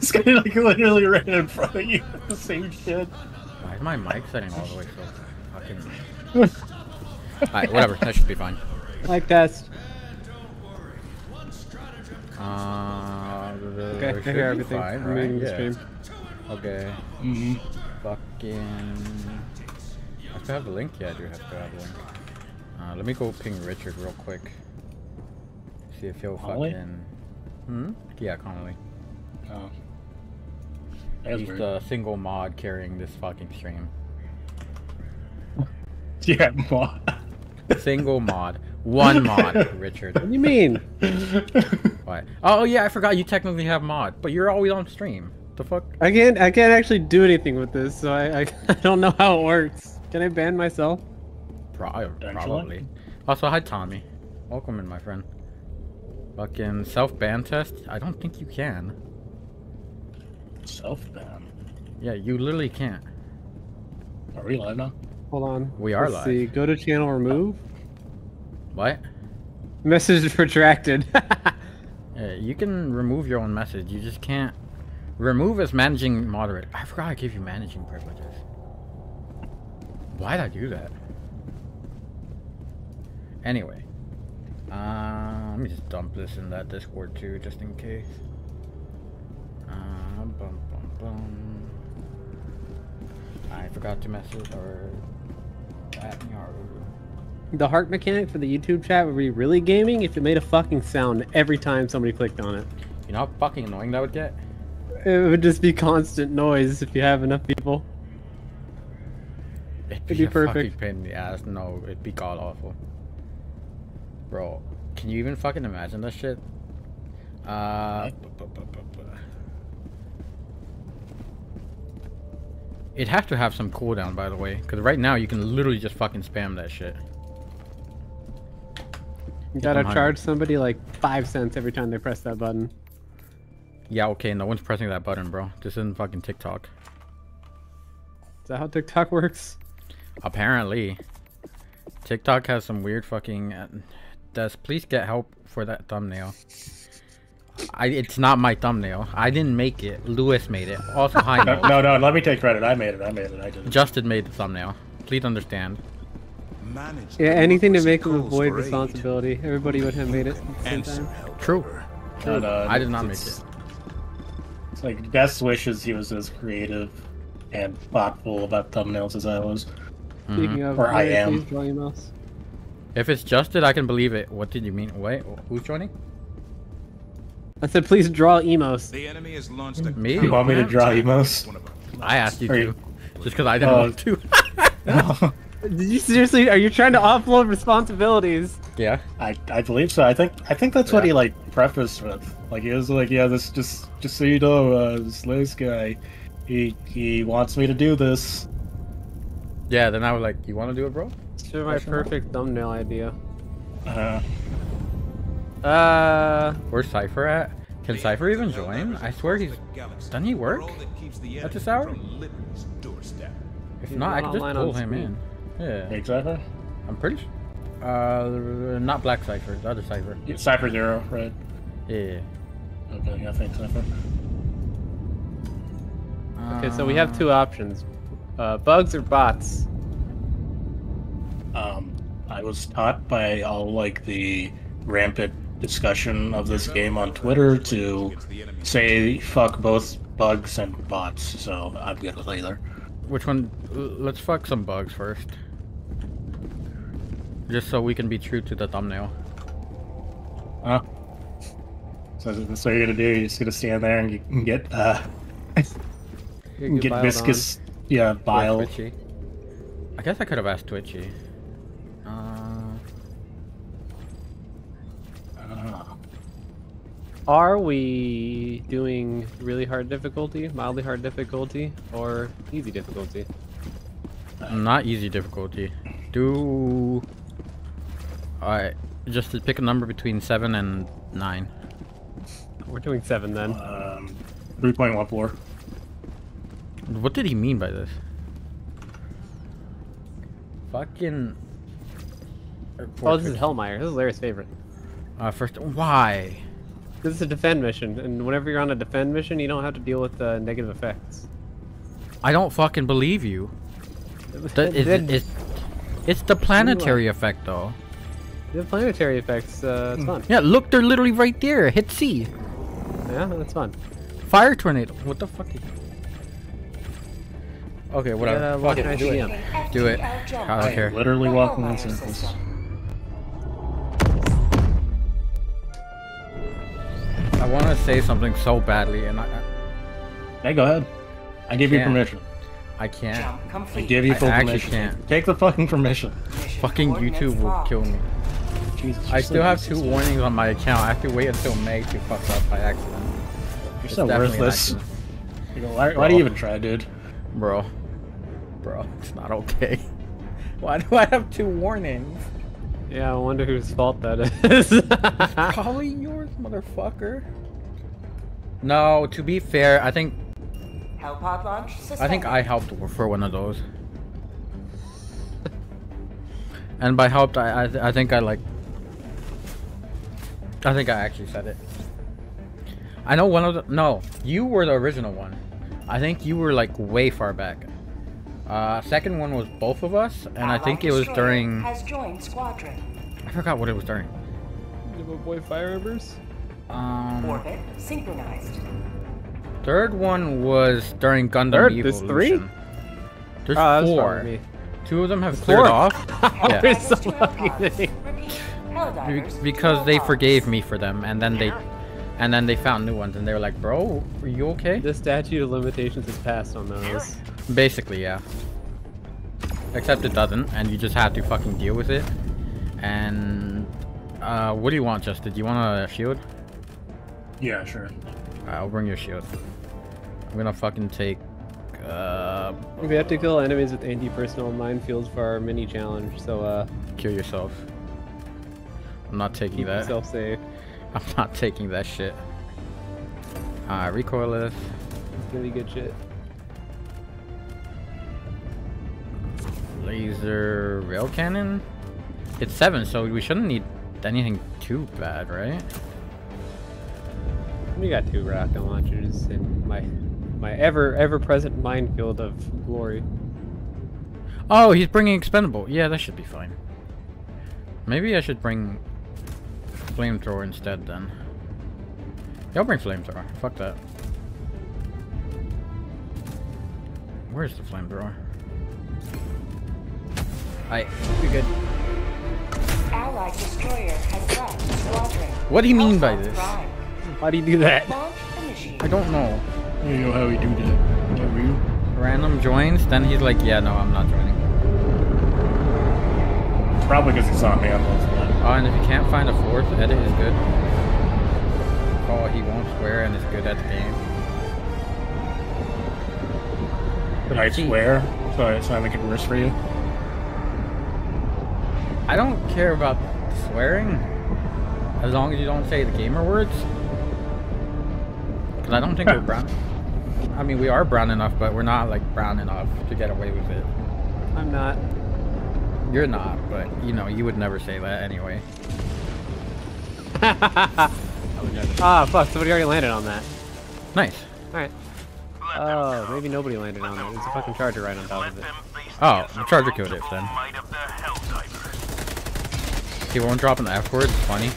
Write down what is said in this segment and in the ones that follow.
this guy like literally right in front of you. The same shit. Why is my mic setting all the way so fucking... Alright, whatever. That should be fine. Like test. Uh, Okay, I should hear be everything. Fine, I'm right? muting the Yeah. stream. Okay. Mm-hmm. Fucking. I still have the link. Yeah, I do have to have the link. Uh, let me go ping Richard real quick. See if he'll Connolly? fucking. Hmm. Yeah, Connolly. Oh. That's He's weird. the single mod carrying this fucking stream. Yeah, mod. Single mod. One mod, Richard. What do you mean? What? Oh yeah, I forgot you technically have mod, but you're always on stream. The fuck? I can't. I can't actually do anything with this, so I. I, I don't know how it works. Can I ban myself? Pro- oh, probably. Also, hi Tommy. Welcome in, my friend. Fucking self ban test? I don't think you can. Self ban. Yeah, you literally can't. Are we live now? Hold on. We are Let's live. See. Go to channel remove. What? Message retracted. Yeah, you can remove your own message. You just can't remove as managing moderator. I forgot I gave you managing privileges. Why'd I do that? Anyway, uh, let me just dump this in that Discord too, just in case. Uh, bum, bum, bum. I forgot to message or at Yaru. the heart mechanic for the YouTube chat would be really gaming if it made a fucking sound every time somebody clicked on it. You know how fucking annoying that would get? It would just be constant noise if you have enough people. It'd be a perfect. fucking pain in the ass. No, it'd be god awful. Bro, can you even fucking imagine that shit? Uh, It'd have to have some cooldown, by the way, because right now you can literally just fucking spam that shit. You gotta charge somebody like five cents every time they press that button. Yeah, okay, no one's pressing that button, bro. This isn't fucking TikTok. Is that how TikTok works? Apparently, TikTok has some weird fucking. Uh, does please get help for that thumbnail. I, it's not my thumbnail. I didn't make it. Lewis made it. Also, hi, No, no, no, let me take credit. I made it. I made it. I did it. Justin made the thumbnail. Please understand. Managed Yeah, anything to make them calls avoid for responsibility. Everybody would have made it at the same time. True. however. And, uh, I did not make it. It's like best wishes he was as creative and thoughtful about thumbnails as I was. Mhm. Of, Or I Larry, am. please draw your mouse. If it's Justin, I can believe it. What did you mean? Wait, who's joining? I said, please draw emos. The enemy has launched a Me? You want me to draw counterattack. emos? One of our I asked you Are to, you- just because I didn't Oh. want to. Did you seriously? Are you trying to offload responsibilities? yeah. I, I believe so. I think I think that's what he like prefaced with. Like he was like, yeah, this just just so you know, uh, this Liz guy, he he wants me to do this. Yeah. Then I was like, "You want to do it, bro?" Sure, my perfect thumbnail idea. Uh, Uh, Where's Cipher at? Can Cipher even join? I swear he's. Doesn't he work? At this hour? If He's not, I can just pull him in. Yeah. exactly. I'm pretty sure. Uh, not Black Cipher, the other Cipher. It's Cipher Zero, right? Yeah. Okay, yeah, thanks, Cipher. okay, so we have two options: uh, bugs or bots. Um, I was taught by all like the rampant discussion of this game on Twitter to say fuck both bugs and bots. So I'm good with either. Which one? Let's fuck some bugs first. Just so we can be true to the thumbnail. Huh? So that's what you're gonna do? You're just gonna stand there and get, and get uh, get biled on. viscous, yeah, bile. Twitchy. I guess I could have asked Twitchy. Uh, Uh, Are we doing really hard difficulty, mildly hard difficulty, or easy difficulty? not easy difficulty. Do. Alright, just to pick a number between 7 and 9. We're doing seven then. um, three point one four. What did he mean by this? Fucking. Oh, this is Hellmire. This is Larry's favorite. Uh, first, why? This is a defend mission, and whenever you're on a defend mission, you don't have to deal with uh, negative effects. I don't fucking believe you. The, is, Then- it's, it's the planetary effect though. The planetary effects, uh, Hmm. it's fun. Yeah, look, they're literally right there. Hit C. Yeah, that's fun. Fire tornado. What the fuck? Is... Okay, whatever. gotta Fuck watch it. Do it. Do it. I don't I'm care. literally walking in circles. I want to say something so badly, and I, Hey, go ahead. I give you Can't. permission. I can't. Jump I give you permission. I actually permission. can't. Take the fucking permission. Mission Fucking YouTube will kill me. Jesus. I still have racist. two warnings on my account. I have to wait until May to fuck up by accident. You're It's so worthless. You know, why, why do you even try, dude? Bro. Bro, it's not okay. Why do I have two warnings? Yeah, I wonder whose fault that is. Probably yours, motherfucker. No, to be fair, I think Hellpod launch suspended. I think I helped for one of those. And by helped, I I, I think I like. I think I actually said it. I know one of the no, you were the original one. I think you were like way far back. Uh, second one was both of us, and I think it was during. Has joined squadron. I forgot what it was during. Little boy fire embers. Um, Orbit synchronized. third one was during Gundam Third? Evolution. There's three? There's Oh, that's four. Two of them have Four. cleared off. Yeah. There's so lucky Repeat. Because they forgave me for them and then they and then they found new ones and they were like bro are you okay The statute of limitations has passed on those. Basically yeah. Except it doesn't and you just have to fucking deal with it. And uh what do you want justin? Do you want a shield? Yeah, sure. Alright, i'll bring your shield. I'm gonna fucking take uh We have to kill enemies with anti-personnel minefields for our mini challenge, so uh, kill yourself. I'm not taking keep that. yourself safe. i'm not taking that shit. Uh recoilless Really good shit. Laser rail cannon? It's seven, so we shouldn't need anything too bad, right? We got two rocket launchers in my my ever ever present minefield of glory. Oh, he's bringing expendable. Yeah, that should be fine. Maybe I should bring flamethrower instead then. Yeah, I'll bring flamethrower. Fuck that. Where's the flamethrower? I. You're good. Allied destroyer has left squadron. What do you mean by this? prime. Why do you do that? I don't know. You know how we do that. Random joins, then he's like, yeah, no, I'm not joining. Probably because he saw me on those one. Oh, and if you can't find a fourth, edit is good. Oh, he won't swear and is good at the game. Can I swear? So I, so I make it worse for you? I don't care about swearing, as long as you don't say the gamer words. Because I don't think we're brown. I mean, we are brown enough, but we're not like brown enough to get away with it. I'm not. You're not, but you know, you would never say that anyway. Ah, fuck! Somebody already landed on that. Nice. All right. Oh, maybe nobody landed on it. There's a fucking charger right on top of it. Oh, the charger killed it then. See, when dropping the F word, it's funny.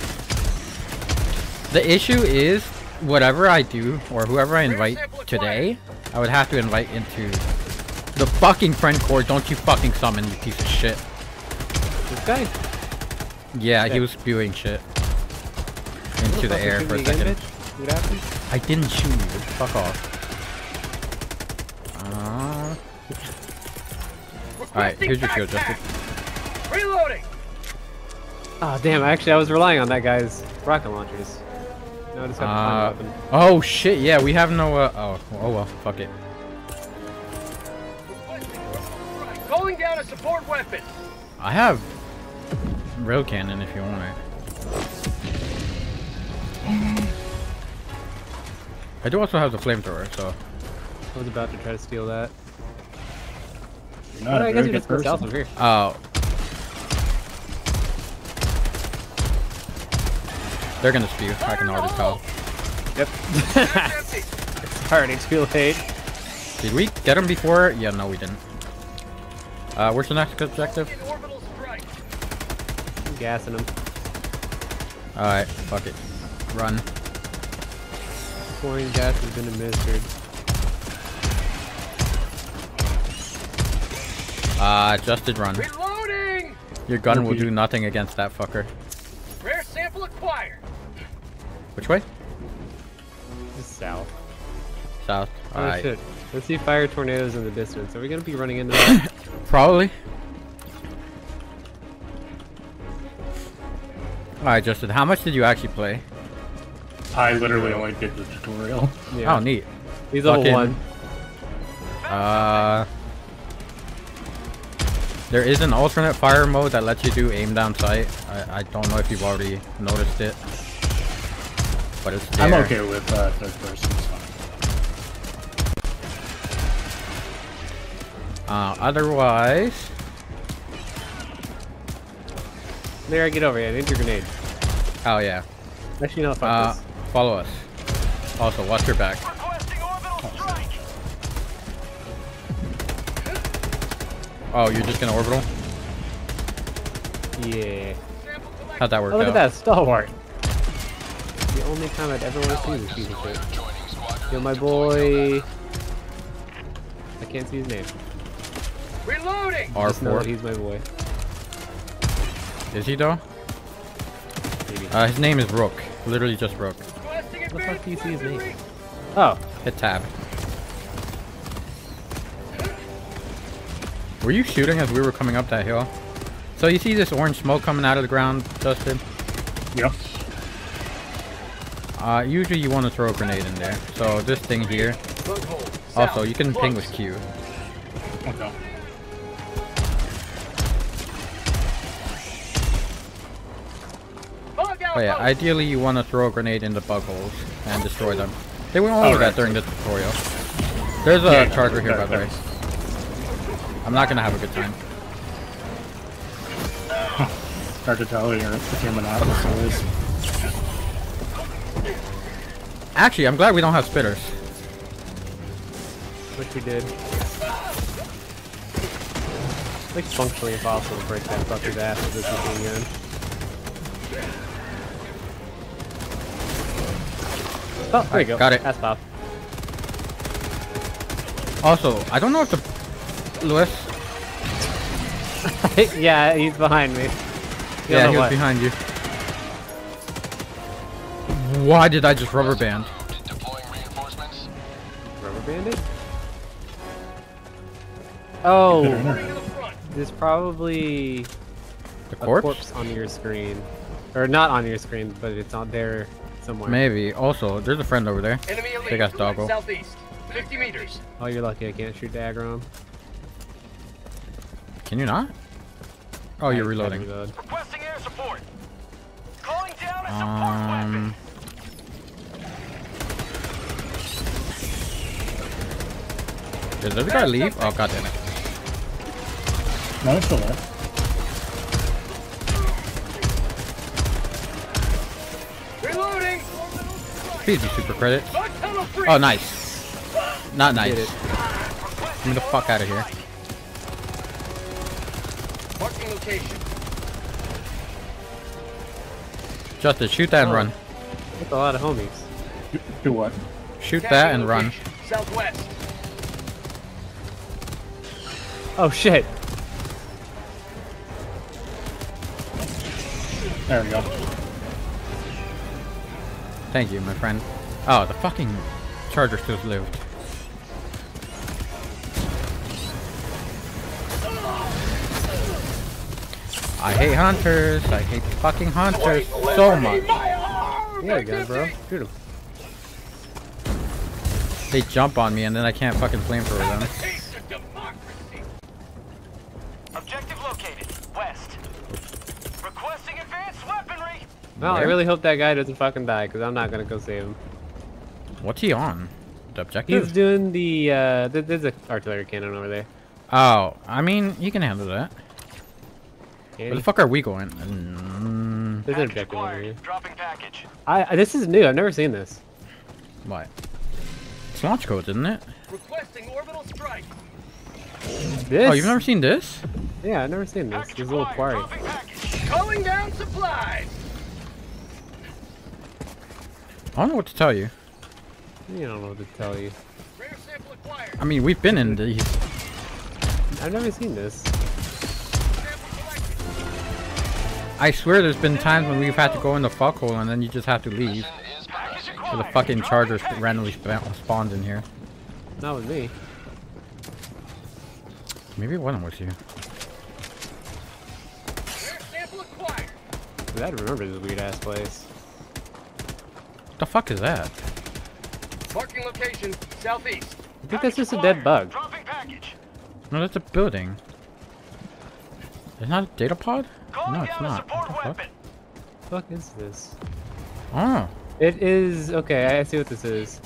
The issue is, whatever I do, or whoever I invite today, I would have to invite into the fucking friend core. Don't you fucking summon, you piece of shit. This guy. Yeah, he was spewing shit into the air for a me again, second. What happened? I didn't shoot you. Fuck off. Uh... Alright, here's your shield, Justin. Oh damn! Actually, I was relying on that guy's rocket launchers. Now I just have to Uh, find a weapon. oh shit, yeah, we have no, uh, oh, oh well, fuck it. Calling down a support weapon. I have rail cannon if you want it. I do also have the flamethrower, so. I was about to try to steal that. You're not Oh, a I guess very good just go south person. of here. Oh. They're gonna spew, I can already tell. Yep. It's empty. it's already too late. Did we get him before? Yeah, no, we didn't. Uh, where's the next objective? Get orbital. I'm gassing him. Alright, fuck it. Run. Pouring gas has been administered. Uh, just did run. Reloading. Your gun will Okay. do nothing against that fucker. Rare sample acquired. Which way? Just south. South. Oh Alright. shit. Let's see fire tornadoes in the distance. Are we gonna be running into that? Probably. Alright, Justin, how much did you actually play? I literally only did the tutorial. yeah. Oh, neat. He's level fucking- one. Uh, there is an alternate fire mode that lets you do aim down sight. I, I don't know if you've already noticed it, but it's there. I'm okay with uh, third person. So. Uh, otherwise, There, I get over here. I need your grenade. oh yeah. Actually, no, fuck Uh, this. follow us. Also, watch your back. Requesting orbital strike. Oh, you're just gonna orbital? Yeah. How'd that work Oh, look out? at that stalwart. The only time I'd ever want to see this piece of shit. Yo, my boy. I can't see his name. Reloading. Just know that R4. he's my boy. Is he though? Maybe. Uh, his name is Rook. Literally just Rook. Requesting the fuck do you see his name? Oh, Hit tab. Were you shooting as we were coming up that hill? So you see this orange smoke coming out of the ground, Justin? Yep. Uh, usually you want to throw a grenade in there. So this thing here. Also, you can ping with Q. Okay. Oh yeah, ideally you want to throw a grenade into bug holes and destroy them. They went over Oh, that right. during the tutorial. There's a Yeah, charger here, by the way. I'm not gonna have a good time. Hard to tell you're became an Atlas always. Actually, I'm glad we don't have spitters. which we did. It's like functionally impossible to break that fucker's ass with this machine gun. Oh, there you go. got it. That's pop. Also, I don't know if the Lewis. yeah, he's behind me. You Yeah, he was behind you. Why did I just rubber band? Rubber banded? Oh, Moving to the front. there's probably The a corpse? corpse on your screen. Or not on your screen, but it's on there somewhere. Maybe. Also, there's a friend over there. Enemy elite. Big ass doggo. Southeast. 50 meters. Oh, you're lucky I can't shoot dagger on him. Can you not? Oh, you're I- I reloading. reload. Requesting air support. Calling down a support Um. Did the other guy leave? Oh, god damn it. No, it's still there. Reloading. Please be super credit. Bug tunnel free. Oh, nice. Not nice. Did it. Get me the fuck out of here. Marking location. Justin, shoot that and Oh. run. That's a lot of homies. Do, do what? Shoot Tagging that and run. Southwest. Oh shit! There we go. Thank you, my friend. Oh, the fucking charger still lived. I hate hunters. I hate fucking hunters so much. Yeah, you got it, bro. Shoot him. They jump on me and then I can't fucking flamethrower them. Weaponry. Well, I really hope that guy doesn't fucking die, because I'm not gonna go save him. What's he on? The objective? He's doing the, uh, th- there's a artillery cannon over there. Oh, I mean, you can handle that. Can Where the fuck are we going? Mm, There's an Package objective over here. Dropping package. I, I, this is new, I've never seen this. What? It's launch codes, isn't it? Requesting orbital strike. This? Oh, you've never seen this? Yeah, I've never seen this. Package This little acquired. quarry. Calling down supplies. I don't know what to tell you. You don't know what to tell you. Rare sample acquired. I mean, we've been in these. I've never seen this. I swear there's been times when we've had to go in the fuckhole and then you just have to leave. The fucking charger randomly spawns in here. Not with me. Maybe it wasn't with you. Dude, I remember this weird ass place. What the fuck is that? Marking location southeast. I think that's just a dead bug. No, that's a building. It's not a data pod? Calling No, it's not. What the fuck? fuck is this? Oh. It is okay. I see what this is.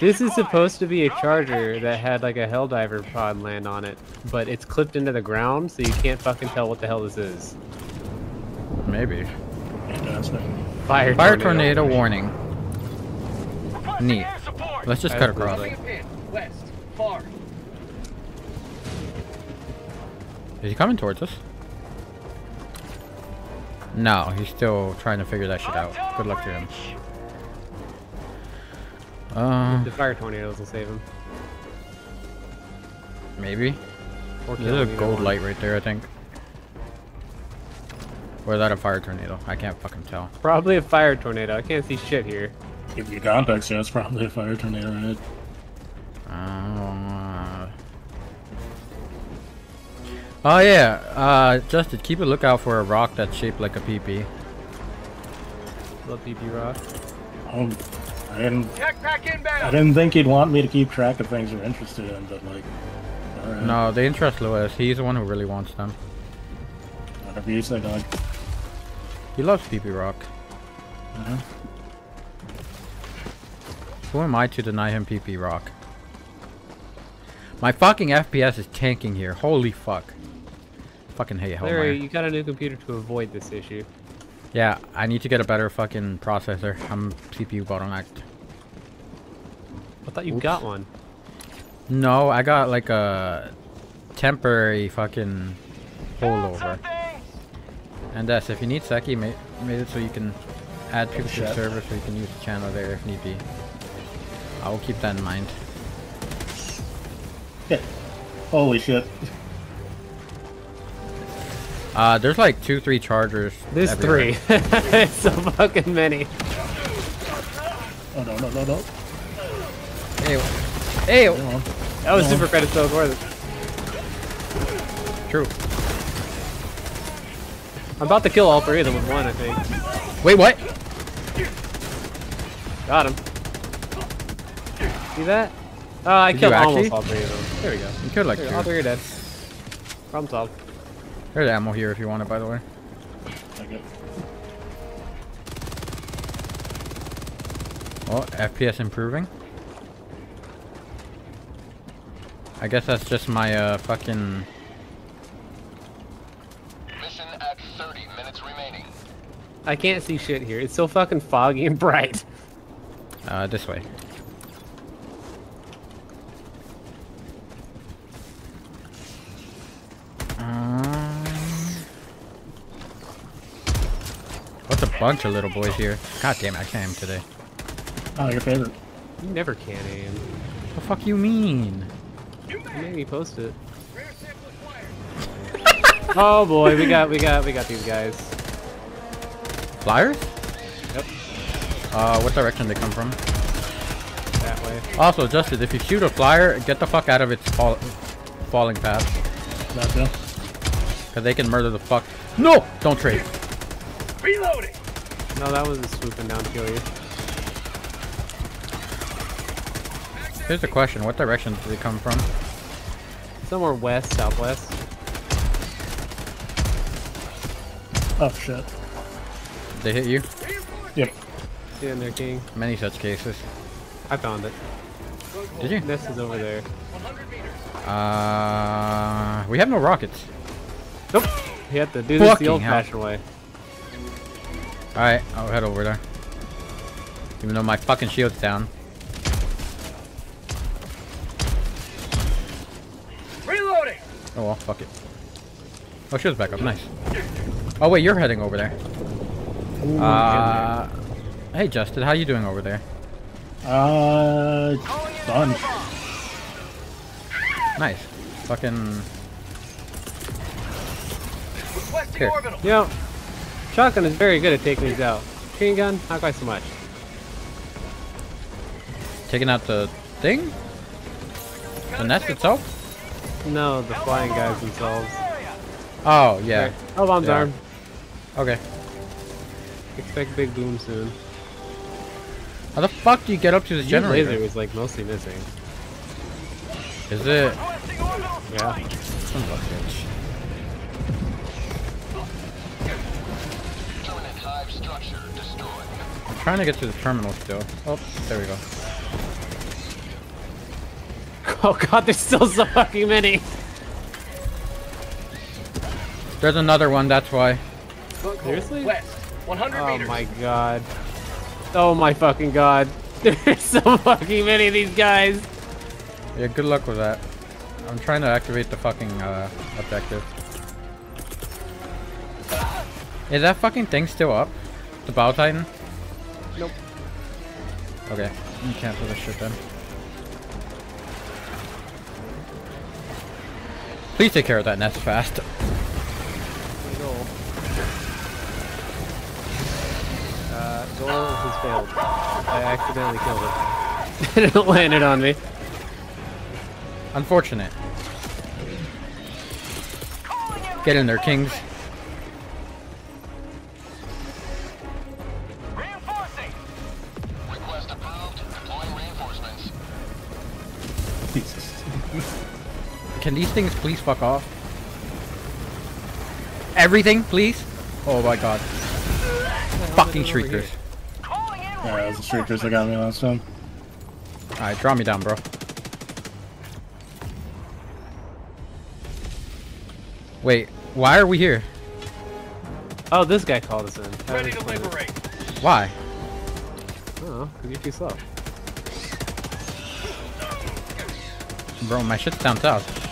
This is supposed to be a charger that had like a Helldiver pod land on it, but it's clipped into the ground, so you can't fucking tell what the hell this is. Maybe. Fantastic. Fire, Fire tornado warning. Neat. Let's just I cut across. Dropping a pin. West. Far. Is he coming towards us? No, he's still trying to figure that shit out. Good luck to him. Uh, The fire tornadoes will save him. maybe. There's a gold one. light right there, I think. Or is that a fire tornado? I can't fucking tell. Probably a fire tornado. I can't see shit here. Give you context, yeah, it's probably a fire tornado in it. Uh, oh yeah, uh, Justin, keep a lookout for a rock that's shaped like a peepee. Little PP rock. Um, I didn't, I didn't think he'd want me to keep track of things you're interested in, but like, alright. No, they interest Lewis. He's the one who really wants them. Whatever you say, dog. He loves peepee rock. Uh-huh. Who am I to deny him PP rock? My fucking FPS is tanking here. Holy fuck. Fucking hate Larry, you got a new computer to avoid this issue. Yeah, I need to get a better fucking processor. I'm CPU bottlenecked. I thought you Oops. got one. No, I got like a temporary fucking Found holdover. And that's if you need Seki, made, made it so you can add people to the server so you can use the channel there if need be. I will keep that in mind. Yeah. Holy shit. Uh, there's like two, three chargers. There's everywhere. three. it's so fucking many. Oh no, no, no, no. Hey, hey, Come. That was No. super credit so worth it. true. I'm about to kill all three of them with one, I think. Wait, what? Got him. See that? Oh, I Did killed almost all three of them. There we go. You killed like There we. All three are dead. Problem solved. There's ammo here if you want it, by the way. Okay. Oh, FPS improving. I guess that's just my uh fucking. Mission at 30 minutes remaining. I can't see shit here. It's so fucking foggy and bright. Uh, this way. Bunch of little boys here? God damn it, I can't aim today. Oh, your favorite. You never can aim. What the fuck you mean? You made me post it. Rare sample acquired. Oh boy, we got we got we got these guys. Flyers? Yep. Uh, what direction they come from? That way. Also, Justin, if you shoot a flyer, get the fuck out of its fall falling path. Gotcha. Cause they can murder the fuck. No! Don't trade. Reloading. No, that was a swooping down to kill you. Here's the question: What direction do they come from? Somewhere west, southwest. Oh shit. They hit you? Yep. See in there, King. Many such cases. I found it. Did you? Nest is over there. Uh, we have no rockets. Nope. You have to do this Fucking the old-fashioned way. Alright, I'll head over there. Even though my fucking shield's down. Reloading! Oh well, fuck it. Oh, shield's back up. Nice. Oh wait, you're heading over there. Ooh, uh, hey, Justin, how you doing over there? Uh, done. Nice. Fucking. Here. Yep. Shotgun is very good at taking these out. Machine gun, not quite so much. Taking out the thing? The nest itself? No, the flying guys themselves. Oh, yeah. Oh, bomb's Yeah. armed. Okay. Expect big boom soon. How the fuck do you get up to the Your laser generator? was like mostly missing. Is it? Yeah. Trying to get to the terminal still. Oh, there we go. Oh god, there's still so fucking many. There's another one, that's why. Seriously? West. 100 Oh meters. my god. Oh my fucking god. There's so fucking many of these guys. Yeah, good luck with that. I'm trying to activate the fucking uh, objective. Is that fucking thing still up? The Bile Titan? Nope. Okay, let me cancel this shit then. Please take care of that nest fast. Goal. Uh, goal has failed. I accidentally killed it. it landed on me. Unfortunate. Get in there, kings. Can these things please fuck off? Everything, please? Oh my god. Fucking doing over shriekers. Yeah, it was the shriekers that got me last time. Alright, draw me down, bro. Wait, why are we here? Oh, this guy called us in. How Ready did to he find it? liberate. Why? Oh, because you're too slow. Bro, my shit's down south.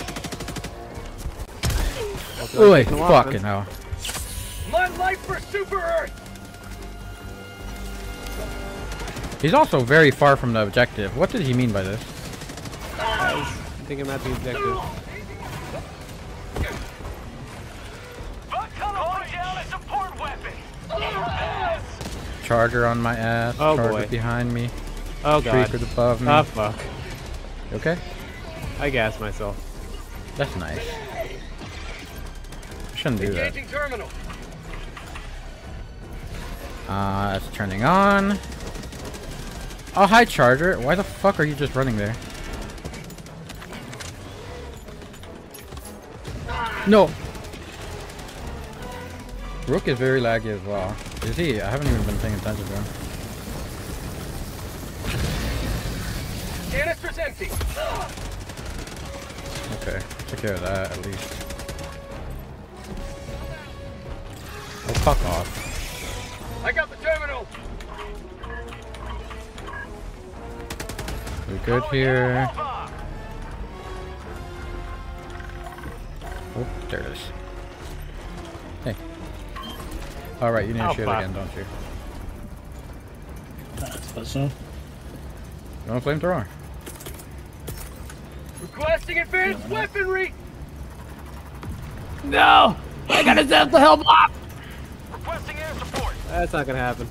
Hope you like Wait, taking a fucking hell. My life for Super Earth. He's also very far from the objective. What did he mean by this? I think I'm at the objective. Buck calling down a support weapon. Charger on my ass. Oh, Charger boy. behind me. Oh god. Shrieker above me. Ah fuck. You okay? I gassed myself. That's nice. Shouldn't do that. Terminal. Uh, it's turning on. Oh, hi, Charger. Why the fuck are you just running there? No. Rook is very laggy as well. Is he? I haven't even been paying attention to him. Canister's empty. Okay, take care of that at least. Fuck off. I got the terminal. We're good here. Alpha. Oh, there it is. Hey. Alright, you need to shoot again, don't you? I suppose so. You want a flamethrower? Requesting advanced weaponry. No! I gotta set the hell block! Requesting air support. That's not gonna happen.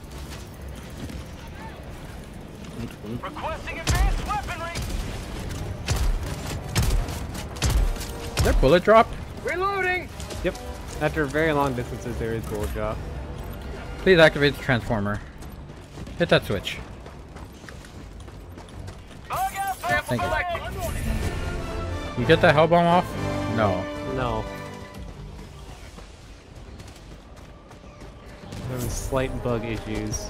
Requesting advanced weaponry. Is there bullet drop? Reloading. Yep. After very long distances, there is bullet drop. Please activate the transformer. Hit that switch. Bug out. Sample Thank you. You get that hell bomb off? No. No. Having slight bug issues.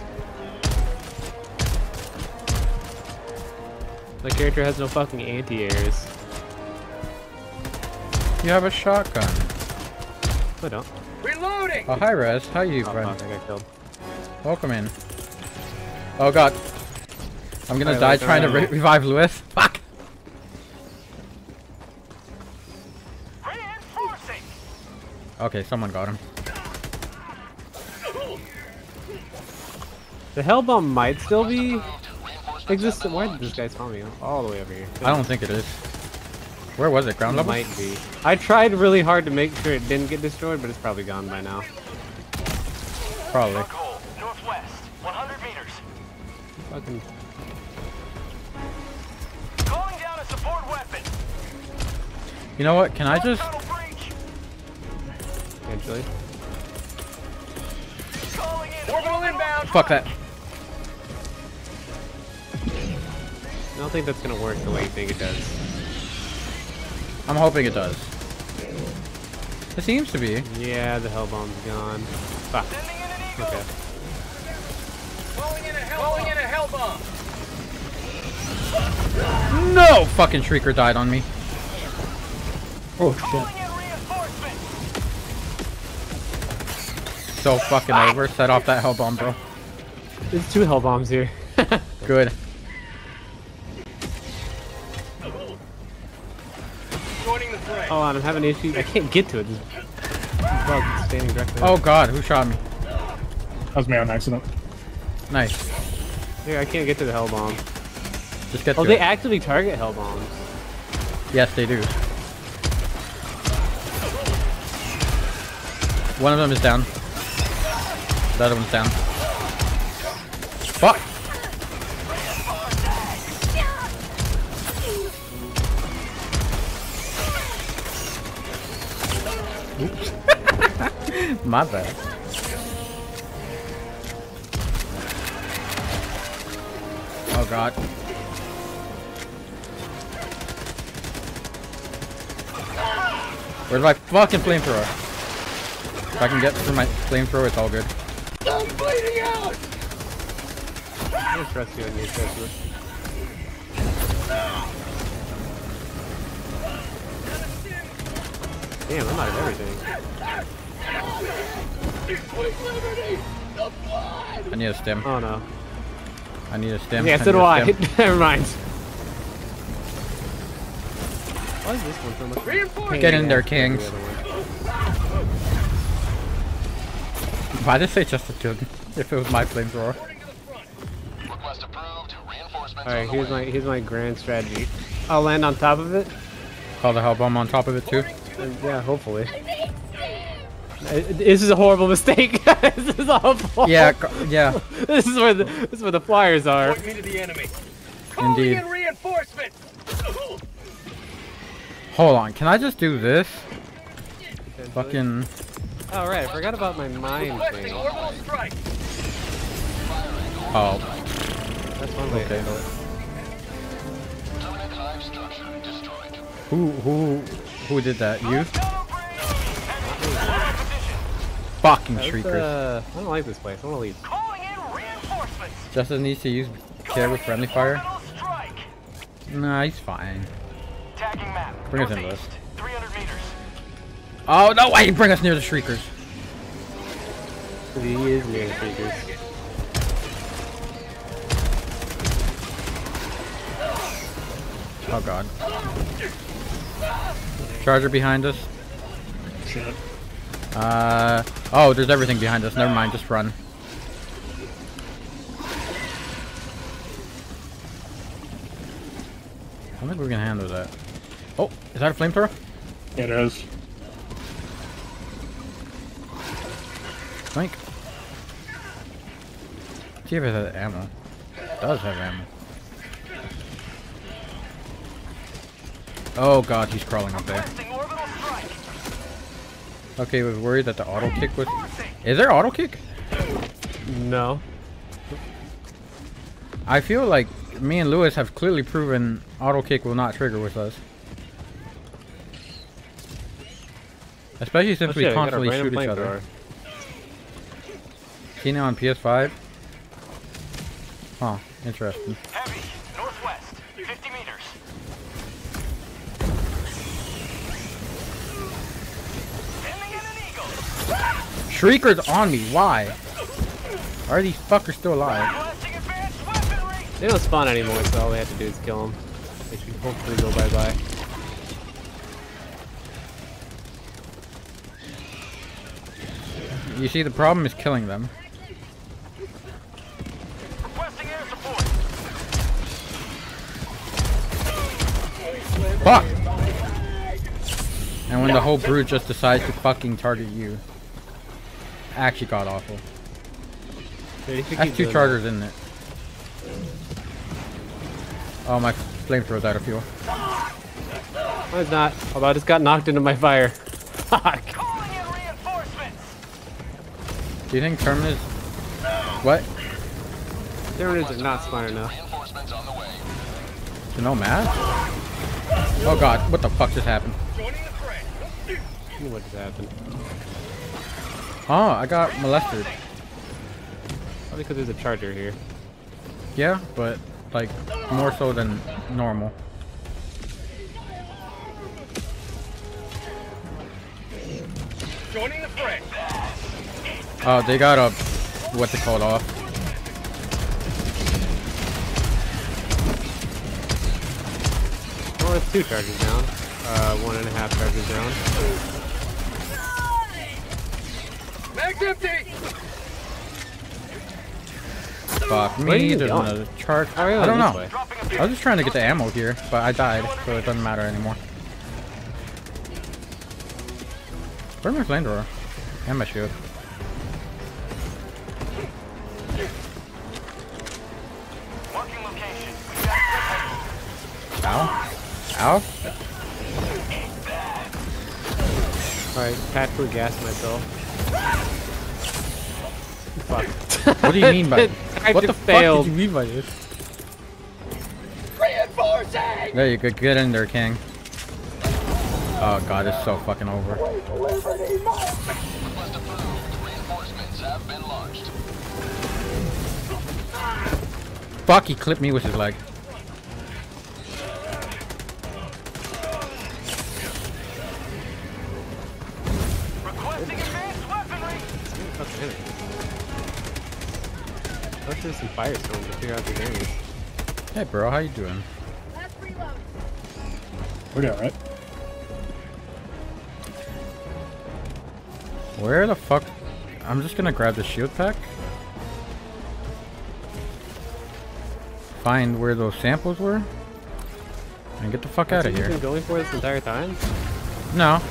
My character has no fucking anti-airs. You have a shotgun. I don't. Reloading. Oh, hi, Rez. How you, Oh, friend? fuck, I got killed. Welcome in. Oh, God. I'm gonna Alright, die wait, trying to re revive Lewis. Fuck! Okay, someone got him. The hell bomb might still be existent. Why did this guy spawn me all the way over here? I don't think it is. Where was it? Ground It level? might be. I tried really hard to make sure it didn't get destroyed, but it's probably gone by now. Probably. Northwest, 100 meters. Fucking. Calling down a support weapon. You know what? Can I just? Tunnel breach. Potentially. Calling in orbital inbound. Fuck that. I don't think that's gonna work the way you think it does. I'm hoping it does. It seems to be. Yeah, the hell bomb's gone. Fuck. Sending in an eagle. Okay. Calling in a hell Calling in a hell bomb. No! Fucking Shrieker died on me. Oh shit. So fucking over. Set off that hell bomb, bro. There's two hell bombs here. Good. Hold on, I'm having issues. I can't get to it. This bug is standing directly. Oh god, who shot me? That was me on accident. Nice. here, I can't get to the hell bomb. Just get Oh, to they it. actively target hell bombs. Yes, they do. One of them is down. The other one's down. Fuck! Oops. My bad. Oh god. Where's my fucking flamethrower? If I can get through my flamethrower, it's all good. I don't trust you on your assessment. Damn, I'm out of everything. I need a stim. Oh no. I need a stim. Yeah, I so need do a I. stim. Never mind. Why is this one so much? pain Get in there, ass compared to Kings. the other one? Why did they just a jug? If it was my flamethrower. Request All right, here's my here's my grand strategy. I'll land on top of it. Call the hell bomb on top of it too. And yeah, hopefully. This is a horrible mistake. this is awful. Yeah, yeah, This is where the this is where the flyers are. Point me to the enemy. Calling indeed. in reinforcements. Hold on, can I just do this? Fucking. Oh right, I forgot about my mine thing. Oh, That's one way to Okay. handle it. Permanent hive structure destroyed. who who who did that? You? Tunnel breach. Enemy position. Fucking That's, shriekers. uh, I don't like this place. I want to leave. Calling in reinforcements. Justin needs to use care with friendly fire. Orbital strike. Nah, he's fine. Tagging map. Bring us in, Northeast, 300 meters. Oh no! Wait, bring us near the shriekers. He is near the figures. Oh god. Charger behind us. Shit. Uh oh, there's everything behind us. Never mind, just run. I don't think we can handle that. Oh, is that a flamethrower? It is. Think. See if it has ammo. It does have ammo. Oh god, he's crawling up there. Requesting orbital. Okay, was worried that the auto kick was. Is there auto kick? No. I feel like me and Lewis have clearly proven auto kick will not trigger with us. Especially since Oh, we shit, I got a constantly random shoot each other. flamethrower. See now on PS5? Huh, interesting. Shrieker's on me, why? Are these fuckers still alive? Blasting advanced weaponry. They don't spawn anymore, so all we have to do is kill them. They should hopefully go bye bye. You see, the problem is killing them. Requesting air support. Fuck! And when the whole brute just decides to fucking target you. Actually got awful. Dude, That's two doing chargers in it. Oh, my flamethrower's out of fuel. that- No, it's not. Although I just got knocked into my fire. Fuck. Calling in reinforcements. Do you think Terminus... What? Terminators are not smart enough. Reinforcements on the way. To know math? Oh god, what the fuck just happened? Joining the fray. What just happened? Oh, I got molested. Probably because there's a charger here. Yeah, but like more so than normal. Joining the fray. Oh, they got a what's it called off. Oh, it's two charges down. Uh, one and a half charges down. Mag's empty. Fuck me, you there's going? another charge. Oh, yeah, I don't know. way. Dropping was just trying to get the ammo here, but I died, so it doesn't matter anymore. Where's my flamethrower? And my shield. Marking location. We got Ow. Ow. Alright, tactically gas myself. Fuck. What do you mean by I What the just failed. fuck did you mean by this? Reinforcing! There you go, get in there, King. Oh god, it's so fucking over. Reinforcements have been launched. Fuck, he clipped me with his leg. It. Let's do some firestones to figure out the damage. Hey bro, how you doing? We're doing right. Where the fuck? I'm just gonna grab the shield pack. Find where those samples were. And get the fuck out of That's what here. you've been going for this entire time? No.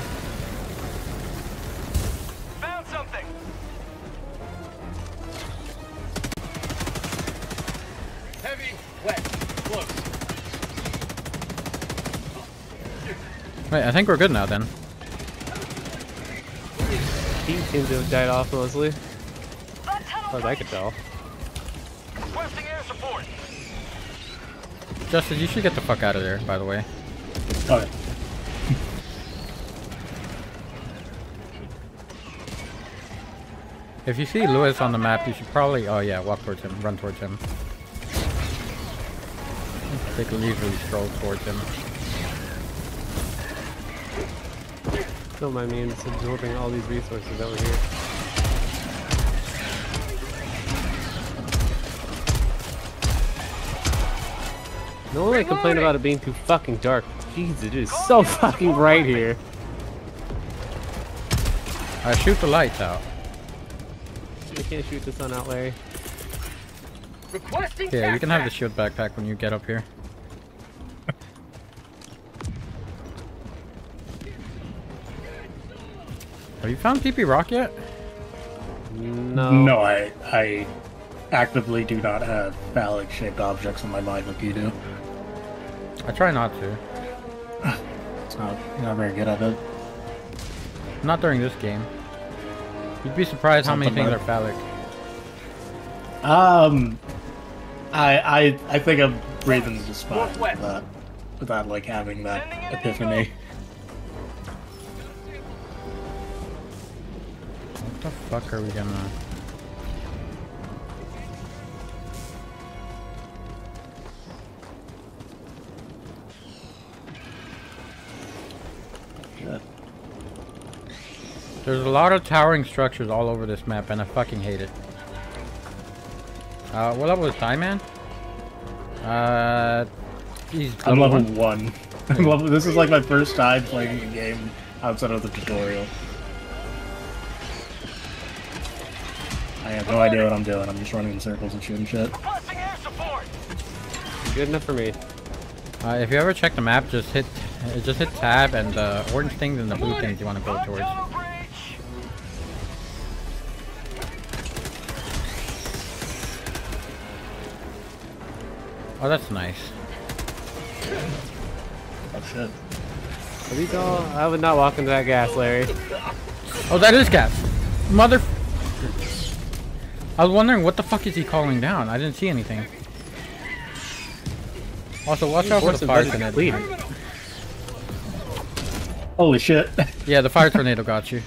Wait, I think we're good now then. He seems to have died off mostly. As far as I could tell. Requesting air support. Justice, you should get the fuck out of there, by the way. Okay. If you see Lewis on the map, you should probably... Oh yeah, walk towards him. Run towards him. Take a leisurely stroll towards him. Don't mind me just absorbing all these resources over here. No one like complain about it being too fucking dark. Jesus, it is so fucking bright here. I shoot the lights out. You can't shoot the sun out, Larry. Requesting Yeah, you can have the shield backpack when you get up here. Have you found PP Rock yet? No. No, I I actively do not have phallic shaped objects in my mind like you do. I try not to. It's not not very good at it. Not during this game. You'd be surprised how many Something things are like- phallic. Um, I I I think I'm breathing the spot Northwest. without, without like having that epiphany. Fuck are we gonna... Shit. There's a lot of towering structures all over this map, and I fucking hate it. Uh, what level is Time Man? Uh, he's I'm level one. one. I'm level, this is like my first time playing the game outside of the tutorial. I have no idea what I'm doing. I'm just running in circles and shooting shit. Requesting air support. Good enough for me. Uh, if you ever check the map, just hit uh, just hit tab and the orange things and the blue things you want to go towards. down a breach. Oh, that's nice. Oh shit. Are these all? I would not walk into that gas, Larry. Oh, that is gas. Mother. I was wondering what the fuck is he calling down? I didn't see anything. Also, watch out for the Reinforcement fire tornado. complete. Holy shit. Yeah, the fire tornado got you.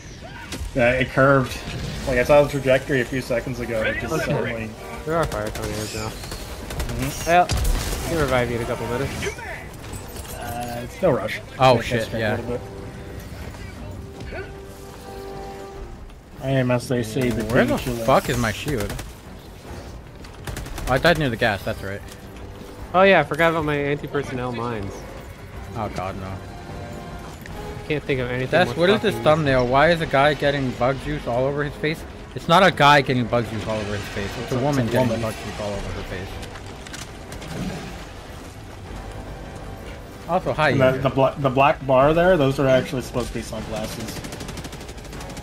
yeah, it curved. Like I saw the trajectory a few seconds ago. It just suddenly. There are fire tornadoes now. Well, I can revive you in a couple minutes. Uh, it's no rush. Oh, shit, strike a yeah. I am, as they say, the Where the green fuck is my shield? Oh, I died near the gas, that's right. Oh yeah, I forgot about my anti-personnel mines. Oh god, no. I can't think of anything. That's what is this fucking- thumbnail? Why is a guy getting bug juice all over his face? It's not a guy getting bug juice all over his face. It's a woman getting woman. bug juice all over her face. Also, hi. The, the, bla the black bar there, those are actually supposed to be sunglasses.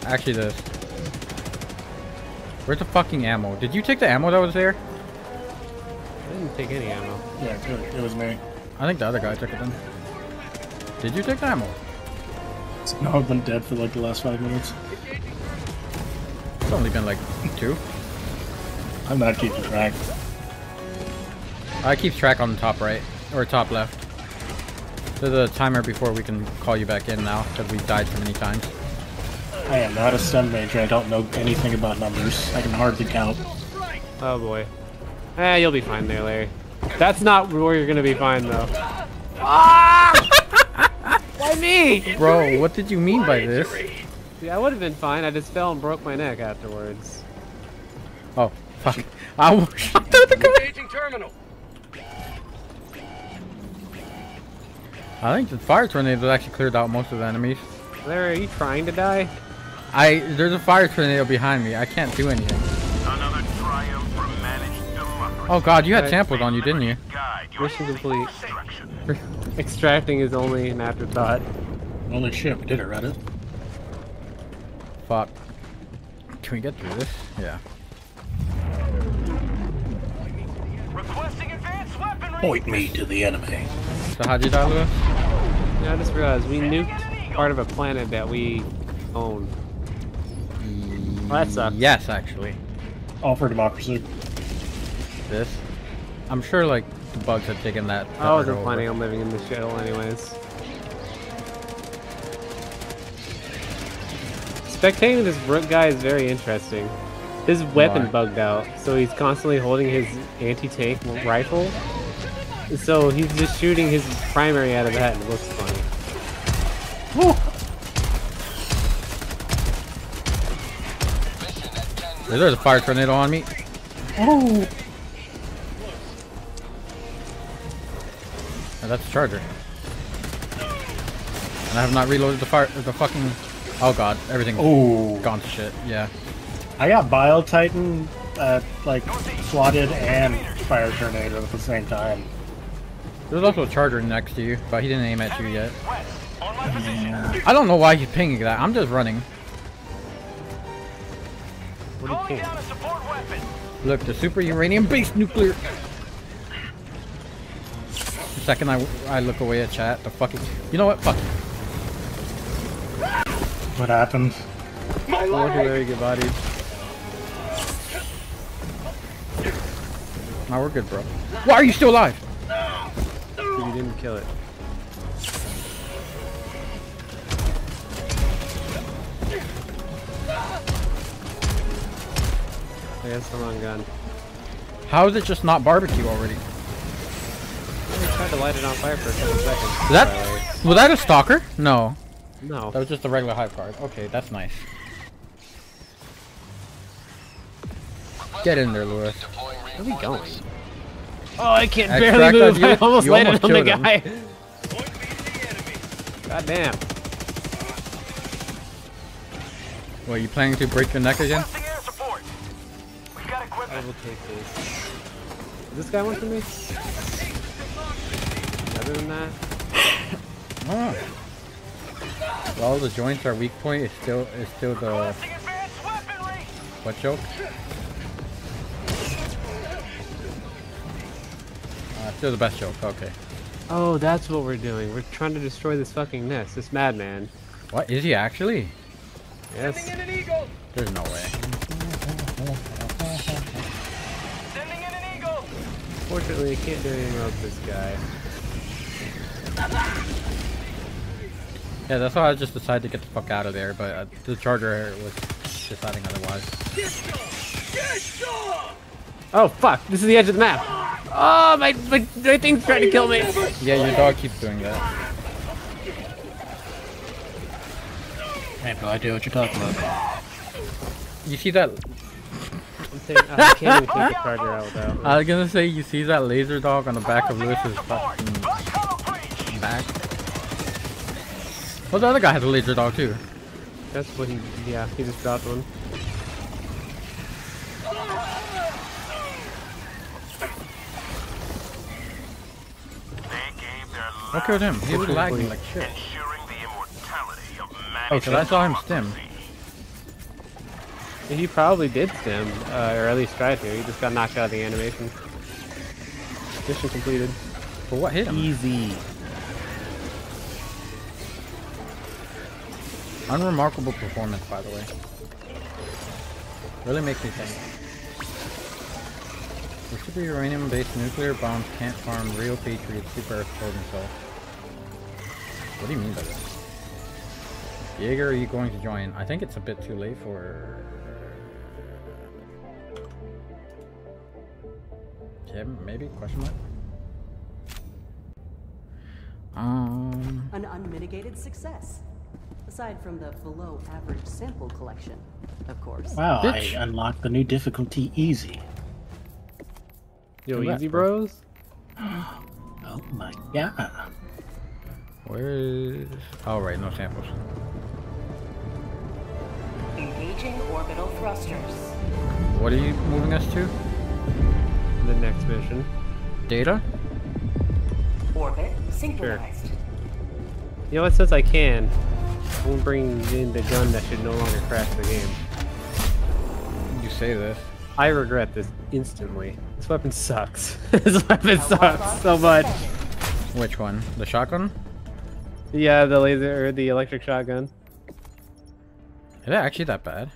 Actually, this. Where's the fucking ammo? Did you take the ammo that was there? I didn't take any ammo. Yeah, it, it was me. I think the other guy took it then. Did you take the ammo? No, I've been dead for like the last five minutes. It's only been like two. I'm not keeping track. I keep track on the top right or top left. There's a timer before we can call you back in now because we've died so many times. I am not a STEM major. I don't know anything about numbers. I can hardly count. Oh boy. Eh, you'll be fine there, Larry. That's not where you're gonna be fine though. Ah! Why me? Bro, what did you mean by this? Yeah, I would have been fine. I just fell and broke my neck afterwards. Oh, fuck. I was shot through the gun. Terminal. I think the fire tornado actually cleared out most of the enemies. Larry, are you trying to die? I there's a fire tornado behind me. I can't do anything. Another triumph for managed. Oh god, you had Okay. samples on you, didn't you? Guide your Mission complete. destruction. Extracting is only an afterthought. Holy shit, we did it, Reddit. Fuck. Can we get through this? Yeah. Requesting advanced weaponry. Point me to the enemy. So how'd you die, Lewis? Yeah, I just realized we nuked part of a planet that we own. Well, that sucks. Yes, actually. All for democracy. This. I'm sure like the bugs have taken that. that I wasn't over. planning on living in the shuttle anyways. Spectating this Rook guy is very interesting. His weapon Why? bugged out, so he's constantly holding his anti-tank rifle. So he's just shooting his primary out of that and it looks funny. There's a fire tornado on me. Oh! Oh, that's a charger. And I have not reloaded the fire, the fucking. Oh god, everything Oh! gone to shit. Yeah. I got Bile Titan, uh, like, swatted and Fire Tornado at the same time. There's also a charger next to you, but he didn't aim at you yet. West. On my position. I don't know why he's pinging that. I'm just running. Look, the super uranium-based nuclear. The second I, I look away at chat, the fucking. You know what? Fuck. it. What happened? Legendary get bodied. Now we're good, bro. Why are you still alive? Because you didn't kill it. Yeah, that's the wrong gun. How is it just not barbecue already? I tried to light it on fire for a couple seconds. Is that was that a stalker? No, No. that was just a regular hive guard. Okay, that's nice. Get in there, Lewis. Where are we going? Oh, I can't Extract barely move. I almost You landed almost on the killed him. guy. Point me to the enemy. God damn. What, you planning to break your neck again? Requesting air support. I will take this. Is this guy for me? Other than that, Ah. Well, the joints are weak point. It's still it's still the Collecting advanced weaponry. what joke? Uh, still the best joke. Okay. oh, that's what we're doing. We're trying to destroy this fucking nest. This madman. What is he actually? Yes. Sending in an eagle. There's no way. Sending in an eagle. Fortunately, I can't do anything about this guy. Yeah, that's why I just decided to get the fuck out of there. But uh, the charger was deciding otherwise. Oh fuck! This is the edge of the map. Oh my my, my thing's trying to kill me. Yeah, your dog keeps doing that. I have no idea what you're talking about. You see that? I'm saying, oh, I can't even take the charger out without. I was gonna say you see that laser dog on the back of Lewis's fucking back. Well, the other guy has a laser dog too. That's what he. Yeah, he just dropped one. They gave their I killed him. He was Totally. lagging like shit. ensuring the immortality of Oh, so I saw him stim. He probably did stim, uh, or at least tried to. He just got knocked out of the animation. Mission completed. But what hit him? Easy. Unremarkable performance, by the way. Really makes me think. The super uranium-based nuclear bombs can't harm real patriots super Earth clothing cell. What do you mean by that? Jaeger, are you going to join? I think it's a bit too late for... Yeah, maybe? Question mark? Um... An unmitigated success. Aside from the below average sample collection, of course. Wow, Bitch. I unlocked the new difficulty easy. Yo, Congrats, easy bro. bros. Oh my god. Where is... Oh, right, no samples. Engaging orbital thrusters. What are you moving us to? The next mission. Data? Orbit synchronized. Sure. You know what? Since I can, I'm gonna bring in the gun that should no longer crash the game. You say this. I regret this instantly. This weapon sucks. this weapon sucks so much. Which one? The shotgun? Yeah, the laser or the electric shotgun. Is it actually that bad?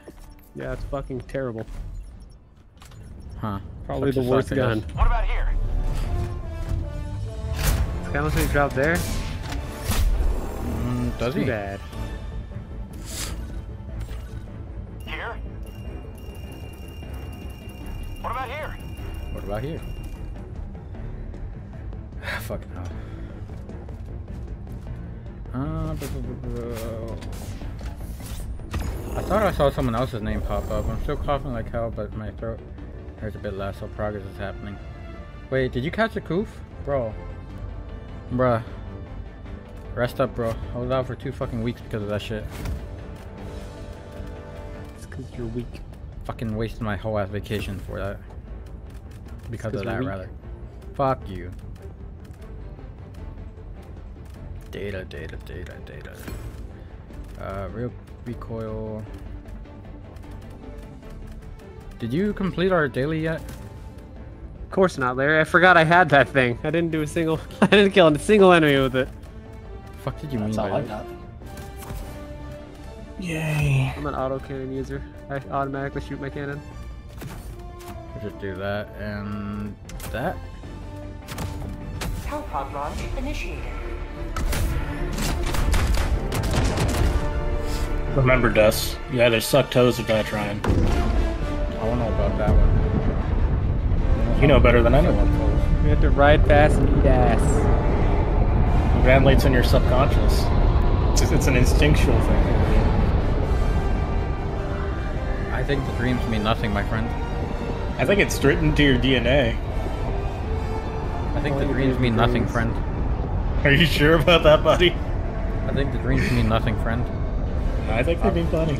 Yeah, it's fucking terrible. Huh. Probably the worst suck, gun. guess. What about here? This guy must be dropped there. Mm, does Too he? bad. Here? What about here? What about here? Fucking hell. Uh, I thought I saw someone else's name pop up. I'm still coughing like hell, but my throat hurts a bit less, so progress is happening. Wait, did you catch a coof? Bro. Bruh. Rest up, bro. I was out for two fucking weeks because of that shit. It's because you're weak. Fucking wasted my whole ass vacation for that. Because of that, weak. rather. Fuck you. Data, data, data, data. Uh, real recoil. Did you complete our daily yet? Of course not, Larry. I forgot I had that thing. I didn't do a single. I didn't kill a single enemy with it. Fuck did you That's mean all by I that? got. Yay. I'm an auto cannon user. I automatically shoot my cannon. Just do that and that. Hellpod launch initiated. Remember, Dust, you either suck toes or die trying. I don't know about that one. You know better than anyone. We have to ride fast and eat ass. It translates in your subconscious. It's, just, it's an instinctual thing. I think the dreams mean nothing, my friend. I think it's written into your DNA. I think the dreams mean nothing, friend. Are you sure about that, buddy? I think the dreams mean nothing, friend. I think they mean be funny.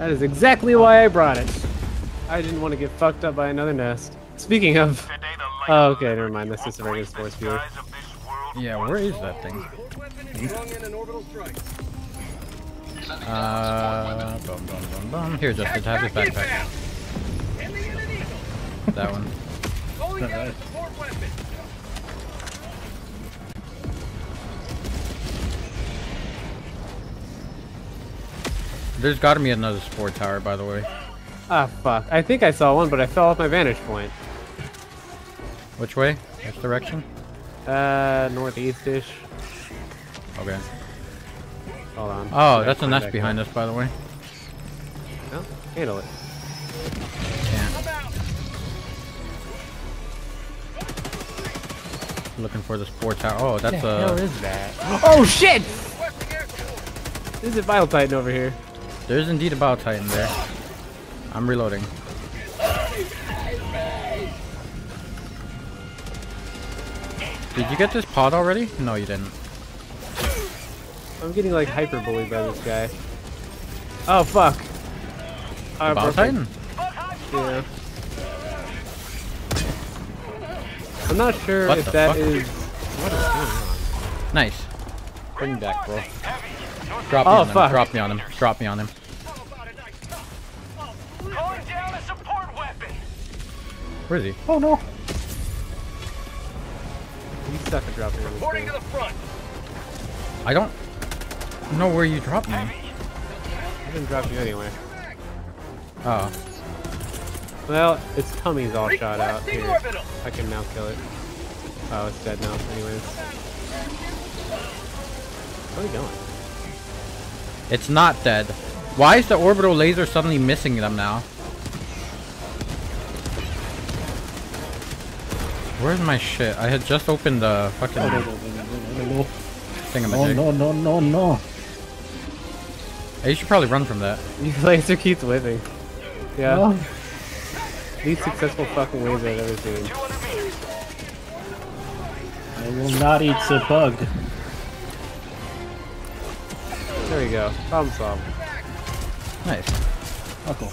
That is exactly why I brought it. I didn't want to get fucked up by another nest. Speaking of... Oh, okay, never mind. That's just a regular spore spewer. Yeah, where is that thing? Uh, bum, bum, bum, bum. Here, Justin, have this backpack. That one. There's got to be another sport tower, by the way. Ah, fuck. I think I saw one, but I fell off my vantage point. Which way? Which direction? Uh, northeast-ish. Okay. Hold on. Oh, that's a nest behind us, by the way. No, handle it. Can't. Looking for the sport tower. Oh, that's the hell a. is that? Oh shit! There's a Bile Titan over here. There's indeed a Bile Titan there. I'm reloading. Did you get this pod already? No, you didn't. I'm getting like hyper bullied by this guy. Oh fuck. Bow. Titan? Yeah. I'm not sure What if that fuck? is. What is going on? Nice. Bring back, bro. Drop Oh, me on him. Drop me on him. Drop me on him. Calling down a support weapon. Where is he? Oh no. You suck at dropping on this Reporting to the front. I don't know where you dropped me. I didn't drop you anywhere. Oh. Well, its tummy's all shot out. Here, orbital. I can now kill it. Oh, it's dead now. Anyways. Where are we going? It's not dead. Why is the orbital laser suddenly missing them now? Where's my shit? I had just opened the fucking Oh, no, no, no, no, no, no. thingamajig. No, no, no, no, no. Hey, you should probably run from that. Your laser keeps living. Yeah. No. Least successful fucking laser I've ever seen. I will not eat the bug. There we go. Problem solved. Nice. Oh, cool.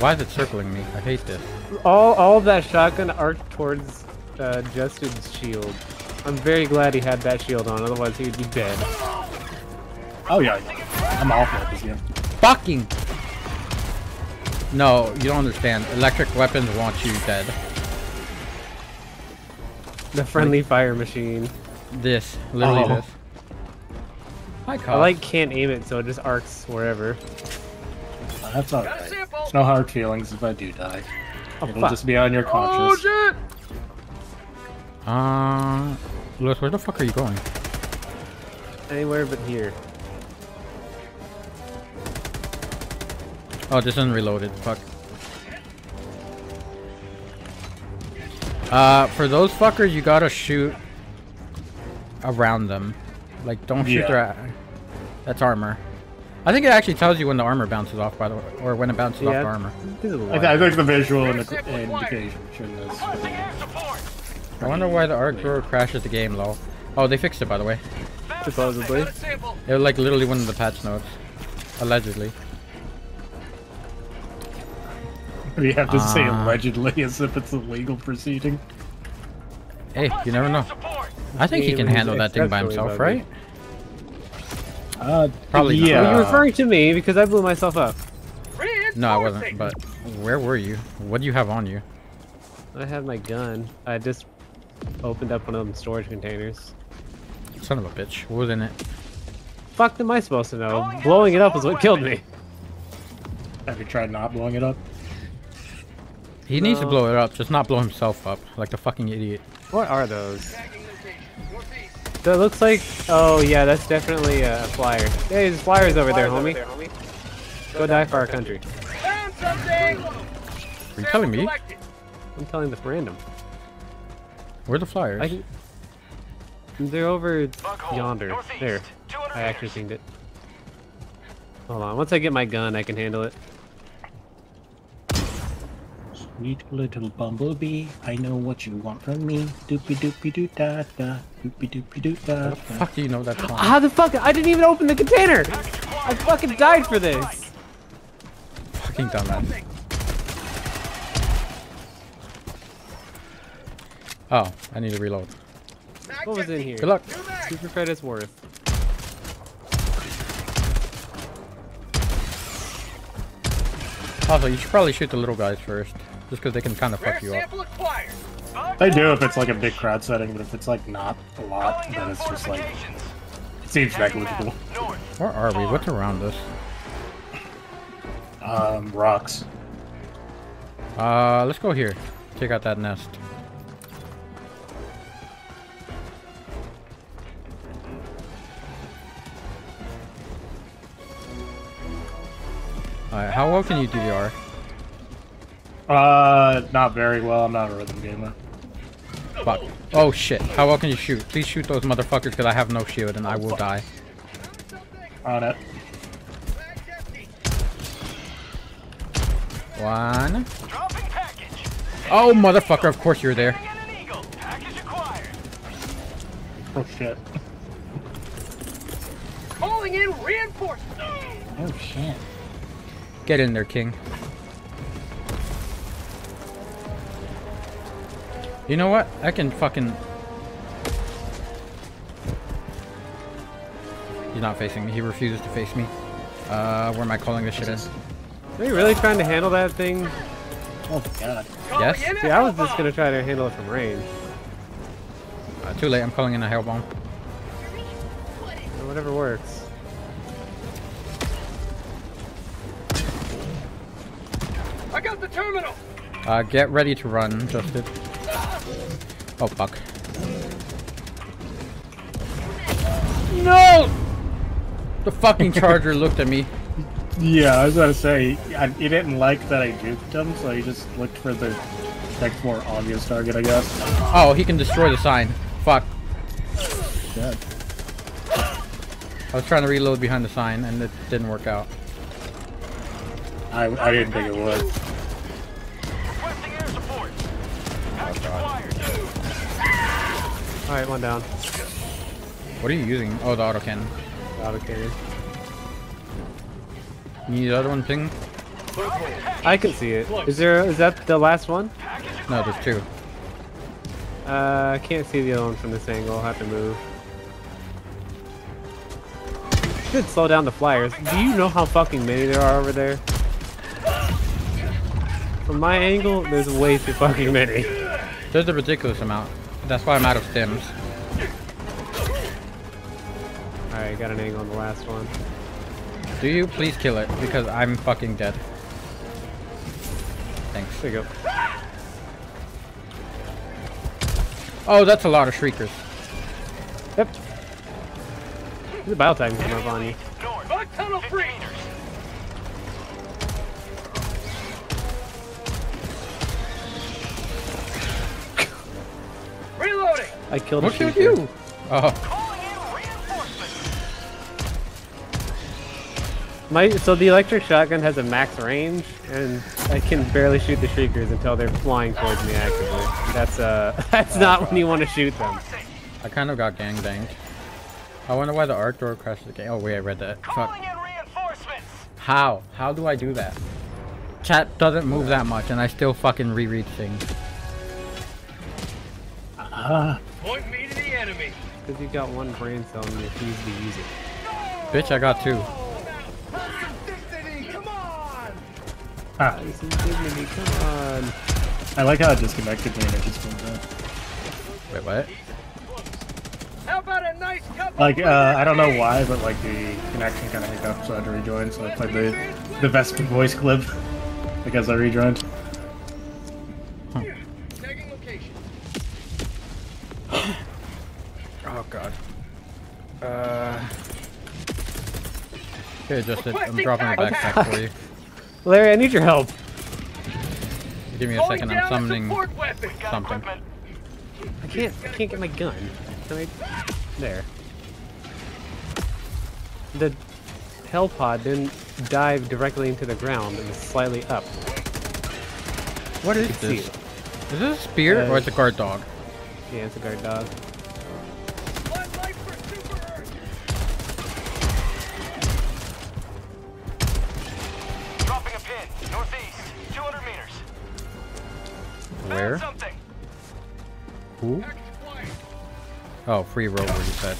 Why is it circling me? I hate this. All, all of that shotgun arced towards uh, Justin's shield. I'm very glad he had that shield on, otherwise he would be dead. Oh yeah, yeah. I'm awful at this game. Fucking! No, you don't understand. Electric weapons want you dead. The friendly fire machine. This. Literally Oh. this. Hi, I like can't aim it, so it just arcs wherever. Uh, That's alright. Got a sample. There's no hard feelings if I do die. Oh, It'll fuck. just be on your conscience. Oh conscience. shit! Uh, Lewis, where the fuck are you going? Anywhere but here. Oh, this isn't reloaded. Fuck. Uh, for those fuckers, you gotta shoot around them. Like, don't shoot Yeah. their. That's armor. I think it actually tells you when the armor bounces off, by the way, or when it bounces off the armor. This is I, th- I think the visual indic- indication is. Requesting air support. I wonder why the arc thrower crashes the game, lol. Oh, they fixed it, by the way. Supposedly. Got. It was like literally one of the patch notes, allegedly. We have to say Uh. allegedly as if it's a legal proceeding. Hey, you never know. I think he can handle that thing by himself, buggy. right? Uh, Probably not. yeah. Are you referring to me? Because I blew myself up. No, I wasn't. But where were you? What do you have on you? I have my gun. I just opened up one of them storage containers. Son of a bitch. What was in it? Fuck am I supposed to know? Blowing it up is what killed me. Have you tried not blowing it up? He needs to blow it up, just not blow himself up like the fucking idiot. What are those? That looks like. Oh yeah, that's definitely a flyer. Hey, there's flyers over there, homie. Go die for our country. Found. Are you telling me? I'm telling this random. Where are the flyers? I can... They're over Bughole, yonder. northeast, There. I actually meters. seen it. Hold on. Once I get my gun, I can handle it. Sweet little bumblebee, I know what you want from me. Doopy doopy doo da da. Doopy doopy doo da da. fuck do you know that song? How the fuck? I didn't even open the container! I fucking died for this! fucking dumbass. Oh, I need to reload. What was in here? Good luck. Super credits worth. Also, you should probably shoot the little guys first, just because they can kind of fuck you up. Sample acquired. Bug They do if it's like a big crowd setting, but if it's like not a lot, then it's just like it seems negligible. Where are we? What's around us? Um, rocks. Uh, let's go here. Take out that nest. Alright, how well can you DDR? Uh, not very well. I'm not a rhythm gamer. Fuck. Oh shit. How well can you shoot? Please shoot those motherfuckers because I have no shield and I will die. On it. One. Oh motherfucker, of course you're there. Bringing in an eagle. Package acquired. Oh shit. Calling in reinforcements. Oh shit. Get in there, King. You know what? I can fucking... He's not facing me. He refuses to face me. Uh, where am I calling this shit in? Are you really trying to handle that thing? Oh god. Calling Yes? in See, I was just gonna try to handle it from range. Uh, too late. I'm calling in a hell bomb. Whatever works. I got the terminal. Uh, get ready to run, Justin. Oh, fuck. No! The fucking charger looked at me. Yeah, I was gonna say I, he didn't like that I duped him, so he just looked for the next more obvious target, I guess. Oh, he can destroy the sign. Fuck. Yeah. I was trying to reload behind the sign and it didn't work out. I, I didn't think it would. Package acquired. Alright, one down. What are you using? Oh, the autocannon. Auto cannon. You need the other one ping? I can see it. Is there? Is that the last one? No, there's two. Uh, I can't see the other one from this angle. I'll have to move. Should slow down the flyers. Do you know how fucking many there are over there? From my angle, there's way too fucking many. There's a ridiculous amount. That's why I'm out of stims. Alright, got an angle on the last one. Do you? Please kill it, because I'm fucking dead. Thanks. There you go. Oh, that's a lot of shriekers. Yep. There's a battle time coming up on you. North. Tunnel free. Reloading. I killed What a killed shrieker. you? Oh, Calling in reinforcements. My so the electric shotgun has a max range, and I can barely shoot the shriekers until they're flying towards me actively. That's uh, that's not when you want to shoot them. I kind of got gangbanged. I wonder why the arc thrower crashed the game. Oh wait, I read that. Fuck. Calling in reinforcements. How? How do I do that? Chat doesn't move that much, and I still fucking reread things. Ah, Point me to the enemy. Because you got one brain cell and you refuse to use it. Bitch, I got two. ah. Dignity. Come on. I like how it disconnected me and it just went down. Wait, what? How about a nice Like, uh, I don't know why, but like the connection kind of hiccuped, so I had to rejoin. So I played the the Vespa voice clip because I rejoined. Oh god. Uh. Here, Justin. I'm dropping a backpack for you. Larry, I need your help. Give me a second. I'm summoning something. I can't. I can't get my gun. Can I? There. The hell pod didn't dive directly into the ground. It was slightly up. What is see this? Is this a spear Uh, or it's a guard dog? Yeah, it's a guard dog. Oh, free rover, he said.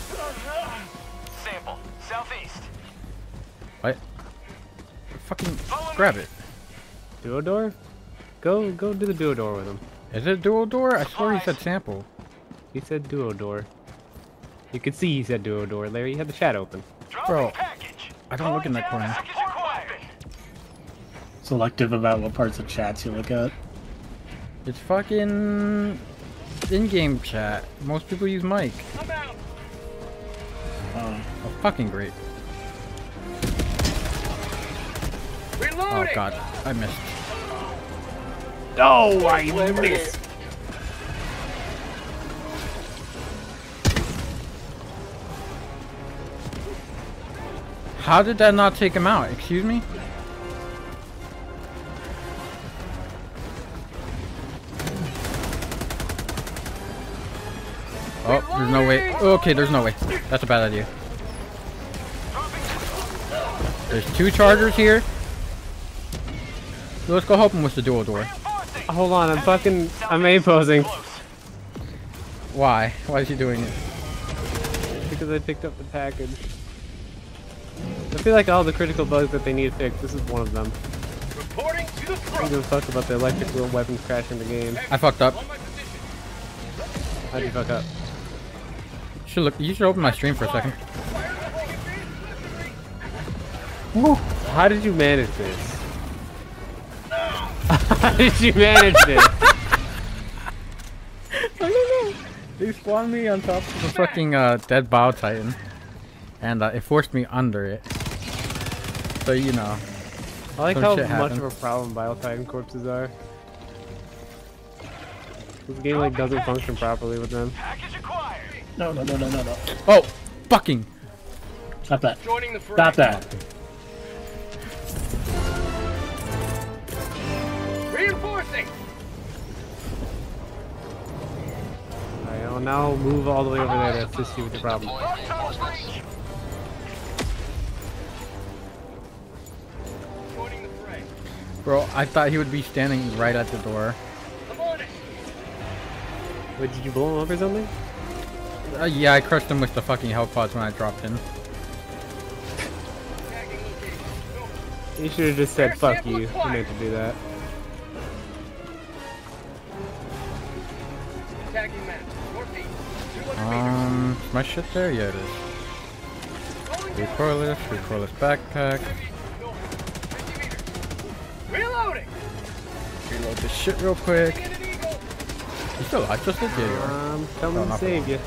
Sample. Southeast. What? Fucking grab it. Duodor? Go go do the duodor with him. Is it dual door? I swear he said sample. He said duodor. You could see he said duodor. Larry, you had the chat open. Bro. I don't look in that Calling corner. down Package acquired. Selective about what parts of chats you look at. It's fucking in-game chat. Most people use mic. I'm out. Um, Oh, fucking great. Oh god, I missed. Oh, I missed. How did that not take him out? Excuse me? Way. Okay, there's no way. That's a bad idea. There's two chargers here. Let's go help him with the dual door. Hold on, I'm fucking I'm A posing Why? Why is he doing it? because I picked up the package. I feel like all the critical bugs that they need to fix, this is one of them. Reporting to the I don't give a fuck about the electric wheel weapons crashing the game. I fucked up. On my position. How'd you fuck up? Should look. You should open my stream for a second. How did you manage this? How did you manage this? They spawned me on top of a fucking uh, dead Bile Titan. And uh, it forced me under it. So, you know. I like how much happened. of a problem Bile Titan corpses are. This game like doesn't function properly with them. Package acquired. No, no, no, no, no, no. Oh! Fucking! Stop that. Joining the. Stop that. Reinforcing. Alright, I'll now move all the way over there to assist you with the problem. Deploying reinforcements. Joining the fray. Bro, I thought he would be standing right at the door. I'm on it. Wait, did you blow him up or something? Uh, yeah, I crushed him with the fucking health pods when I dropped in. Tagging location. Go. You should have just said fuck you. You meant to do that. Tagging map. Northeast. 200 meters. Um, is my shit there? Yeah, it is. Calling down. Recoilless, recoilless backpack. 50 meters. Reloading. Reload this shit real quick. Get an. You still alive, just yeah, you are. Um, coming Oh, to save you.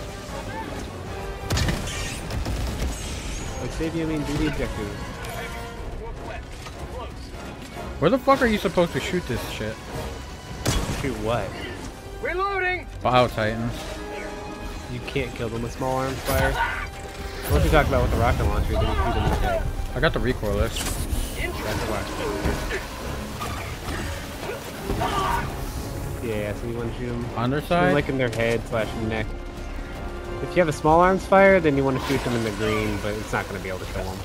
By save you, I mean do the objective. Where the fuck are you supposed to shoot this shit? Shoot what? Reloading. Bile Titans. You can't kill them with small arms fire. What are you talk about with the rocket launcher? Then you shoot them in the head. I got the recoilless. That's why. Yeah, so you want to shoot them Underside? like in their head slash neck. If you have a small arms fire, then you want to shoot them in the green, but it's not going to be able to kill them.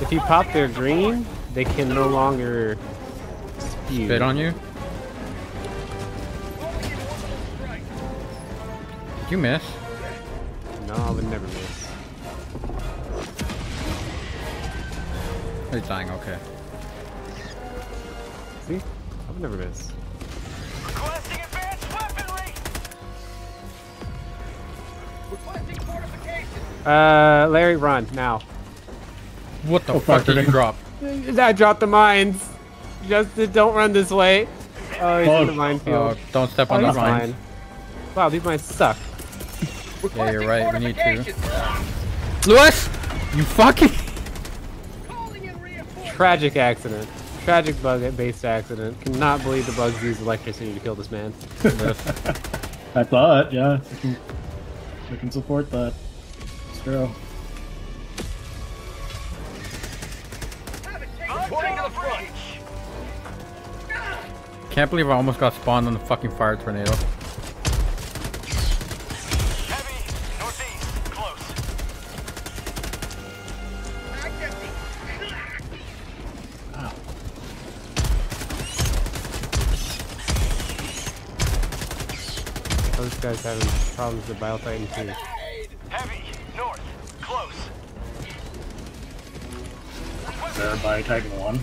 If you pop their green, they can no longer spew. Spit on you? Did you miss? No, I would never miss. He's dying, okay. See? I would never miss. Uh, Larry, run now. What the Oh, fuck fuck, did did you drop? I dropped the mines. Justin, don't run this way. Oh, he's Oh. in the minefield. Oh, don't step Oh, on the he's vines. fine. Wow, these mines suck. Yeah, you're right, we need to. Fortifications. Lewis! You fucking... Calling in reinforcements. Tragic accident. Tragic bug-based accident. Cannot believe the bugs used electricity to kill this man. I thought, yeah. I can, I can support that girl. Can't believe I almost got spawned on the fucking fire tornado. those guys having problems with Battle Titan too. There Bile Titan 1.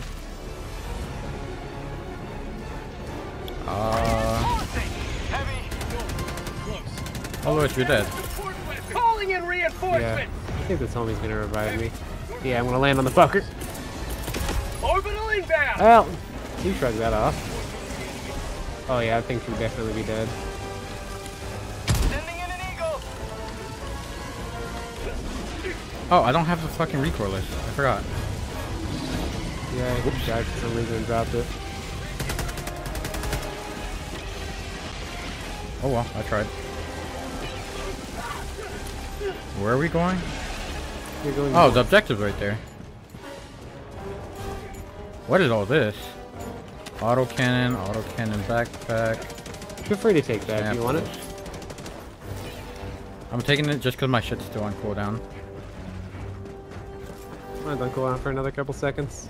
Uh, oh, Lewis, you're dead. Calling in Yeah. I think this homie's gonna revive me. Yeah, I'm gonna land on the fucker. Orbital inbound. Well, he shrugged that off. Oh yeah, I think he'd definitely be dead. Sending in an eagle. Oh, I don't have the fucking recoilless. I forgot. Yeah, he died for some reason and dropped it. Oh well, I tried. Where are we going? Going Oh, the objective's right there. What is all this? Auto cannon, auto cannon backpack. Feel free to take that if you want it. I'm taking it just because my shit's still on cooldown. Go on for another couple seconds.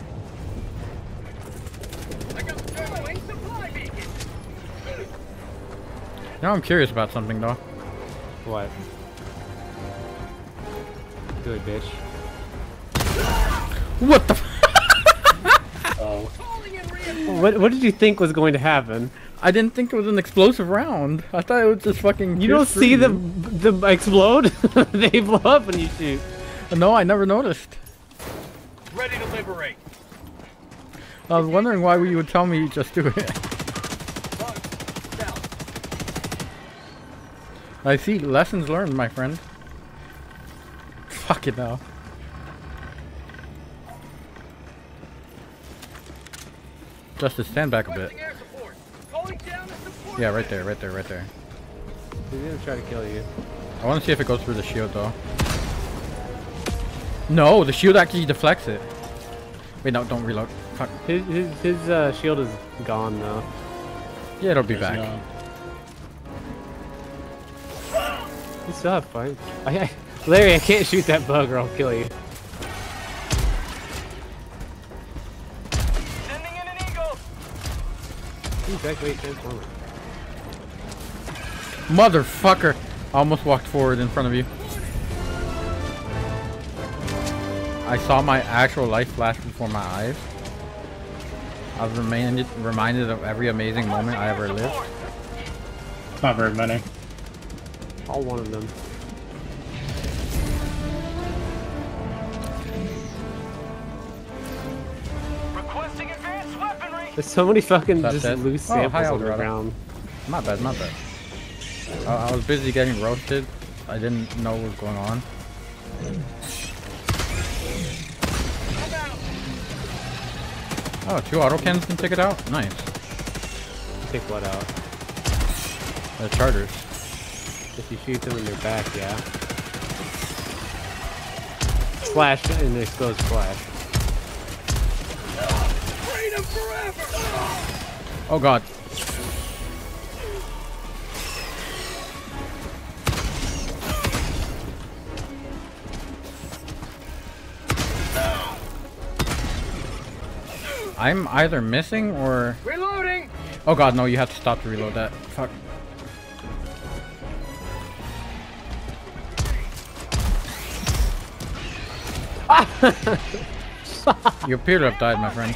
I got thermal supply beacon. Now I'm curious about something though. What? Do it, bitch. What the? Oh, Calling in reinforcements. What What did you think was going to happen? I didn't think it was an explosive round. I thought it was just fucking. You don't see through the the explode? they blow up when you shoot. No, I never noticed. Ready to liberate. I was wondering why you would tell me just do it. Bug. South. I see lessons learned, my friend. Fuck it now. Justice, stand back a bit. Requesting air support. Calling down a support. Yeah, right there, right there, right there. He's gonna try to kill you. I want to see if it goes through the shield though. No, the shield actually deflects it. Wait, no, don't reload. Fuck. His his, his uh, shield is gone though. Yeah, it'll be there's back. no- You still have fun. I, I, Larry, I can't shoot that bug or I'll kill you. Sending in an eagle. He's actually a transformer. Motherfucker! I almost walked forward in front of you. I saw my actual life flash before my eyes. I was reminded reminded of every amazing moment I ever lived. Not very many. All one of them. Requesting advanced weaponry. There's so many fucking just it? loose Oh, hi, samples on the ground. My bad, my bad. I, I was busy getting roasted. I didn't know what was going on. Oh, two auto cannons can take it out? Nice. Take what out? The chargers. If you shoot them in their back, yeah. Splash and explodes splash. Freedom. Oh god. I'm either missing or... Reloading. Oh god, no, you have to stop to reload that. Fuck. You appear to have died, my friend.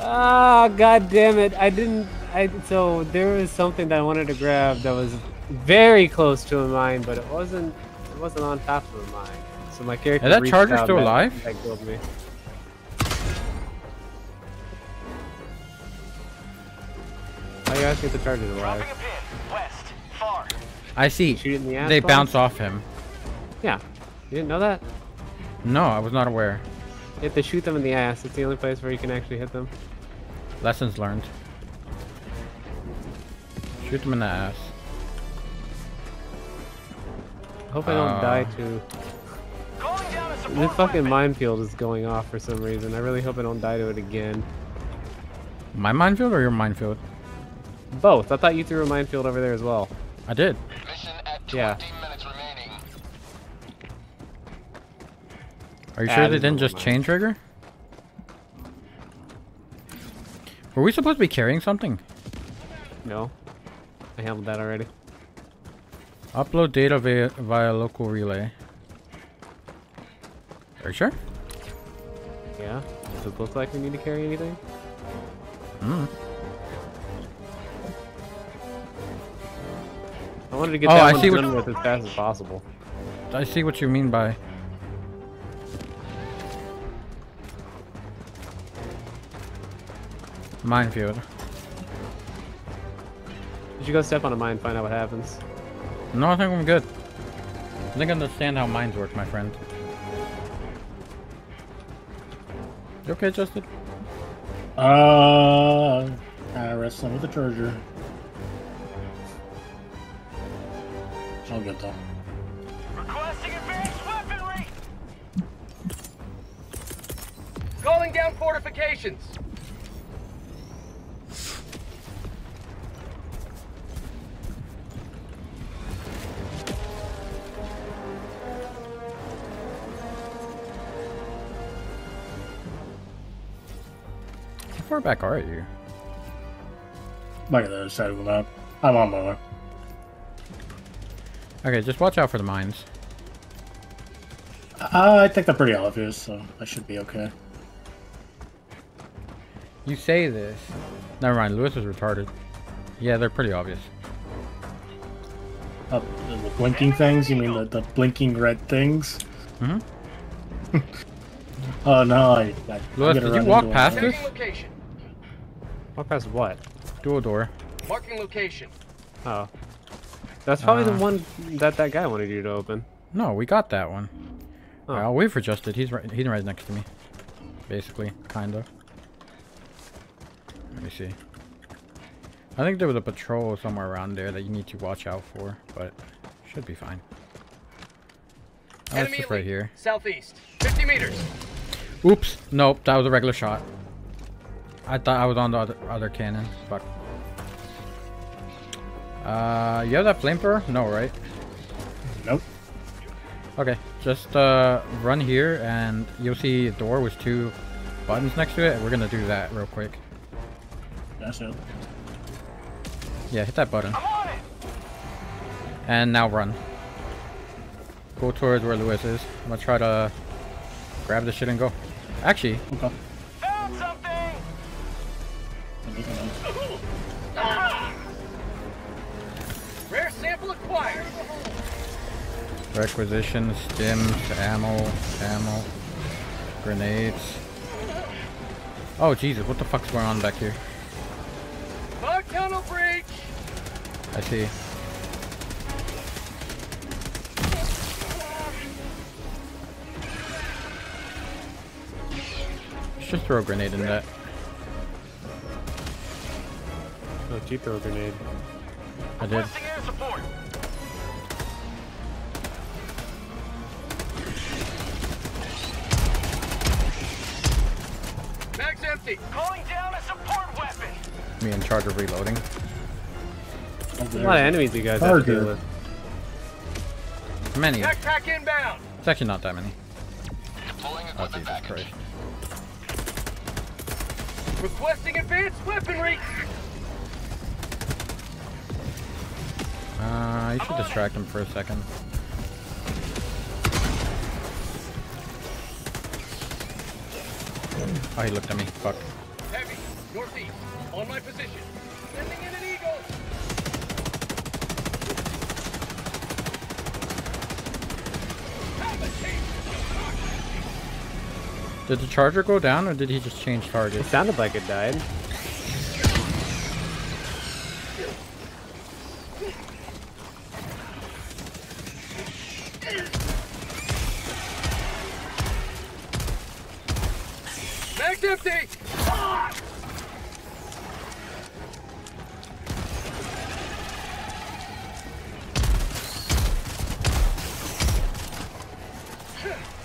Ah, god damn it. I didn't I so there was something that I wanted to grab that was very close to a mine, but it wasn't it wasn't on top of a mine. So my character Is that reached charger still that- alive? That killed me. Why are you asking if the charger's alive? Dropping a pin. West. Far. I see. Shoot it in the They bounce off him. Yeah. You didn't know that? No, I was not aware. You have to shoot them in the ass. It's the only place where you can actually hit them. Lessons learned. Shoot them in the ass. Hope I don't Uh, die to Calling down a support This fucking minefield is going off for some reason. I really hope I don't die to it again. My minefield or your minefield? Both. I thought you threw a minefield over there as well. I did. Mission at 20 Yeah. Are you sure they didn't just chain trigger? Were we supposed to be carrying something? No. I handled that already. Upload data via, via local relay. Are you sure? Yeah. Does it look like we need to carry anything? Hmm. I wanted to get Oh, that I one see what- done with as fast as possible. I see what you mean by. Minefield. You should go step on a mine and find out what happens. No, I think I'm good. I think I understand how mines work, my friend. You okay, Justin? Uh, I wrestling with the charger. I'll get that. Requesting advanced weaponry. Calling down fortifications. Back are you? Back at the other side of the map. I'm on my way. Okay, just watch out for the mines. Uh, I think they're pretty obvious, so I should be okay. You say this. Never mind, Lewis is retarded. Yeah, they're pretty obvious. Uh, the, the blinking things? You mean the, the blinking red things? Mm-hmm. Oh no, I. I Lewis, did you walk into past one. This? Checking location. Walk past what? Dual door. Marking location. Oh. That's probably Uh. the one that that guy wanted you to open. No, we got that one. Oh. Alright, I'll wait for Justin. He's right. He's right next to me. Basically, kind of. Let me see. I think there was a patrol somewhere around there that you need to watch out for, but should be fine. Oh, it's Enemy just right here. Southeast. 50 meters. Oops. Nope, that was a regular shot. I thought I was on the other, other cannon. Fuck. Uh, you have that flamethrower? No, right? Nope. Okay, just uh, run here and you'll see a door with two buttons next to it. We're gonna do that real quick. That's it. Yeah, hit that button. And now run. Go towards where Lewis is. I'm gonna try to grab the shit and go. Actually, Okay. Rare sample acquired. requisitions, stims, ammo, ammo, grenades. Oh Jesus, what the fuck's going on back here? Bug tunnel breach. I see. Let's just throw a grenade in that. Oh, G throw a grenade. I did. Requesting air support. Mag's empty. Calling down a support weapon. Me in charge of reloading. There's a lot of enemies you guys have to deal with. Many. Backpack inbound. It's actually not that many. Deploying Oh equipment Jesus package. Christ. Requesting advanced weaponry. Uh, you should distract him for a second. Oh, he looked at me. Fuck. Heavy. Northeast. On my position. Sending in an eagle. Did the charger go down or did he just change target? It sounded like it died. Mag's empty. Fire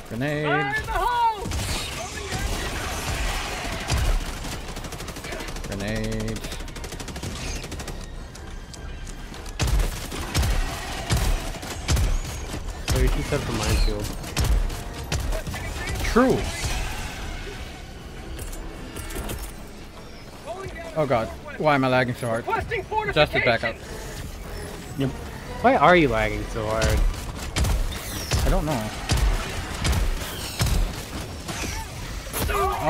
Grenades. in the hole. Grenades. So you should set the minefield. True. Oh god. Why am I lagging so hard? Just it back up. Yep. Why are you lagging so hard? I don't know.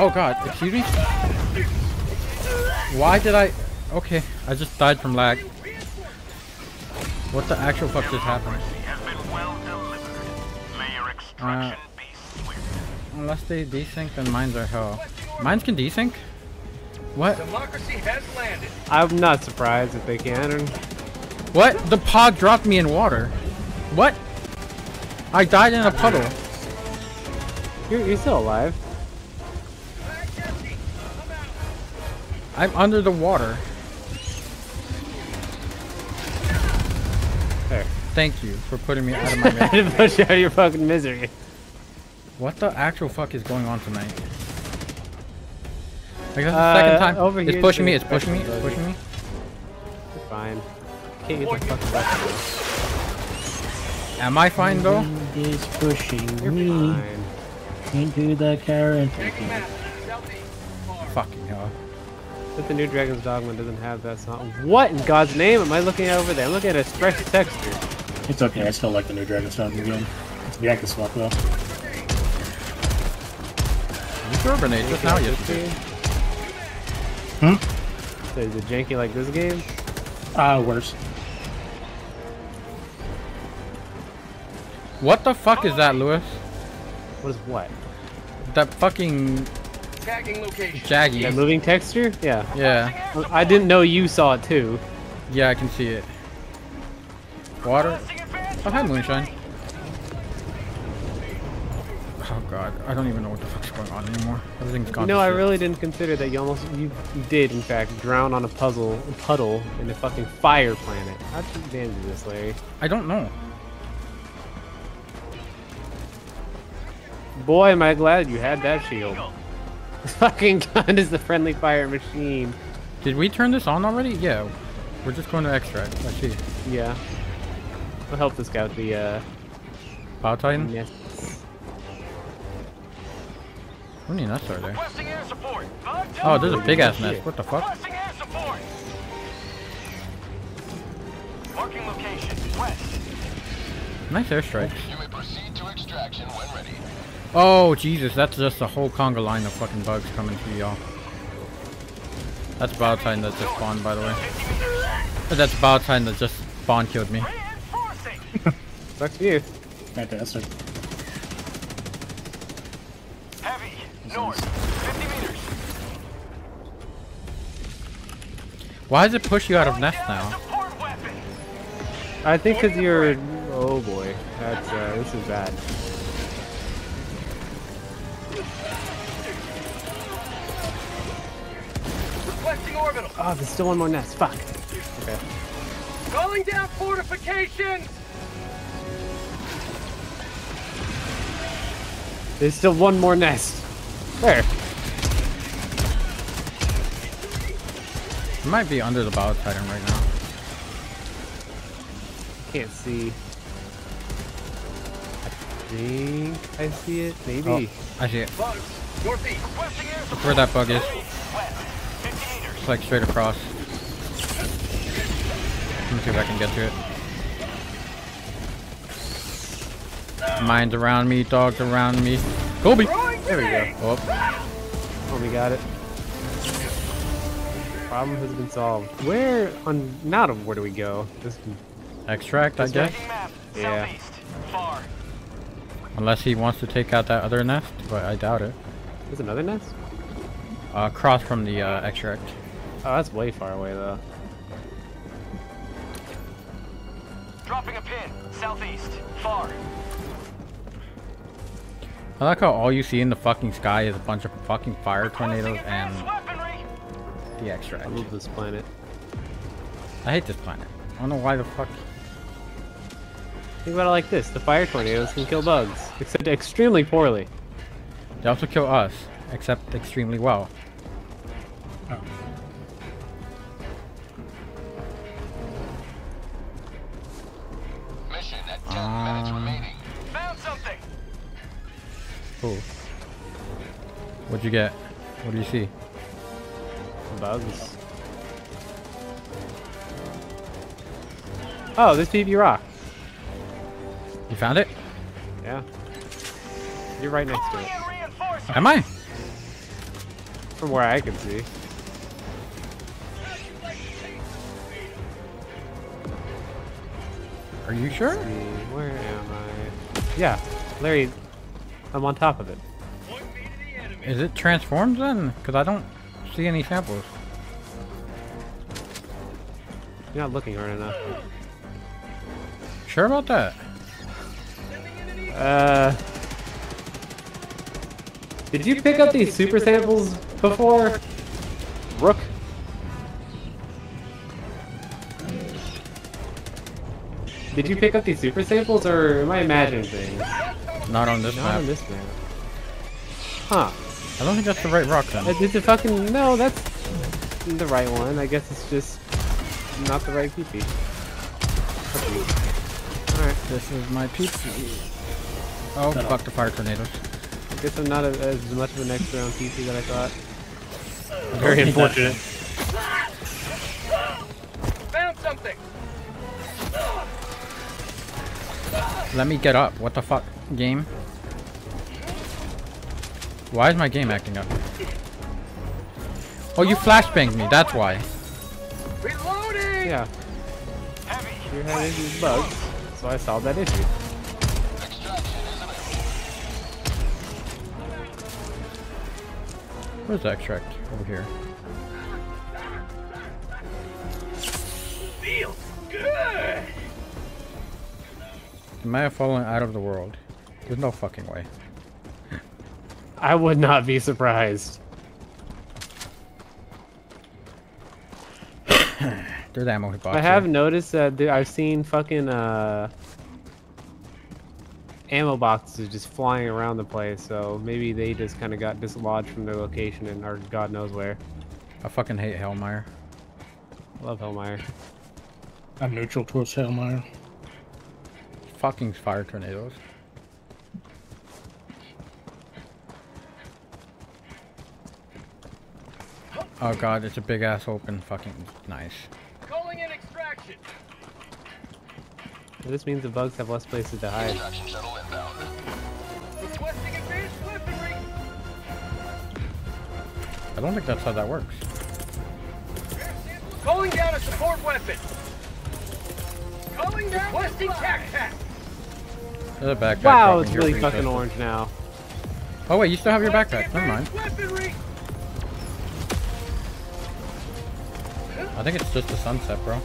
Oh god, excuse me? Why did I... Okay, I just died from lag. What the actual fuck just happened? Has been well delivered. Uh, extraction be swift. unless they desync, then mines are hell. Mines can desync? What? Democracy has landed. I'm not surprised if they can. What? The pod dropped me in water. What? I died in a puddle. You're, you're still alive. I'm under the water. There. Thank you for putting me out of my I misery. didn't push you out of your fucking misery. What the actual fuck is going on tonight? I guess the Uh, second time. over it's here pushing me, it's pushing me, it's pushing me. You're fine. Can't get the fucking button now. Am I fine though? Wind is pushing You're me fine. into the current. Fucking hell. But the new Dragon's Dogma doesn't have that song. What in God's name am I looking at over there? I'm looking at express texture. It's okay. I still like the new Dragon's Dogma game. It's Bianca swap though. You throw a grenade just now, yes you did. Hmm? So is it janky like this game? Ah, worse. What the fuck is that, Lewis? What is what? That fucking Tagging location. That jaggy. moving texture? Yeah. Yeah, Well, I didn't know you saw it too. yeah, I can see it. Water. Oh, hi, Moonshine. Oh god, I don't even know what the fuck's going on anymore. Everything's gone. You know, I really didn't consider that you almost you, you did in fact drown on a puzzle a puddle in a fucking fire planet. How'd you damn do this, Larry? I don't know. Boy, am I glad you had that shield. This fucking gun is the friendly fire machine. Did we turn this on already? Yeah. We're just going to extract. I see. Yeah. We'll help this guy with the uh Bile Titan? nest. How many nests are there? Requesting air support. Bug Oh, there's a big ass nest. What the fuck? Requesting air support. Marking location. West. Nice airstrikes. You may proceed to extraction when ready. Oh, Jesus. That's just a whole conga line of fucking bugs coming through y'all. That's Bile Titan that just spawned, by the way. That's Bile Titan that just spawn killed me. Reinforcing. Sucks for you. Fantastic. Heavy. North. 50 meters. Why does it push you out of nest now? I think because you're. Oh boy, that's uh, this is bad. Requesting orbital. Oh, there's still one more nest. Fuck. Okay. Calling down fortifications. There's still one more nest. There. It might be under the Bile Titan right now. Can't see. I think I see it. Maybe. Oh, I see it. Bugs. Northeast. Requesting air support. Where that bug is. It's like straight across. Let me see if I can get to it. Mines around me, dogs around me. Kobe! There we go. Oh, Oh, we got it. Problem has been solved. Where on now? To where do we go? This extract, I guess. Taking map. Yeah. Far. Unless he wants to take out that other nest, but I doubt it. there's another nest. Uh, across from the uh, extract. Oh, that's way far away though. Dropping a pin. Southeast. Far. I like how all you see in the fucking sky is a bunch of fucking fire tornadoes and advanced weaponry. the extract. I love this planet. I hate this planet. I don't know why the fuck. Think about it like this: the fire tornadoes can kill bugs, except extremely poorly. They also kill us, except extremely well. Mission at 10 Ah. minutes remaining. Cool. What'd you get? What do you see? Bugs. Oh, this PV rock. You found it? Yeah. You're right next to it. Am I? From where I can see. Are you sure? Where am I? Yeah, Larry, I'm on top of it. Is it transformed then? Because I don't see any samples. You're not looking hard enough. Sure about that? Uh, did you pick up these super samples before, Rook? Did you pick up these super samples, or am I imagining things? Not on this Not map. on this map. Huh. I don't think that's the right rock then. Uh, It's a fucking no. That's the right one. I guess it's just not the right PP. Alright. This is my PP. Oh, fuck the fire tornadoes. I guess I'm not a, as much of an expert on PP that I thought. Very Very unfortunate. Let me get up. What the fuck? Game? Why is my game acting up? Oh, you flashbanged me. That's why. Reloading. Yeah. You had issues with bugs, so I solved that issue. Where's the extract? Over here. Feels good. Am I falling out of the world? There's no fucking way. I would not be surprised. There's ammo box. I have noticed that there, I've seen fucking uh, ammo boxes just flying around the place, so maybe they just kind of got dislodged from their location and are God knows where. I fucking hate Hellmire. I love Hellmire. I'm neutral towards Hellmire. Fucking fire tornadoes. Oh god, it's a big ass open fucking nice. Calling in extraction. This means the bugs have less places to hide. Requesting advanced weaponry. I don't think that's how that works. Calling down a support weapon. Calling down. Requesting tac tac. There's a backpack. Wow, it's really fucking Crystal. orange now. Oh wait, you still have your backpack. Never mind. I think it's just a sunset, bro.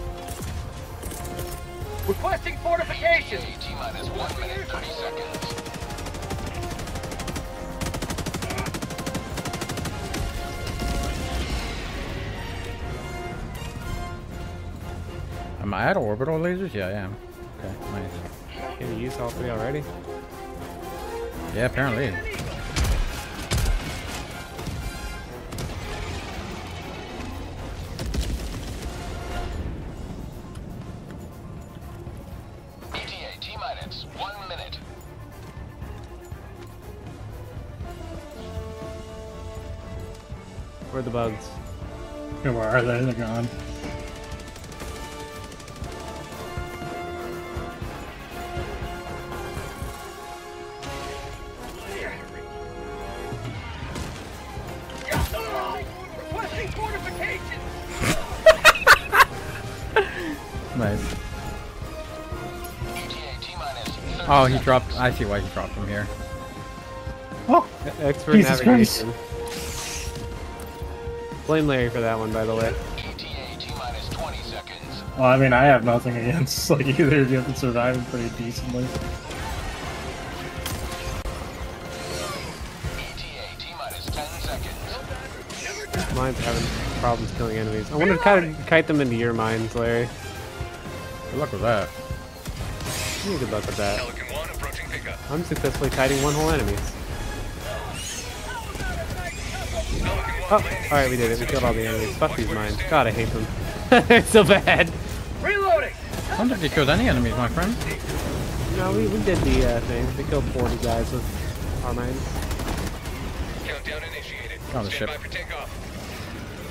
Requesting fortification. T minus one minute, 30 seconds. Am I out of orbital lasers? Yeah, I am. Okay, nice. Can you use all three already? Yeah, apparently. ETA T minus one minute. Where are the bugs? Where are they? They're gone. Oh, he dropped. I see why he dropped from here. Oh, Expert Jesus navigation. Blame Larry for that one, by the way. ETA T minus 20 seconds. well, I mean, I have nothing against like either of you have been surviving pretty decently. ETA T minus 10 seconds. Mine's having problems killing enemies. I wanted to kind of kite them into your mines, Larry. Good luck with that. Good luck with that. I'm successfully kiting one whole enemy. Oh, alright, we did it. We killed all the enemies. Fuck these mines. God, I hate them. They're so bad. Reloading. I don't think he killed any enemies, my friend. No, we, we did the uh, thing. We killed 40 guys with our mines. Countdown initiated. On the ship. by for takeoff.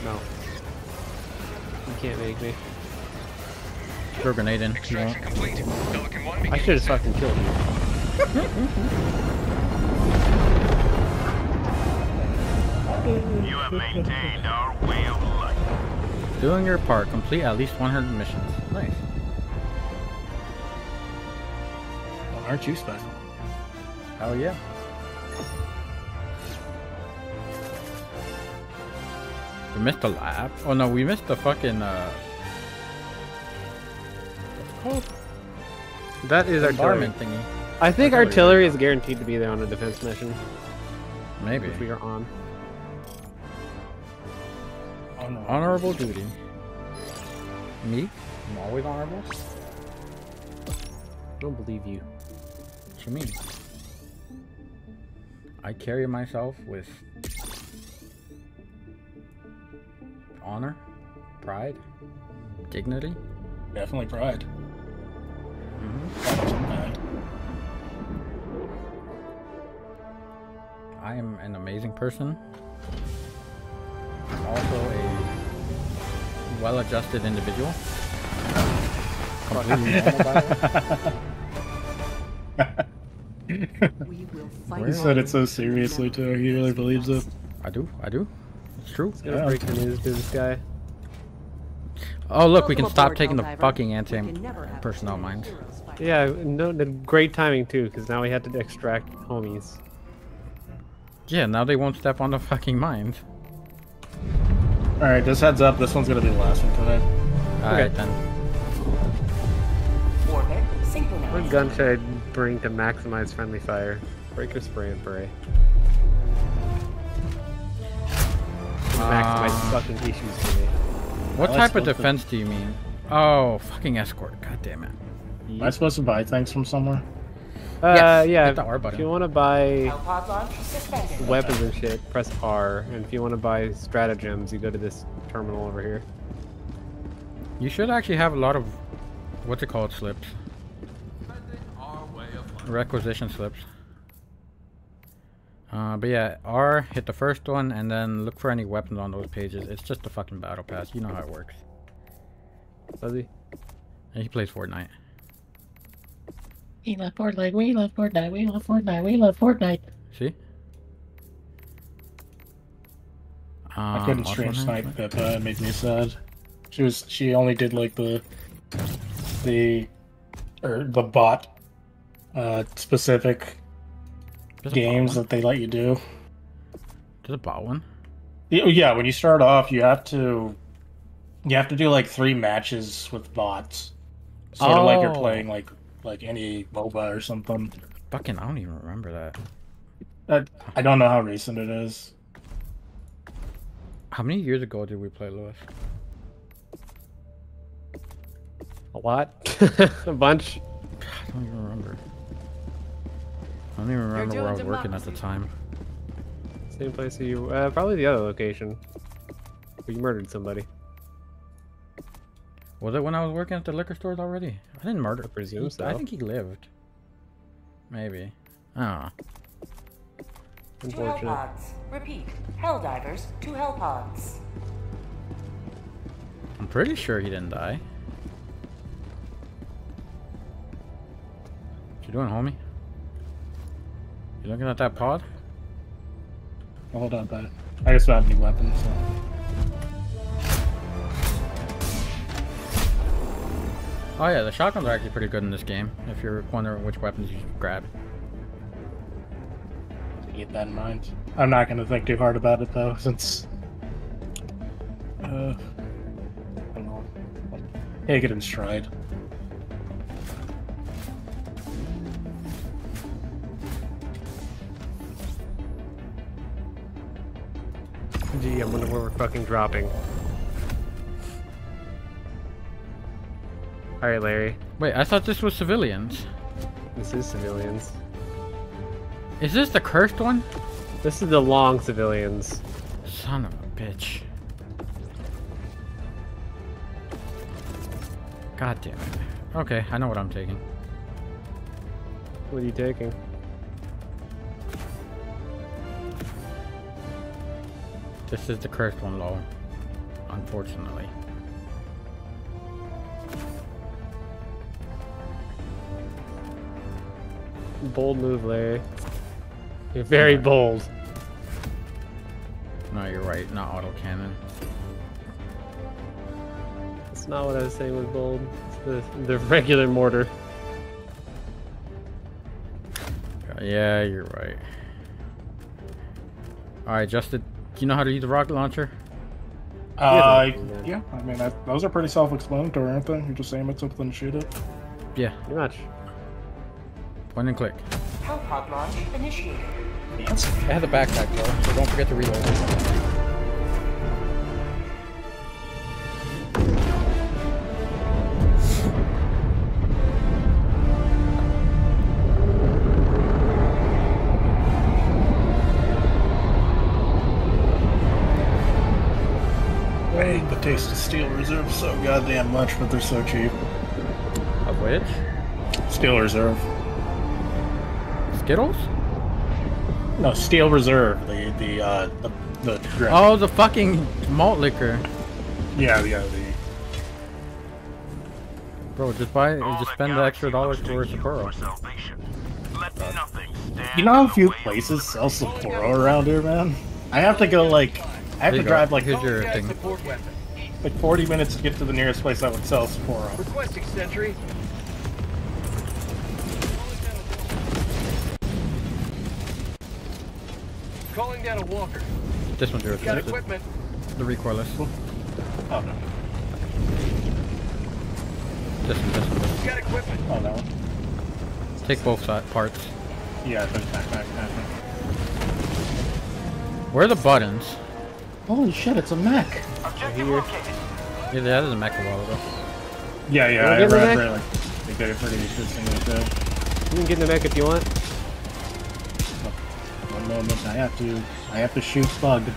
No. You can't make me. Throw a grenade in. if you want. Extraction complete. Pelican 1 I should have fucking killed you. You have maintained our way of life. Doing your part. Complete at least 100 missions. Nice. Well, aren't you special? Hell yeah. We missed the lab. Oh no, we missed the fucking uh. What's it called? That is our Bombardment thingy. I think Artillery. artillery is guaranteed to be there on a defense mission, Maybe. which we are on. Oh, no. Honorable duty. Me? I'm always honorable. I don't believe you. What you mean? I carry myself with honor, pride, dignity. Definitely pride. Mhm. Pride I am an amazing person. I'm also a well-adjusted individual. Completely normal, by the way. We will fight. He said it so seriously too. He really believes it. I do. I do. It's true. Gonna Yeah. break the news to this guy. Oh look, we can stop taking the fucking anti can never have personnel mines. Yeah, no, great timing too, because now we had to extract homies. Yeah, now they won't step on the fucking mines. Alright, just heads up, this one's gonna be the last one today. Alright then. What gun should I bring to maximize friendly fire? Breaker spray and pray. Maximize Uh, fucking issues for me. What I type of both of- defense do you mean? Oh, fucking escort. God damn it. Am I supposed to buy things from somewhere? Uh, Yes, yeah. hit the R button. If you want to buy Pod launch suspended. weapons and shit, press R. And if you want to buy stratagems, you go to this terminal over here. You should actually have a lot of what's it called slips. Requisition slips. Uh, but yeah, R, hit the first one, and then look for any weapons on those pages. It's just a fucking battle pass. You know how it works. Does he? And he plays Fortnite. We love Fortnite, we love Fortnite, we love Fortnite, we love Fortnite. See? I Um, couldn't also stream nice, snipe nice. Pippa, it made me sad. She was she only did like the the or the bot uh specific There's games that they let you do. There's a bot one. Yeah, Yeah, when you start off, you have to you have to do like three matches with bots, sort of like you're Oh. playing like like any MOBA or something. Fucking, I don't even remember that. I, I don't know how recent it is. How many years ago did we play Lewis? A lot? a bunch? I don't even remember. I don't even remember where I was working at the time. Same place as you. Uh, probably the other location. Where you murdered somebody. Was it when I was working at the liquor stores already? I didn't murder. I presume he- so. I think he lived. Maybe. I don't know. Two Unfortunate. Hellpods. Repeat. Helldivers to Hellpods. I'm pretty sure he didn't die. What you doing, homie? You looking at that pod? Hold on, but I just found new weapons. So. Oh yeah, the shotguns are actually pretty good in this game. If you're wondering which weapons you should grab. keep that in mind. I'm not gonna think too hard about it though, since uh, I don't know. Take it in stride. Gee, I wonder where we're fucking dropping. Alright, Larry. Wait, I thought this was civilians. This is civilians. Is this the cursed one? This is the long civilians. Son of a bitch. God damn it. Okay, I know what I'm taking. What are you taking? This is the cursed one, low. Unfortunately. Bold move, Larry. You're very bold. No, you're right. Not auto cannon. That's not what I was saying with bold. It's the, the regular mortar. Yeah, you're right. All right, Justin. Do you know how to use the rocket launcher? Uh, Yeah. yeah, I mean, that, those are pretty self-explanatory, aren't they? You just aim at something and shoot it. Yeah. Pretty much. Point and click. Hellpod launch initiated. Fancy. It has a backpack though, so don't forget to reload it. I hate the taste of Steel Reserve so goddamn much, but they're so cheap. Of which? Steel Reserve. Skittles? No, Steel Reserve. The the uh the the. drink. Oh, the fucking malt liquor. yeah, yeah. The Bro, just buy, just spend the extra dollars for Sapporo. You know how few places sell Sapporo around here, man? I have to go like I have to you go. drive like Here's your Gas thing. like 40 minutes to get to the nearest place that would sell Sapporo. Requesting sentry. Calling down a walker. This one's yours. Got The, equipment. the recoilless. Oh no. This one, this one. This one. Got equipment. Oh that one. Take both side parts. Yeah, there's backpack. backpack. Where are the buttons? Holy shit, it's a mech. Objective located. Yeah, that is a mech a while ago. Yeah, yeah, Wanna I get in the read like they did a pretty interesting with that. You can get in the mech if you want. One moment, I have to, I have to shoot Bug. You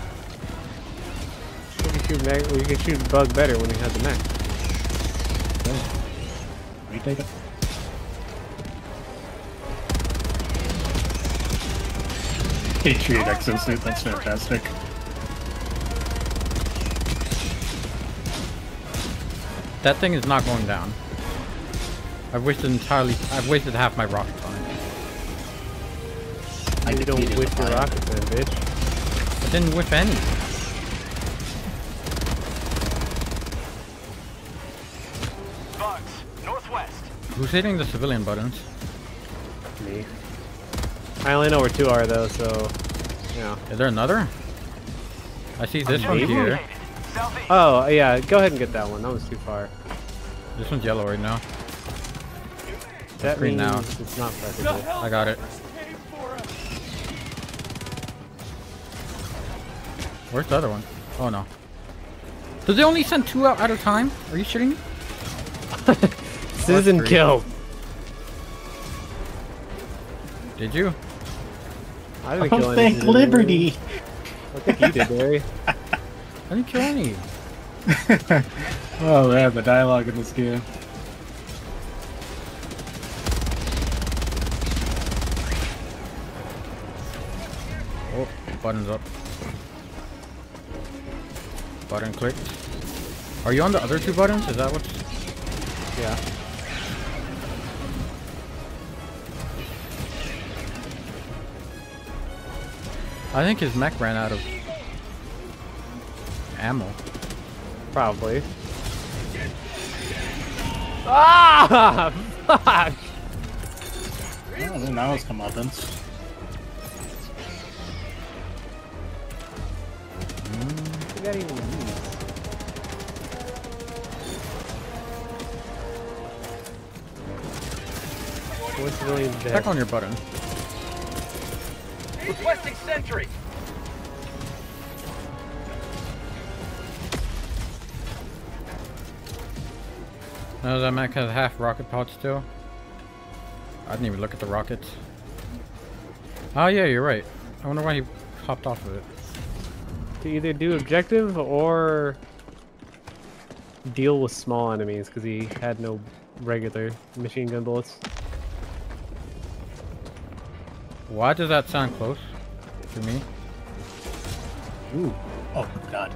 can shoot mech, or you can shoot bug better when you have the mech. Retake it. Patriot exosuit, that's fantastic. That thing is not going down. I've wasted entirely. I've wasted half my rocket time. I You don't defeated whip the your fire. rocket then, bitch. I didn't whiff any. Bugs. Northwest. Who's hitting the civilian buttons? Me. I only know where two are though, so yeah. Is there another? I see this one here. Oh yeah, go ahead and get that one. That was too far. This one's yellow right now. That Green means now. it's not preferable. I got it. Where's the other one? Oh no. Did they only send two out at a time? Are you shitting me? Citizen three. killed. Did you? I didn't kill Oh, any thank citizen. Liberty! I think you did, Barry. I didn't kill any. Oh man, the dialogue in this game. Oh, buttons up. Button clicked. Are you on the other two buttons? Is that what's... Yeah. I think his mech ran out of ammo. Probably. Ah! Fuck! Oh, now it's comeuppance. What One civilian's dead. Check on your button. Requesting sentry. No, that mech has half rocket pods still. I didn't even look at the rockets. Oh yeah, you're right. I wonder why he hopped off of it. To either do objective or deal with small enemies because he had no regular machine gun bullets. Why does that sound close to me? Ooh. Oh, God.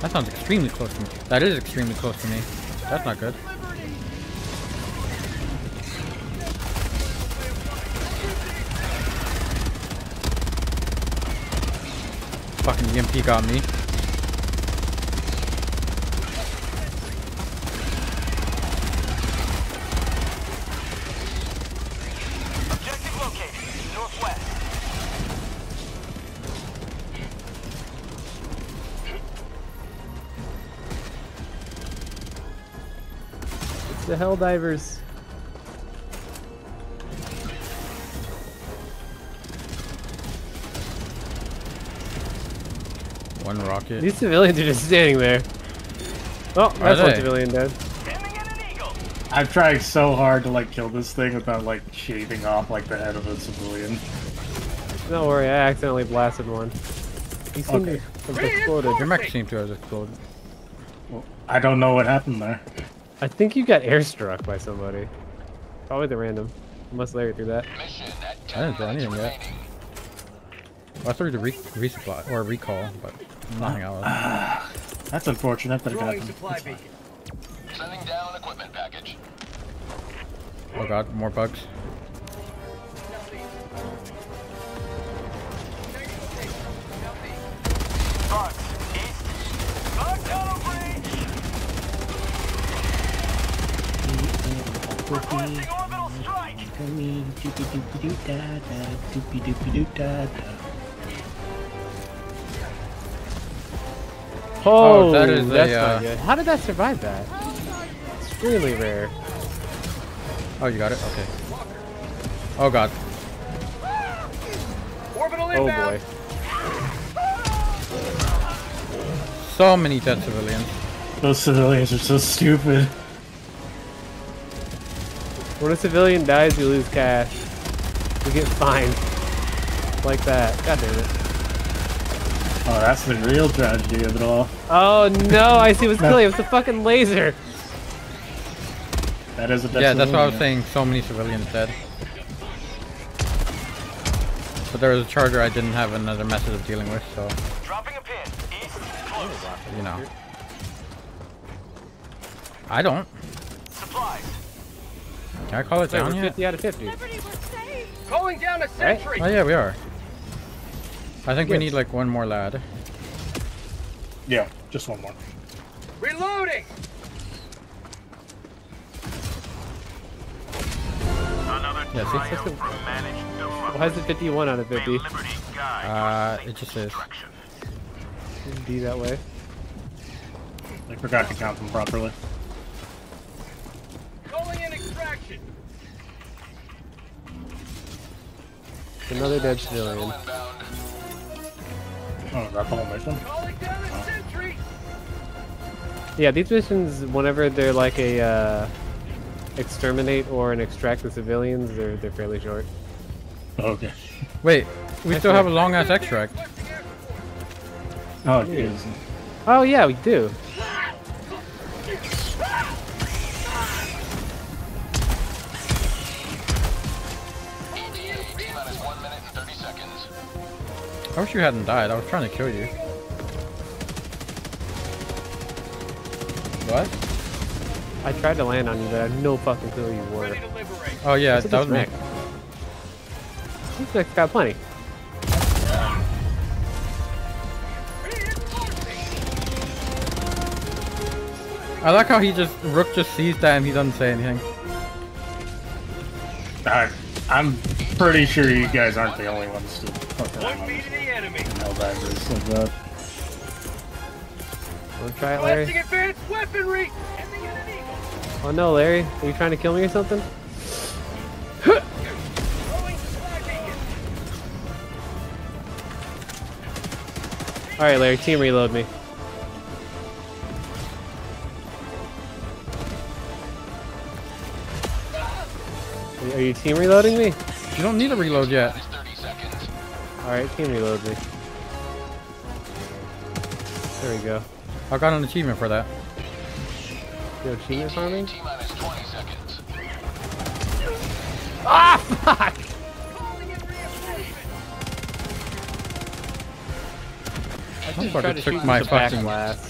That sounds extremely close to me. That is extremely close to me. That's not good. Fucking EMP got me. It's divers. One rocket. These civilians are just standing there. Oh, that's one they? civilian dead. Sending in an eagle. I've tried so hard to like kill this thing without like shaving off like the head of a civilian. Don't worry, I accidentally blasted one. He seemed Okay. to have exploded. Your mech seemed to have exploded. Well, I don't know what happened there. I think you got airstruck by somebody. Probably the random. Unless Larry threw that. Mission at I 10 didn't do minutes anything yet. Well, I threw the re resupply or recall, but nothing else. That's unfortunate, but it Throwing happened. supply It's fine. Sending down equipment package. Oh god, more bugs. Bugs. Requesting orbital strike. Oh, that is a, uh, not good. How did that survive that? It's really rare. Oh, you got it? Okay. Oh god. Orbital Oh inbound. boy. So many dead civilians. Those civilians are so stupid. When a civilian dies, you lose cash. You get fined. Like that. God damn it. Oh, that's the real tragedy of it all. Oh no, I see what's killing him. It's a fucking laser. That is a dead Yeah, that's what I was saying. So many civilians dead. But there was a charger I didn't have another method of dealing with, so, Dropping a pin. East. Close. you know. I don't. Supplies. Can I call it Wait, down we're yet? 50 out of 50. Calling down a sentry. Oh yeah, we are. I think we need like one more lad. Yeah, just one more. Reloading. Another Yeah, see, trial from managed Why is it 51 out of 50? Uh, it just is. Be that way. I forgot to count them properly. Calling extraction. Another dead civilian. Oh, is that the whole mission? Calling down a sentry. Yeah, these missions, whenever they're like a uh, exterminate or an extract the civilians, they're they're fairly short. Okay. Wait, we still have a long ass extract. Oh, jeez. Oh yeah, we do. I wish you hadn't died. I was trying to kill you. What? I tried to land on you, but I have no fucking clue you were. Ready to liberate. Oh yeah, What's with that this was me. mech? This mech's got plenty. I like how he just Rook just sees that and he doesn't say anything. I, I'm pretty sure you guys aren't the only ones to fuck around One on beat of the enemy. Helldivers like that. Wanna try it, Larry? Blasting advanced weaponry. Sending in an eagle. Oh no, Larry, are you trying to kill me or something? Throwing supply beacon. All right, Larry, team reload me. Are you team reloading me? You don't need a reload yet. Minus All right, team reload me. There we go. I got an achievement for that. You have achievement farming? T minus 20 seconds. Ah, fuck! Calling. I just fucker tried to took shoot my my fucking- blast.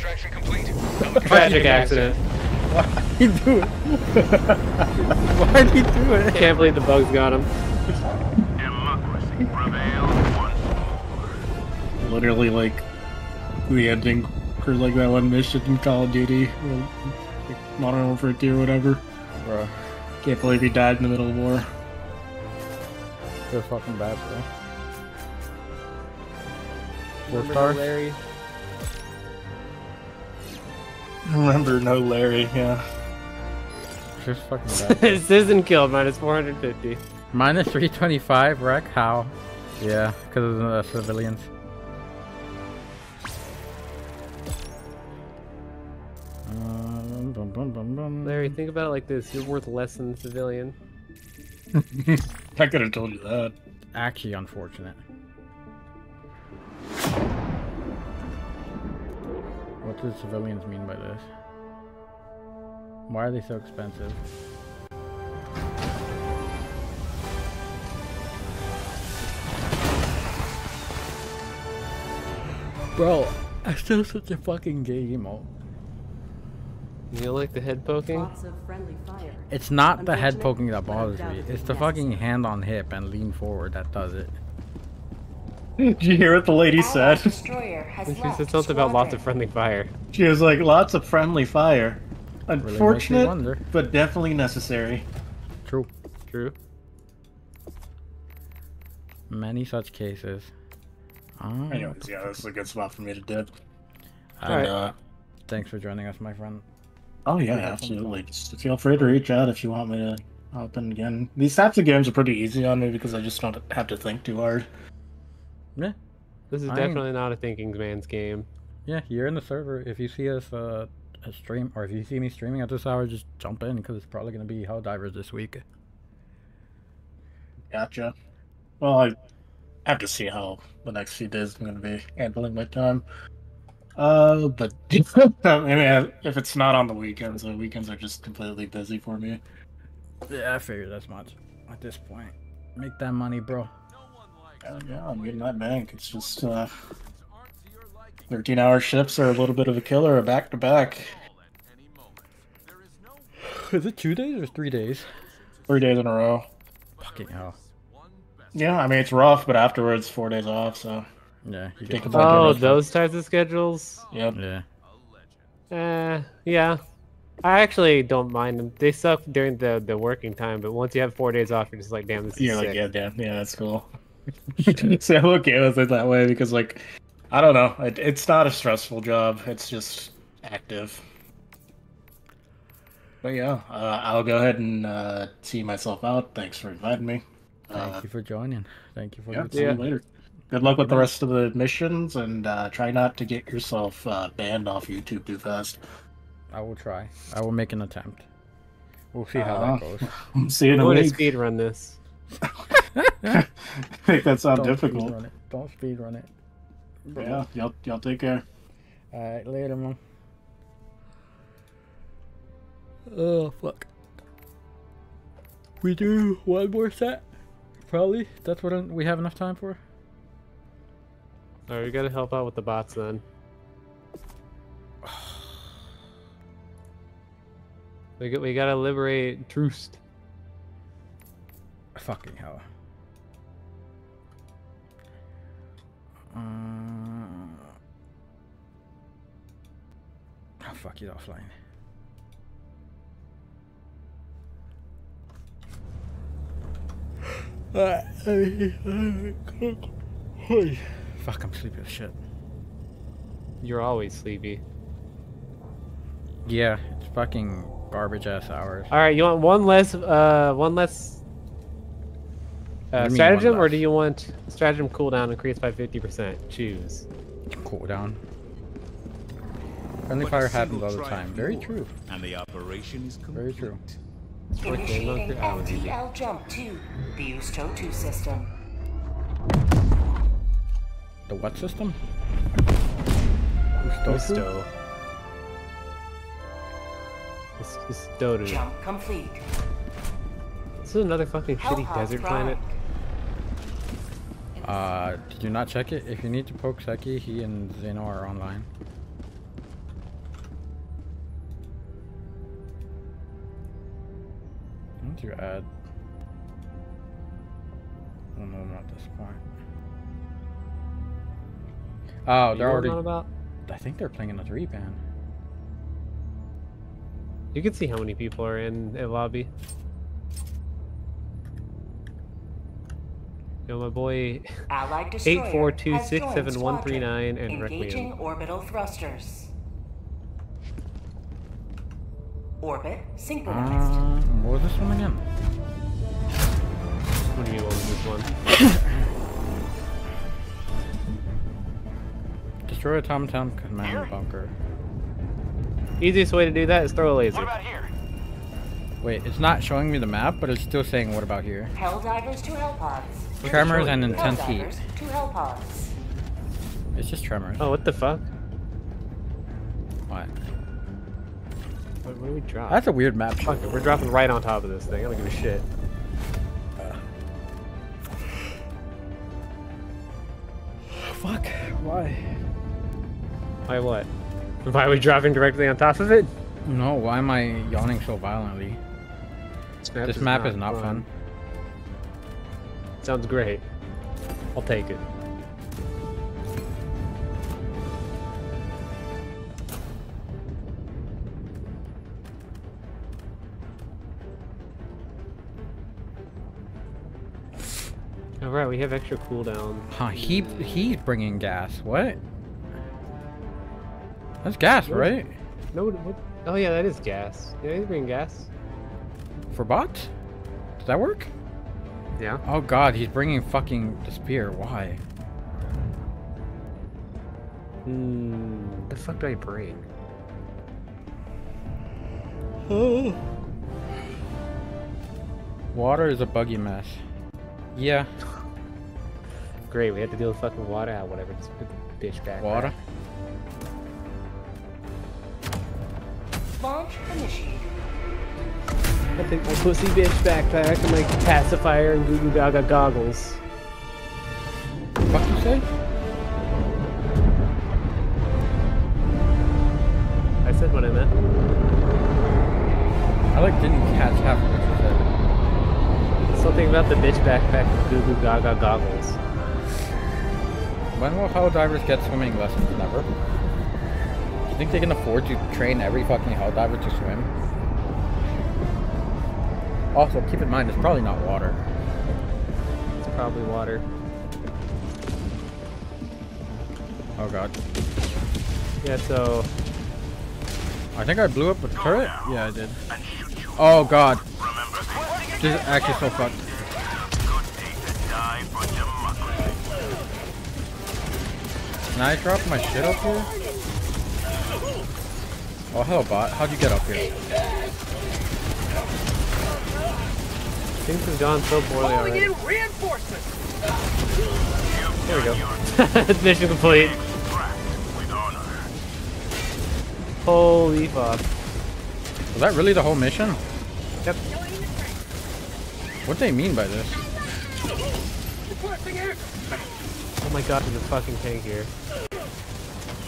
Extraction complete. Tragic accident. Why he do it? Why'd he do it? I Can't believe the bugs got him. Democracy prevails once more. Literally like the ending for like that one mission in Call of Duty, or, like, Modern Warfare 2 or whatever. Bro, Can't believe he died in the middle of war. you're fucking bad, bro. Four Remember stars? Larry? Remember, no Larry, yeah. Just fucking bad. Citizen killed minus 450. Minus 325, wreck? How? Yeah, because of the civilians. Um, bum, bum, bum, bum. Larry, think about it like this: you're worth less than the civilian. I could have told you that. Actually, unfortunate. What do civilians mean by this? Why are they so expensive? Bro, I still such a fucking gay emo. You like the head poking? Lots of friendly fire. It's not the head poking that bothers me. It's the fucking hand on hip and lean forward that does it. Did you hear what the lady Allied said? has She left said something about lots of friendly fire. She was like, lots of friendly fire. makes Unfortunate, wonder. but definitely necessary. True. True. Many such cases. Oh, Anyways, yeah, this is a good spot for me to dip. Alright. Uh, Thanks for joining us, my friend. oh yeah, absolutely. Just feel free to reach out if you want me to hop in again. These types of games are pretty easy on me because I just don't have to think too hard. Yeah, This is I- definitely not a thinking man's game. yeah. You're in the server. If you see us uh, a stream, or if you see me streaming at this hour, just jump in because it's probably gonna be Helldivers this week. Gotcha. Well, I have to see how the next few days I'm going to be handling my time. Uh, but I mean, if it's not on the weekends, the weekends are just completely busy for me. Yeah, I figured as much. At this point, make that money, bro. Uh, yeah, I'm getting that bank. It's just uh, 13 hour shifts are a little bit of a killer, a back to back. Is it two days or three days? Three days in a row. Fucking hell. Yeah, I mean, it's rough, but afterwards, four days off, so. Yeah. You Take a Oh, those types of schedules? Yep. Yeah. Eh, yeah. I actually don't mind them. They suck during the, the working time, but once you have four days off, you're just like, damn, this is Yeah, like, sick. yeah, yeah, yeah, that's cool. so I'm okay with it that way because, like, I don't know. It, it's not a stressful job, it's just active. But yeah, uh, I'll go ahead and uh, see myself out. Thanks for inviting me. Thank Uh, you for joining. Thank you for yeah, the see you later. Good luck with the rest of the missions, and uh, try not to get yourself uh, banned off YouTube too fast. I will try. I will make an attempt. We'll see how Uh, that goes. see you in I'm a going to week. speed run this. Make that sound Don't difficult. speedrun it. Don't speed run it. Yeah, y'all, y'all take care. Alright, later, man. Oh, fuck. We do one more set? Probably. That's what we have enough time for? Alright, we gotta help out with the bots then. We, got, we gotta liberate Troost. Fucking hell. Oh, fuck, he's offline. Fuck, I'm sleepy as shit. You're always sleepy. Yeah, it's fucking garbage ass hours. Alright, you want one less, uh, one less uh, do you mean, one stratagem, or do you want stratagem cooldown increased by 50%? Choose. Cooldown. Friendly fire happens all the time. Very true. And the operation is complete. Very true. Initiating Bunker, that was easy. FTL jump to the Ustotu system. The what system? Ustoku? Gusto. It's it's Dodo. Jump complete. This is another fucking shitty desert prime. planet. Uh, did you not check it? If you need to poke Seki, he and Zeno are online. I need to add. Oh no, not this point. Oh, You they're know what I'm already. about? I think they're playing in a three band. You can see how many people are in a lobby. Yo, my boy Allied destroyer eight four two has six joined seven one three squadron. nine and Engaging Requiem. orbital thrusters. Orbit synchronized. Uh, what was this one again? What do you want with this one? Destroy a Tom Tom command bunker. Easiest way to do that is throw a laser. What about here? Wait, it's not showing me the map, but it's still saying what about here? Hell Helldivers to Hellpods. Tremors and intense heat. Helldivers to It's just tremors. Oh, what the fuck? What? What, what do we drop? That's a weird map. Fuck it, we're dropping right on top of this thing. I don't give a shit. Fuck. Why? Why what? Why are we dropping directly on top of it? No, why am I yawning so violently? This map is not fun. Sounds great. I'll take it. Alright, we have extra cooldown. Huh, he he's bringing gas. What? That's gas, right? No, what, what? Oh yeah, that is gas. Yeah, he's bringing gas. For bots? Does that work? Yeah. Oh god, he's bringing fucking the spear. Why? Hmm. The fuck do I bring? Water is a buggy mess. Yeah, Great, we have to deal with fucking water. Ah, whatever. Just put the bitch back. water. Launch initiated. I take my pussy bitch backpack and my pacifier and Goo Goo Gaga goggles. What you say? I said what I meant. I like didn't catch half of what you said. Something about the bitch backpack and Goo Goo Gaga goggles. When will hell divers get swimming lessons? Never. Do you think they can afford to train every fucking hell diver to swim? Also, keep in mind, it's probably not water. It's probably water. Oh god. Yeah, so I think I blew up a turret? Yeah, I did. Oh god. This is actually so fucked. Can I drop my shit up here? Oh, hello, bot. How'd you get up here? Things have gone so poorly Calling already. in reinforcements. There we go. Mission complete. Holy fuck. Was that really the whole mission? Yep. What do they mean by this? Oh my god, there's a fucking tank here.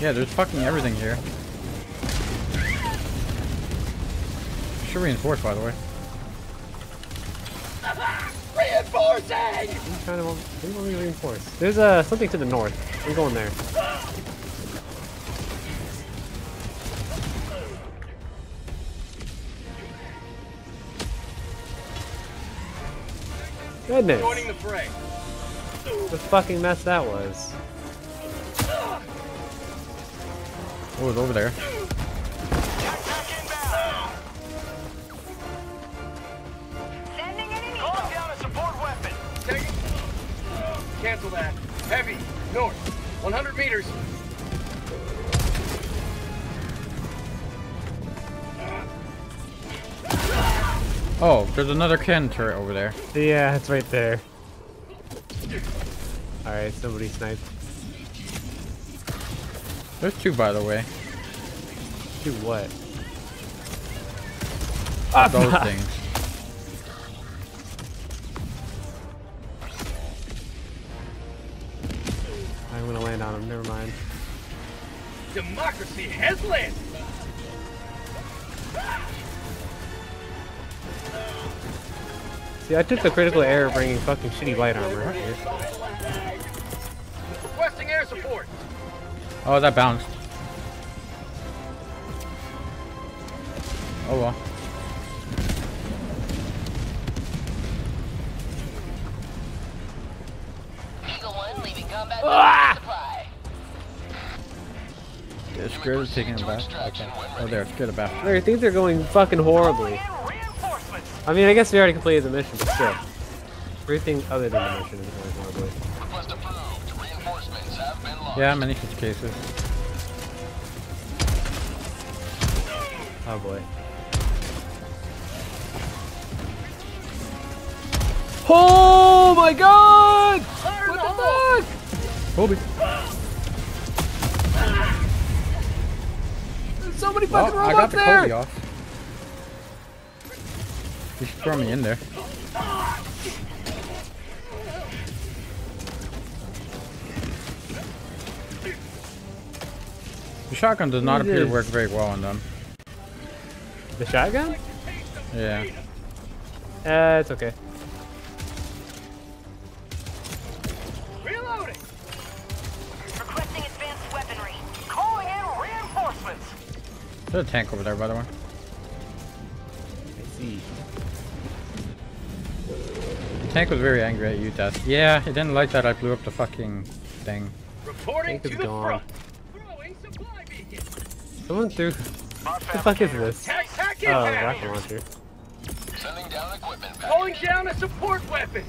Yeah, there's fucking everything here. Should reinforce, by the way. Reinforcing. I'm trying to what do you want me to reinforce? There's uh something to the north. I'm going there. Goodness. Joining the fray. The fucking mess that was. Oh, it's over there. Cancel that. Heavy. North. 100 meters. Oh, there's another cannon turret over there. Yeah, it's right there. Alright, somebody sniped. There's two, by the way. Do what? Those things. I'm gonna land on him. Never mind. Democracy has landed. See, I took the critical error of bringing fucking shitty light armor. Requesting air support. Oh, that bounced. Oh well. 1 leaving combat. They're taking it back. Okay. Oh, they're scared of back. There, things are going fucking horribly. I mean, I guess we already completed the mission, but still. Everything other than the mission is going horribly. Request approved. Reinforcements have been launched. Yeah, many such cases. Oh boy. Oh my god! What the fuck? Kobe. There's so many fucking Well, fucking I got the there! Kobe off. You should throw me in there. The shotgun does not appear to work very well on them. The shotgun? Yeah. Uh, it's okay. There's a tank over there, by the way. I see. The tank was very angry at you, Tess. Yeah, it didn't like that I blew up the fucking thing. Reporting Tank to is the gone. front. Throwing supply. Someone threw. What the fuck is this? Tac tac Oh, rocket launcher. Sending down equipment Calling down a support weapon.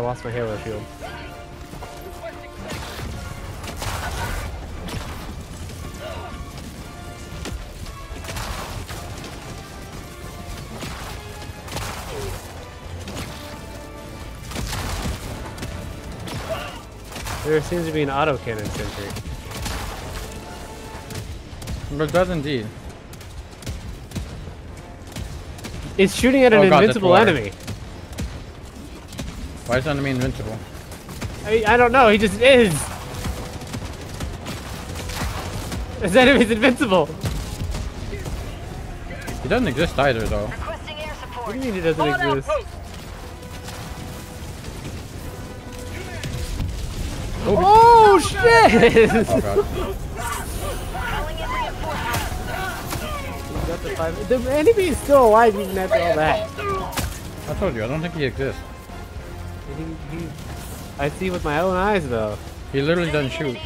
I lost my halo shield. There seems to be an autocannon sentry. But it does indeed. It's shooting at an Oh god, invincible enemy. Why is the enemy invincible? I, mean, I don't know, he just is! This enemy's invincible! He doesn't exist either, though. Requesting air What do you mean he doesn't On exist? outpost. Oh shit! Oh god. Calling in reinforcements. Got the, the enemy is still alive even after all that. I told you, I don't think he exists. I see with my own eyes though. He literally doesn't shoot.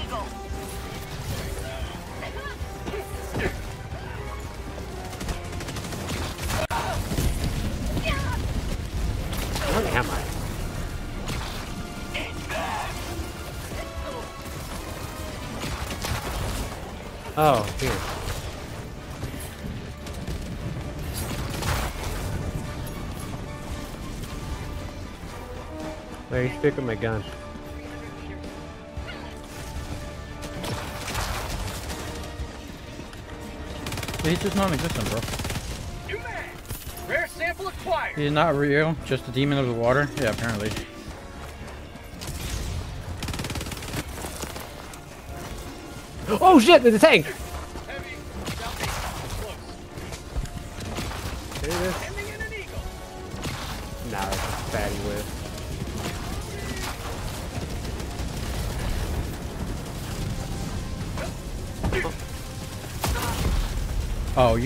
Where you stick with my gun? He's just non-existent, bro. New mag. Rare sample acquired. He's not real, just a demon of the water. Yeah, apparently. Oh shit! There's a tank.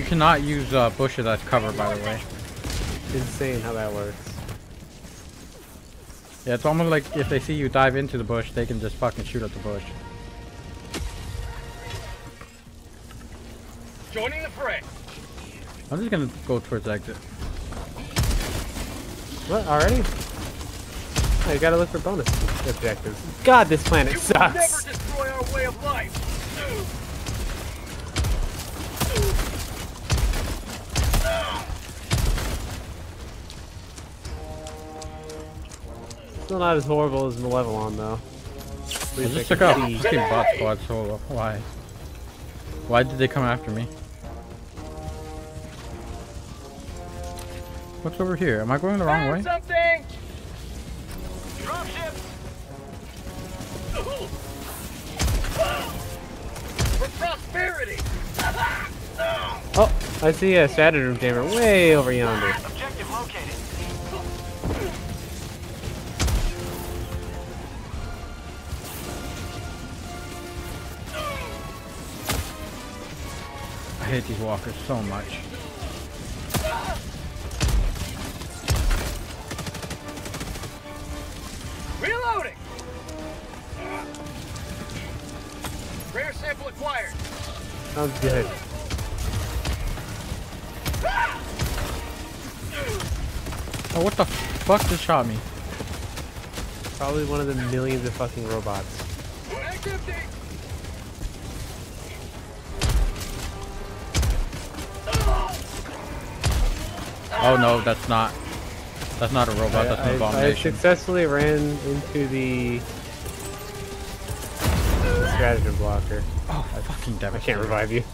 Cannot use uh, bushes as cover, by the way. Insane how that works. Yeah, it's almost like if they see you dive into the bush, they can just fucking shoot at the bush. Joining the fray. I'm just gonna go towards exit. What already? Oh, gotta look for bonus objectives. God, this planet You will never sucks. Still not as horrible as Malevelon though. I At least I just took out fucking bot squad solo. Why? Why did they come after me? What's over here? Am I going the wrong way? Something. Dropship. For prosperity. Oh, I see a stratagem chamber way over yonder. I hate these walkers so much. Reloading. Rare sample acquired. Sounds good. Oh, what the fuck just shot me? Probably one of the millions of fucking robots. Oh no, that's not. That's not a robot. That's an I, I abomination. successfully ran into the stratagem blocker. Oh, I, fucking damn I can't revive you.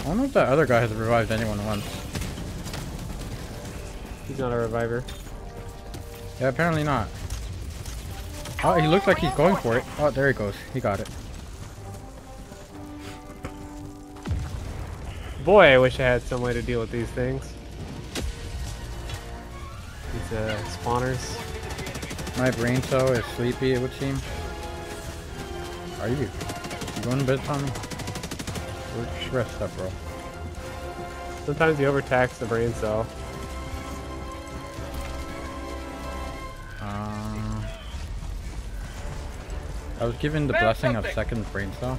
I don't know if that other guy has revived anyone once. He's not a reviver. Yeah, apparently not. Oh, he looks like he's going for it. Oh, there he goes. He got it. Boy, I wish I had some way to deal with these things. These uh, spawners. My brain cell is sleepy, it would seem. Are you? You going to bed, Tommy? Or just rest up, bro. Sometimes you overtax the brain cell. Uh, I was given the Found blessing of second brain cell.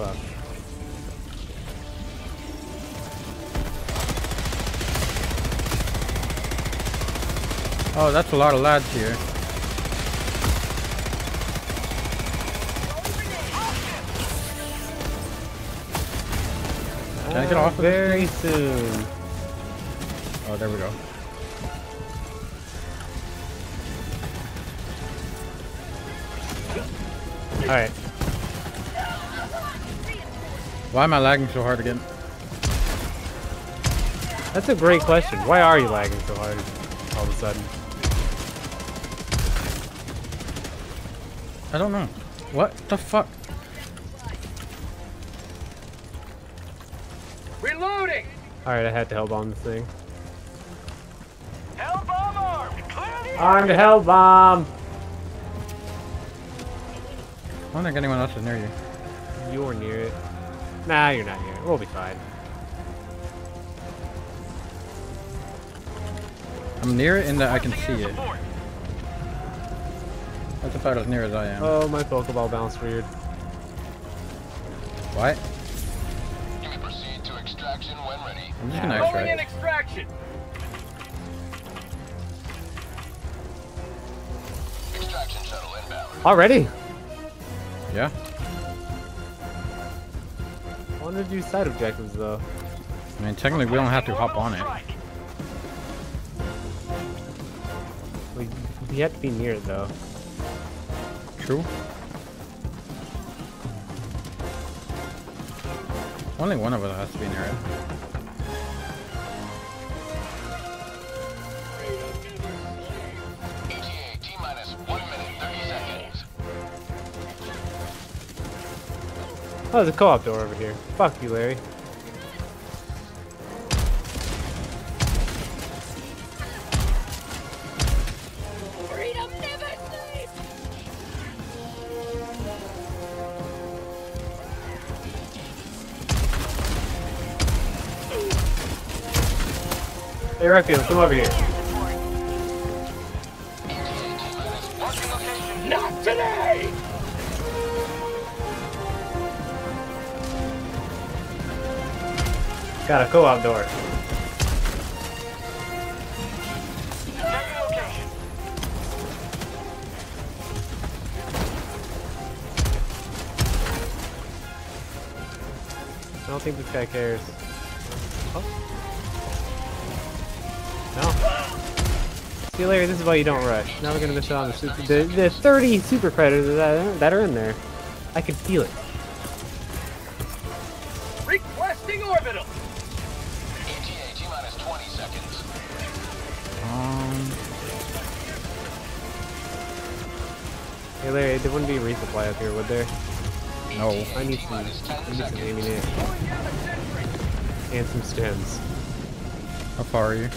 Fuck. Oh, that's a lot of lads here. Can I get oh, off of this very soon? Oh, there we go. Alright. Why am I lagging so hard again? That's a great question. Why are you lagging so hard all of a sudden? I don't know. What the fuck? Reloading. Alright, I had to hell bomb this thing. Hell bomb armed. Clear the Armed hell bomb! I don't think anyone else is near you. You're near it. Nah, you're not here. We'll be fine. I'm near it in that I can see it. That's about as near as I am. Oh, my Pokeball bounced weird. What? You may proceed to extraction when ready. I'm just gonna Going in extraction. Extraction shuttle inbound. Already? Do side objectives though. I mean, technically we don't have to hop on it. We, we have to be near it though. True. Only one of us has to be near it. Oh, there's a co-op door over here. Fuck you, Larry. Hey, Raccoon, come over here. Got a co-op door. I don't think this guy cares. Oh. No. See you later. This is why you don't rush. Now we're gonna miss out on the super, the, the 30 super predators that that are in there. I can feel it. Here, would there? no. I need some, I need some ammunition. And some stims. How far are you?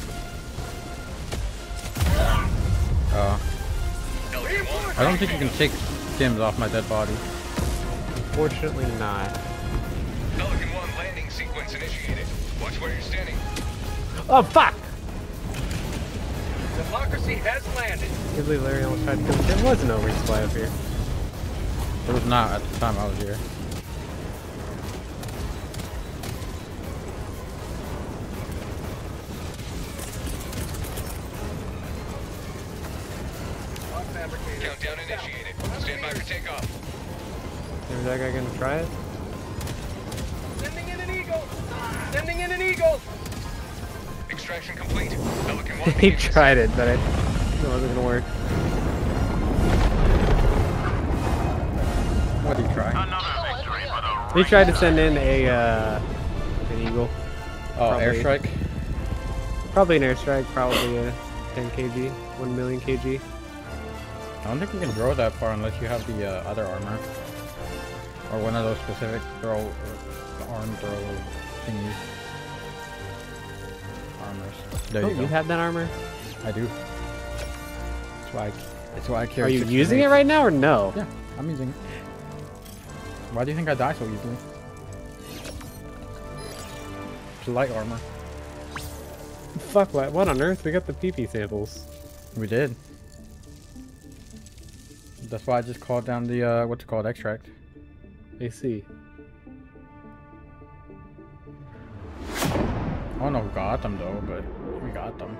Oh. I don't think you can take stims off my dead body. Fortunately not. Pelican 1 landing sequence initiated. Watch where you're standing. Oh fuck! Democracy has landed. Can't believe Larry almost tried to kill me. There was no resupply up here. It was not at the time I was here. Countdown initiated. Stand by for takeoff. Maybe that guy gonna try it? Sending in an eagle. Sending in an eagle. Extraction complete. Pelican 1 he tried it, but it, it wasn't gonna work. Victory for the He tried to send in a uh, an eagle. Oh, Probably. airstrike. Probably an airstrike, probably a 10 kg, 1 million kg. I don't think you can throw that far unless you have the uh, other armor. Or one of those specific throw, arm throw thingies. Armors. There oh, you you, have that armor? I do. That's why I, that's why I carry Are you using it right now or no? Yeah, I'm using it. Why do you think I die so easily? It's light armor. Fuck, what, what on earth? We got the PP samples. We did. That's why I just called down the, uh, what's it called, extract. I see. I don't know who got them though, but we got them.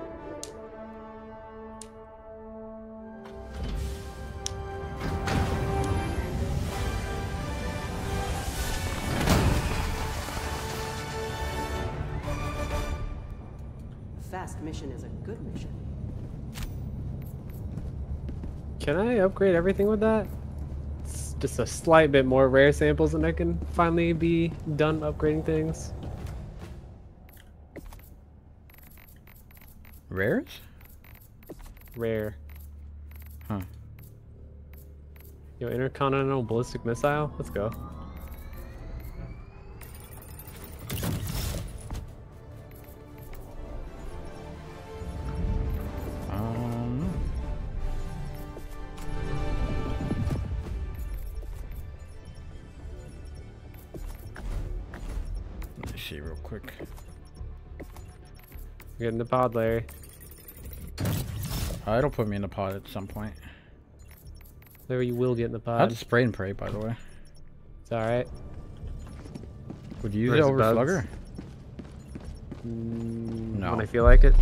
Can I upgrade everything with that? It's just a slight bit more rare samples and I can finally be done upgrading things. Rares? Rare. Huh. Yo, intercontinental ballistic missile? Let's go. Get in the pod, Larry. Uh, it'll put me in the pod at some point. Larry, you will get in the pod. I had pod. to spray and pray, by the way. It's alright. Would you use Where's it the over bugs? Slugger? Mm, No. When I feel like it.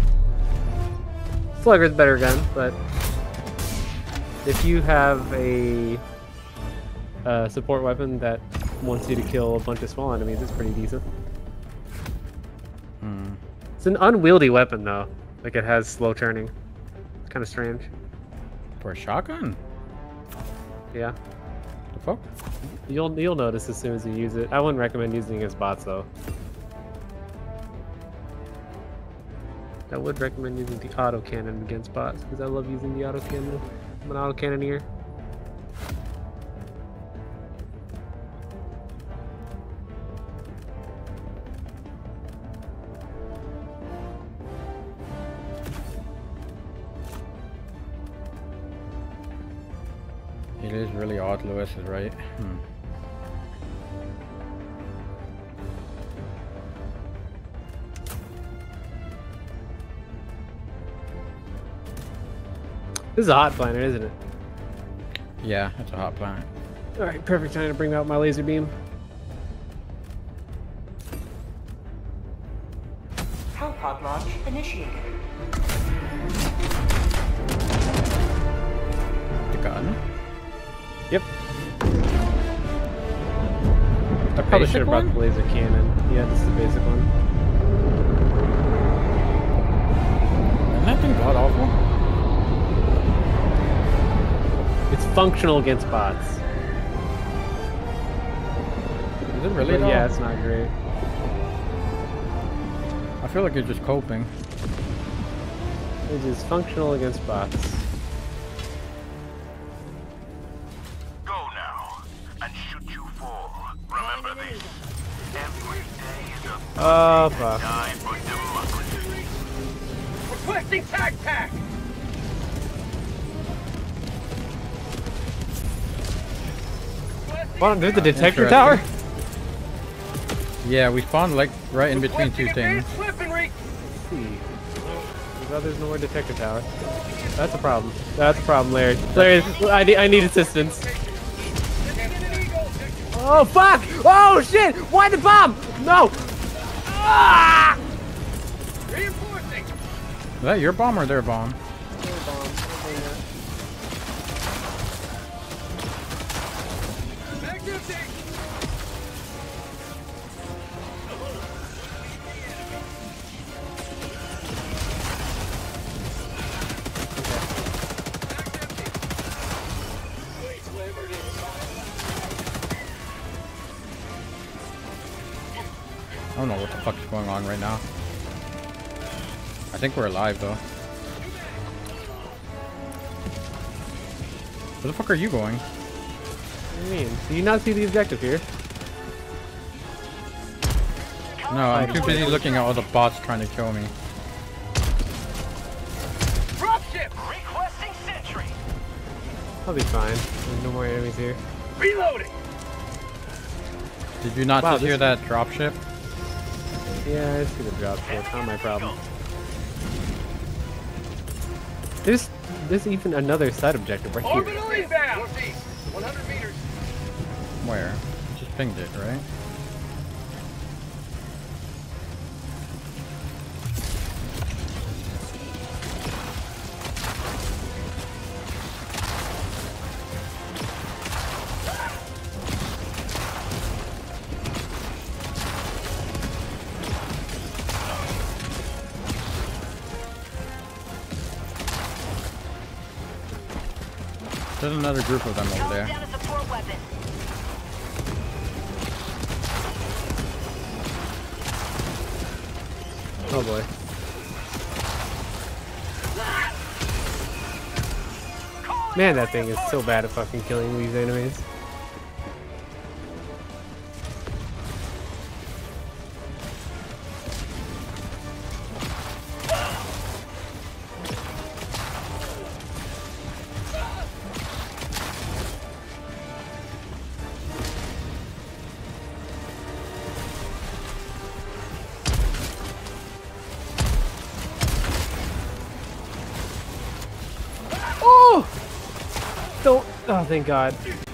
Slugger's a better gun, but if you have a uh, support weapon that wants you to kill a bunch of small enemies, it's pretty decent. Hmm. It's an unwieldy weapon though. Like it has slow turning. It's kind of strange. For a shotgun? Yeah. The fuck? You'll you'll notice as soon as you use it. I wouldn't recommend using it against bots though. I would recommend using the auto cannon against bots because I love using the auto cannon. I'm an auto is really odd, Lewis is right. Hmm. This is a hot planet, isn't it? Yeah, it's a hot planet. All right, perfect time to bring out my laser beam. Pod launch initiated. Probably should have brought one? the laser cannon. Yeah, this is the basic one. Isn't that thing god awful? It's functional against bots. Is it really? But yeah, it's not great. I feel like you're just coping. It is functional against bots. Oh fuck. time for democracy. Requesting tag pack! What? There's the detector Interesting. tower? Yeah, we spawned like right in between two things. advanced weaponry! Let's see. There's others nowhere detector tower. That's a problem. That's a problem, Larry. Larry, I need, I need assistance. Sending in an eagle! Oh fuck! Oh shit! Why the bomb? No! Ah! Reinforcing! Is that your bomb or their bomb? Going on right now. I think we're alive though. Where the fuck are you going? What do you mean? Do you not see the objective here? No, I'm too busy looking at all the bots trying to kill me. Dropship! Requesting sentry. I'll be fine. There's no more enemies here. Reloading! Did you not Wow, just hear that dropship? Yeah, I see the drop ship. Not my problem. There's there's even another side objective right here. Orbital inbound! Northeast, 100 meters. Where? Just pinged it, right? Another group of them over there. Down a support weapon. Oh boy. Man, that thing is so bad at fucking killing these enemies. Thank God.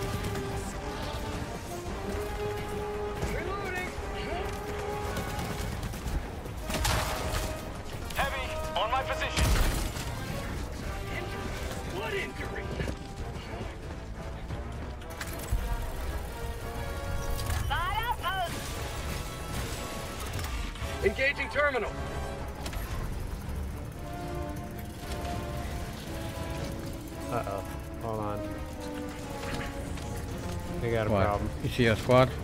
Problem. Squad?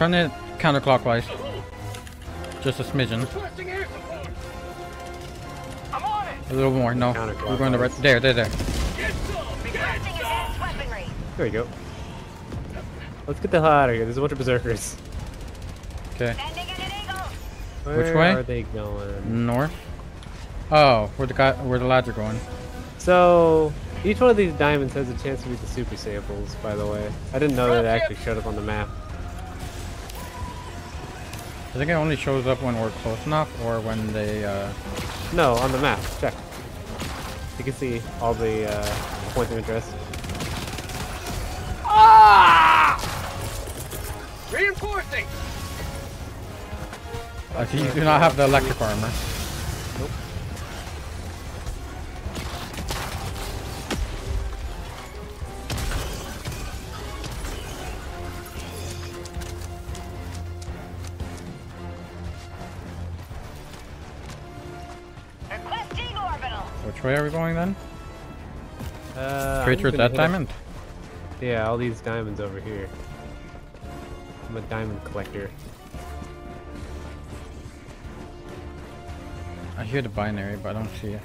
Turn it counterclockwise. Just a smidgen. Requesting air support! I'm on it. A little more. No. We're going the right. There, there, there. Get some! Requesting advanced weaponry. There we go. Let's get the hell out of here. There's a bunch of berserkers. Okay. Sending in an eagle. Where way? are they going? North. Oh, where the guy, where the lads are going. So each one of these diamonds has a chance to be the super samples. By the way, I didn't know that it actually showed up on the map. I think it only shows up when we're close enough, or when they. Uh, No, on the map. Check. You can see all the uh, points of interest. Ah! Reinforcing! I see you do not have the electric armor. Way are we going then? Uh, Straight towards that diamond. up- Yeah, all these diamonds over here. I'm a diamond collector. I hear the binary, but I don't see it.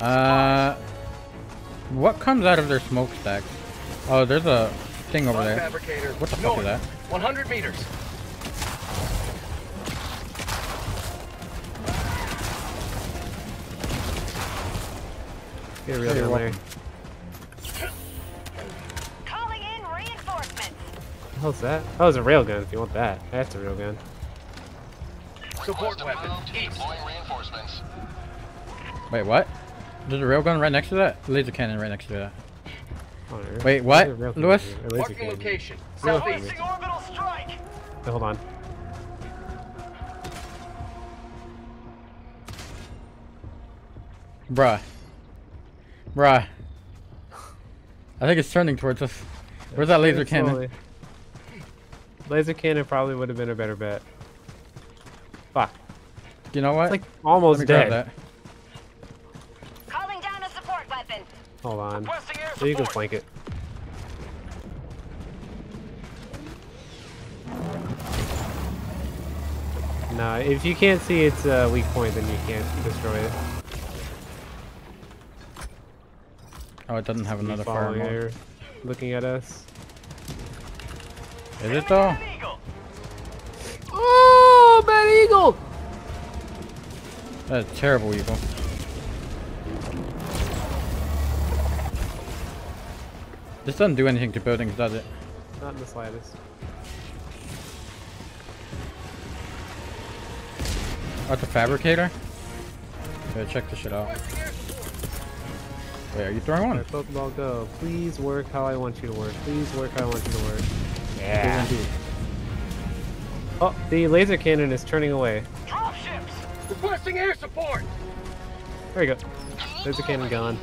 Uh, what comes out of their smokestacks? Oh, there's a thing over there. fabricator. What the fuck north, is that? 100 meters. Get a real Hey, you're down there. welcome. Calling in reinforcements. What the hell's that? Oh, it's a railgun if you want that. That's a railgun. Support weapon. East. Wait, what? There's a railgun right next to that? Laser cannon right next to that. Oh, Wait, what? there's a railgun Lewis? here, a cannon. location. Real Southeast. Orbital strike. Wait, hold on. Bruh. Bruh. I think it's turning towards us. Where's that laser cannon? slowly. Laser cannon probably would have been a better bet. Fuck. You know what? It's like Let almost me grab dead. that. Calling down a support weapon. Hold on. So you can flank it. Nah, if you can't see its uh, weak point, then you can't destroy it. Oh, it doesn't have another fire following mode. looking at us. Is it though? Oh, bad eagle! That's terrible evil. This doesn't do anything to buildings, does it? Not in the slightest. Oh, it's a fabricator? Yeah, check this shit out. Wait, are you throwing one? Alright, Pokeball go. Please work how I want you to work. Please work how I want you to work. Yeah. Oh, the laser cannon is turning away. Dropships. Requesting air support. There you go. Laser cannon gone.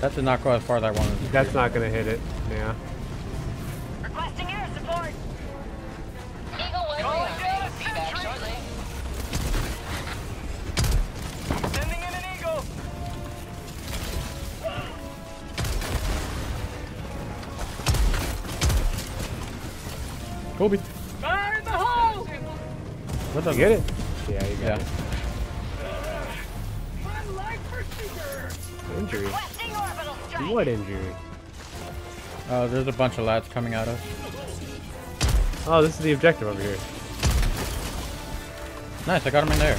That did not go as far as I wanted That's not gonna hit it. Yeah. What the You get it? Yeah, you got Yeah. it. My life pursuer. Injury. Requesting orbital strike. What injury? Oh, there's a bunch of lads coming at us. Oh, this is the objective over here. Nice, I got him in there.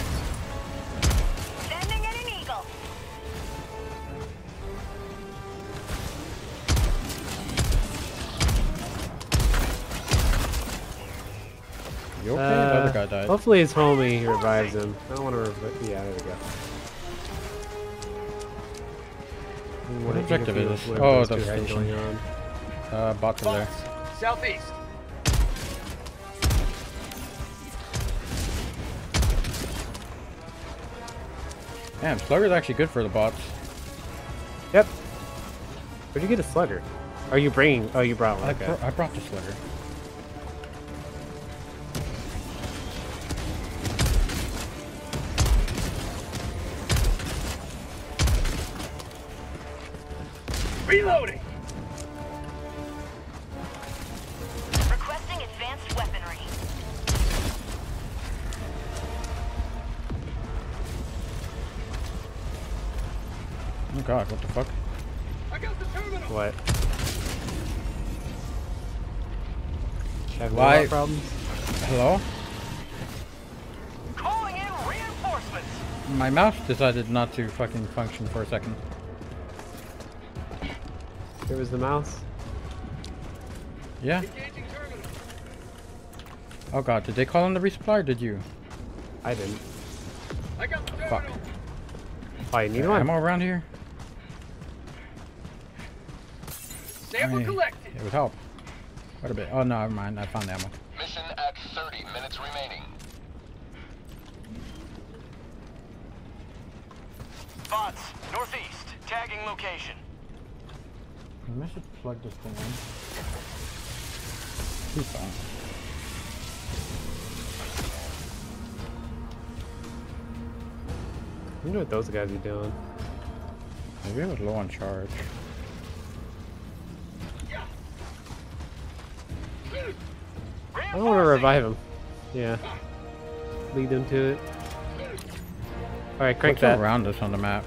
Hopefully his homie revives him. I don't want to revive. Yeah, there we go. We wanna objective is this? Oh, those the two had station. going on. Uh, bots are there. Southeast. Damn, Slugger's actually good for the bots. Yep. Where'd you get a slugger? Are you bringing? Oh, you brought one. I, Okay. br- I brought the Slugger. Reloading. Requesting advanced weaponry. Oh god, what the fuck? I got the terminal. What? Have Why- problems? Hello? Calling in reinforcements. My mouse decided not to fucking function for a second. There was the mouse. Yeah? Oh god, did they call in the resupply or did you? I didn't. I got the Fuck. terminal. Oh, you need one? Ammo around here? Sample Hey, collected. It would help. Quite a bit. Oh no, never mind. I found the ammo. Mission at 30 minutes remaining. Bots, northeast. Tagging location. I should plug this thing in. Too far. You know what those guys are doing. Maybe it was low on charge. I don't want to revive him. Yeah. Lead them to it. Alright, crank What's that. around us on the map?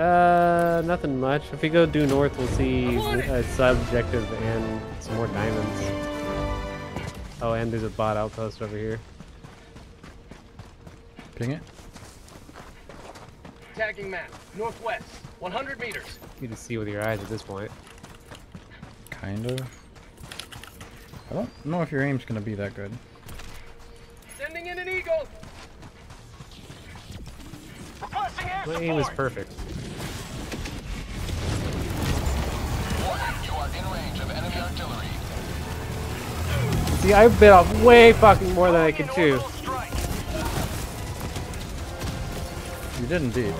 Uh, nothing much. If we go due north, we'll see a side objective and some more diamonds. Oh, and there's a bot outpost over here. Ping it. Tagging map. Northwest. 100 meters. You can see with your eyes at this point. Kind of. I don't know if your aim's gonna be that good. Sending in an eagle. Requesting air My support. aim is perfect. See, I bit off way fucking more than I could chew. You did indeed.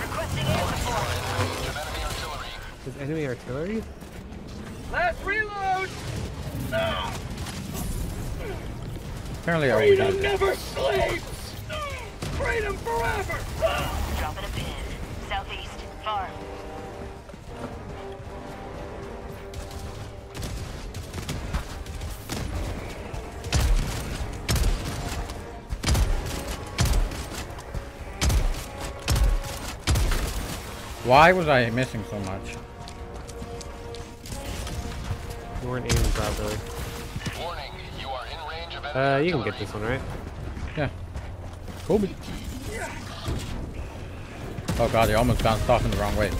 Requesting air support. Range of enemy artillery. Is enemy artillery? Last reload. Apparently I always have Freedom that. never sleeps. Freedom forever. Dropping a pin. Southeast. Farm. Why was I missing so much? You weren't aiming properly. Warning, you are in range of enemy Uh, you can get this one, right? Yeah. Kobe. Oh god, they almost bounced off in the wrong way.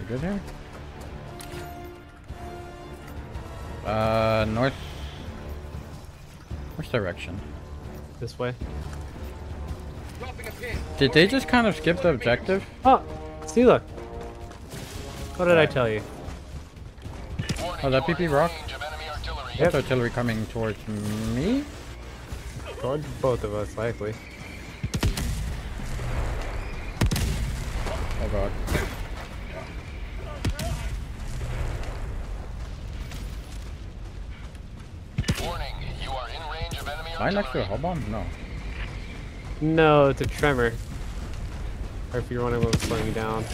You good here? Uh, north. Which direction? This way. Dropping a pin. Did they just kind of skip the objective? Oh, see, look. What did I tell you? Oh, that you PP rock? Yep. That's artillery coming towards me? Towards both of us, likely. Oh god. Warning, you are in range of enemy Am I next to a artillery. hull bomb? No. No, it's a tremor. Or if you're wondering what was slowing you down.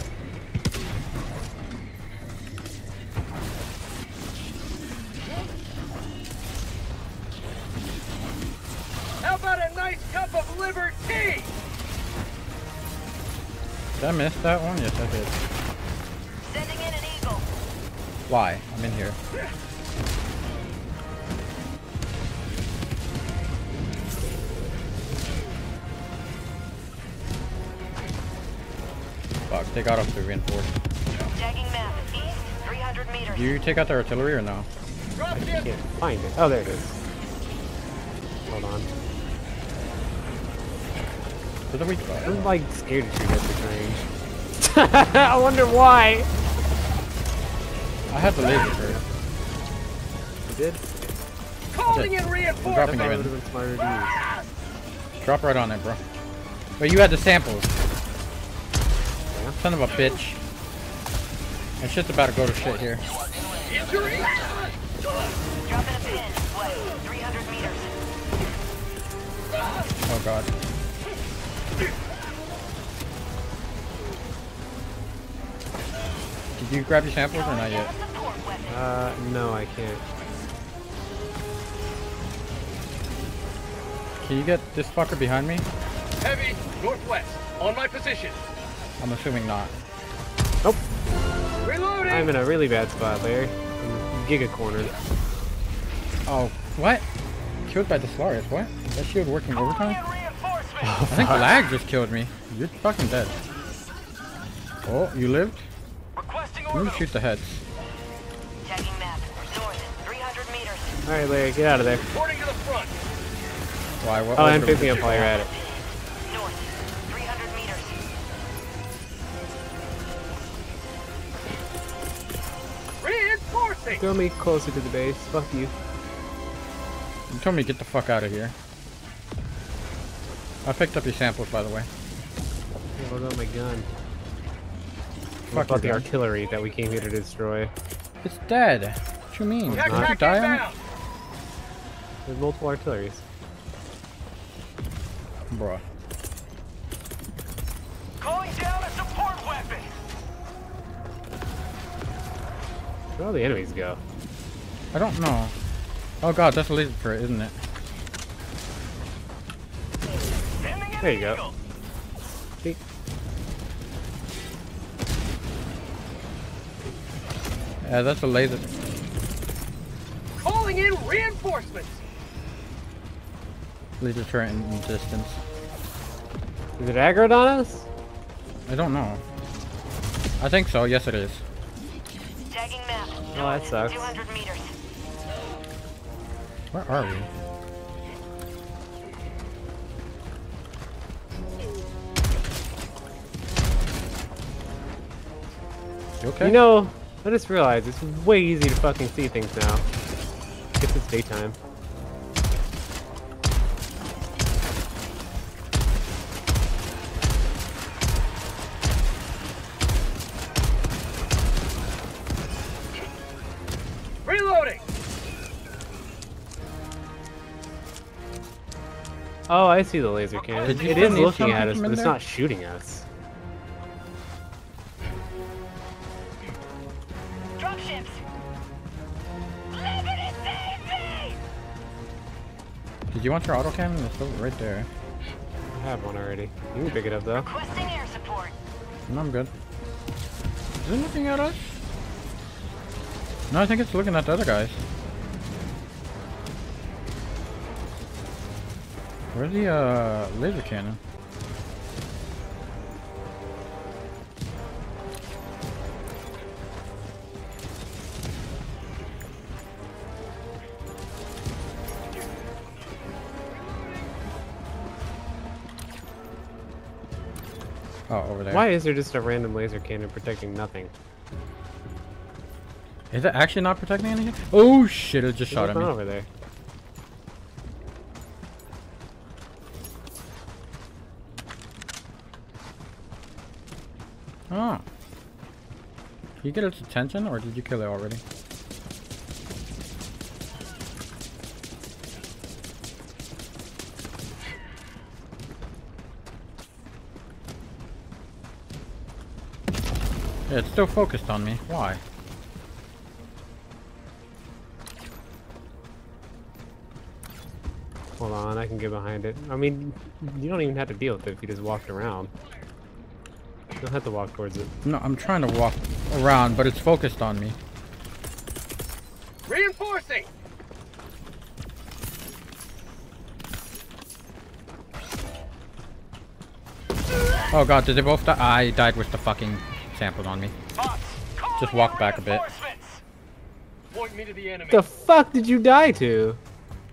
Miss that one? Yes, I did. Sending in an eagle. Why? I'm in here. Fuck, they got off the reinforced. Tagging map. East. 300 meters. Do you take out the artillery or no? Drop ship. Can't find it. Oh, there it is. Hold on. To the weak spot. I'm like scared to shoot at this range. I wonder why. I have the laser first. You did? Calling in I'm reinforcements. dropping Probably you would in. smarter to use. Drop right on it, bro. But you had the samples. Son of a bitch. And shit's about to go to shit here. Injury. Dropping a pin. West. 300 meters. Oh god. You grab your samples or not yet? Uh, no, I can't. Can you get this fucker behind me? Heavy, northwest. On my position. I'm assuming not. Nope. Reloading! I'm in a really bad spot, Larry. I'm giga cornered. Oh, what? Killed by the Solaris, what? That shield working overtime? I think lag just killed me. You're fucking dead. Oh, you lived? Let me shoot the heads. Tagging map. North, 300 meters. Alright, Larry, get out of there. Reporting to the front. Why? What Oh, was and the- pick me up while you're at it. North, 300 meters. Reinforcing! Throw me closer to the base. Fuck you. You told me to get the fuck out of here. I picked up your samples, by the way. Hey, What about my gun? Fuck What about the your gun. artillery that we came here to destroy? It's dead. What you mean? Attack Did you die on it? There's multiple artilleries. Bruh. Calling down a support weapon. Where all the enemies go? I don't know. Oh god, that's a laser turret, isn't it? There you go. Yeah, that's a laser. Calling in reinforcements! Laser turret in in distance. Is it aggroed on us? I don't know. I think so. Yes, it is. Tagging map. Oh, that North, sucks. 200 meters. Where are we? You okay? You know, I just realized it's way easy to fucking see things now. Guess it's daytime. Reloading! Oh, I see the laser cannon. Did you It is looking at us, but it's there? not shooting us. You want your auto cannon? It's still right there. I have one already. You can pick it up though. Requesting air support. No, I'm good. Is it looking at us? No, I think it's looking at the other guys. Where's the uh, laser cannon? Oh, over there. Why is there just a random laser cannon protecting nothing? Is it actually not protecting anything? Oh shit, it just shot at me. over there? Oh. Did you get its attention or did you kill it already? Still focused on me. Why? Hold on, I can get behind it. I mean, you don't even have to deal with it if you just walked around. You don't have to walk towards it. No, I'm trying to walk around, but it's focused on me. Reinforcing! Oh god, did they both die? Ah, I died with the fucking sample on me. Boss, calling Just walk back a bit. Point me to the enemy. The fuck did you die to?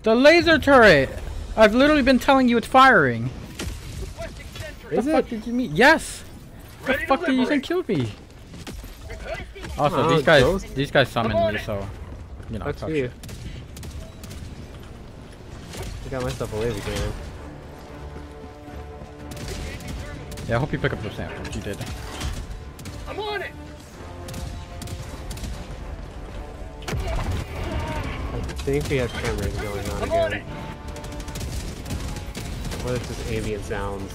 The laser turret! I've literally been telling you it's firing. Requesting. Is the fuck it? did you mean? Yes! The Ready to fuck did you think liberate. killed me? Also, Oh, these guys, ghost. these guys summoned me, so you know. Fuck talk you. I got myself a laser cannon. Yeah, I hope you pick up those samples. You did. I'm on it! think we have cameras going on again. What if just ambient sounds?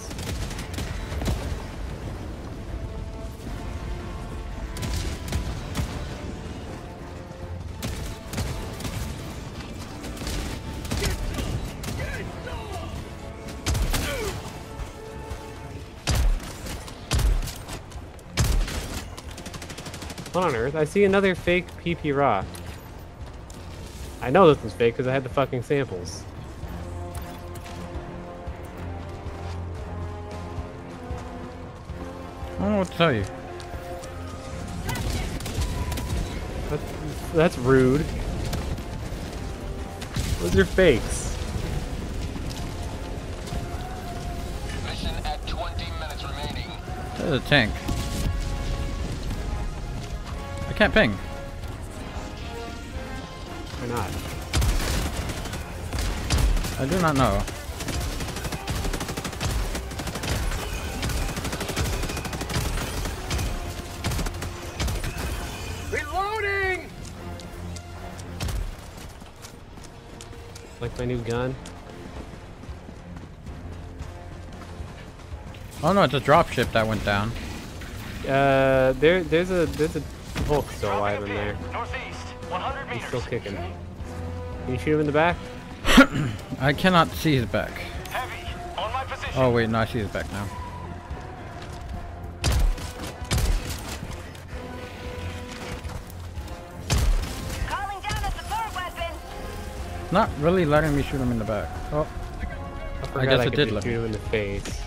What on earth? I see another fake PP rock. I know this was fake because I had the fucking samples. I don't know what to tell you. That's, that's rude. Those are fakes. Mission at 20 minutes remaining. There's a tank. I can't ping. Why not? I do not know. Reloading! Like my new gun? Oh no, it's a dropship that went down. Uh, there, there's a, there's a Hulk still alive in there. Northeast, 100 He's meters. still kicking. Can you shoot him in the back? I cannot see his back. Heavy, on my. Oh wait, no, I see his back now. Calling down a support weapon. Not really letting me shoot him in the back. Oh, I, forgot guess I it did just let me. shoot him in the face.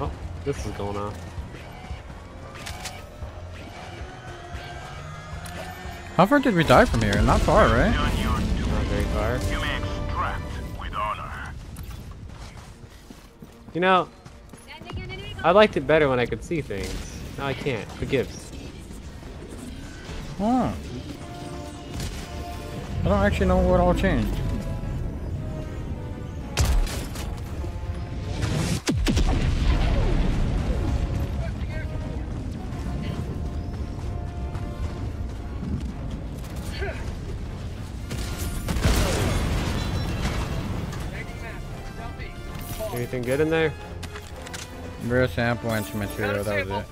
Oh, this is going on. How far did we die from here? Not far, right? Done your duty. Not very far. You may extract with honor. You know, I liked it better when I could see things. Now I can't. Forgives. Oh. I don't actually know what all changed. Good in there? Rare sample entry material, that was it.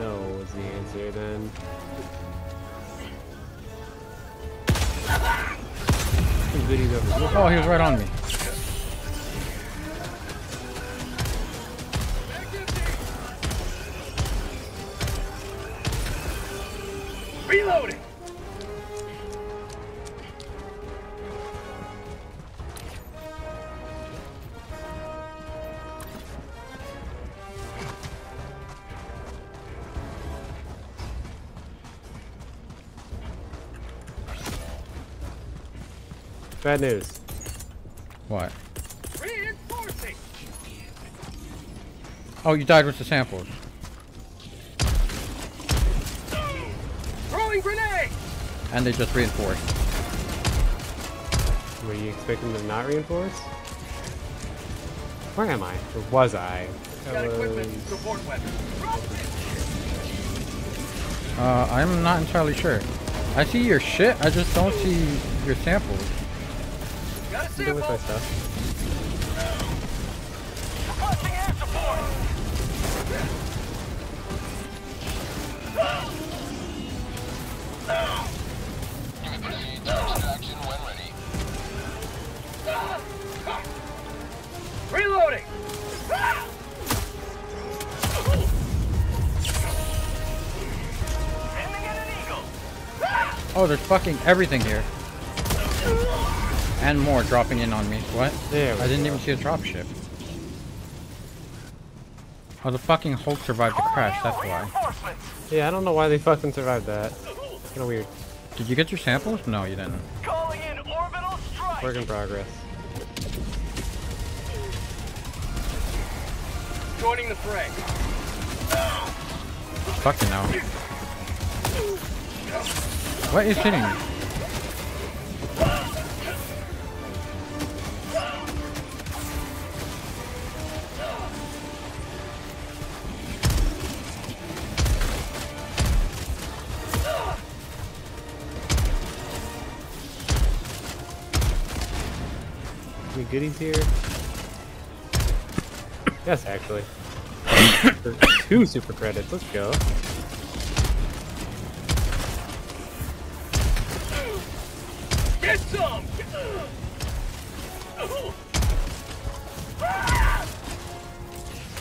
No was the answer then. Some goodies over here. Oh, he was right on me. Bad news. What? Oh, you died with the samples. Throwing grenade! And they just reinforced. Were you expecting them to not reinforce? Where am I? Or was I? I was- Uh, I'm not entirely sure. I see your shit, I just don't see your samples. I'm good with my stuff. Requesting air support. You may proceed to extraction when ready. Reloading! Sending in an eagle. Oh, there's fucking everything here. And more dropping in on me. What? There we I didn't go. even see a dropship. Oh, the fucking Hulk survived the crash, that's why. Yeah, I don't know why they fucking survived that. Kinda weird. Did you get your samples? No, you didn't. Calling in orbital strike. Work in progress. Joining the fray. Fucking no. What is hitting me? Goodies here? Yes, actually. Two super credits. Let's go. Get some!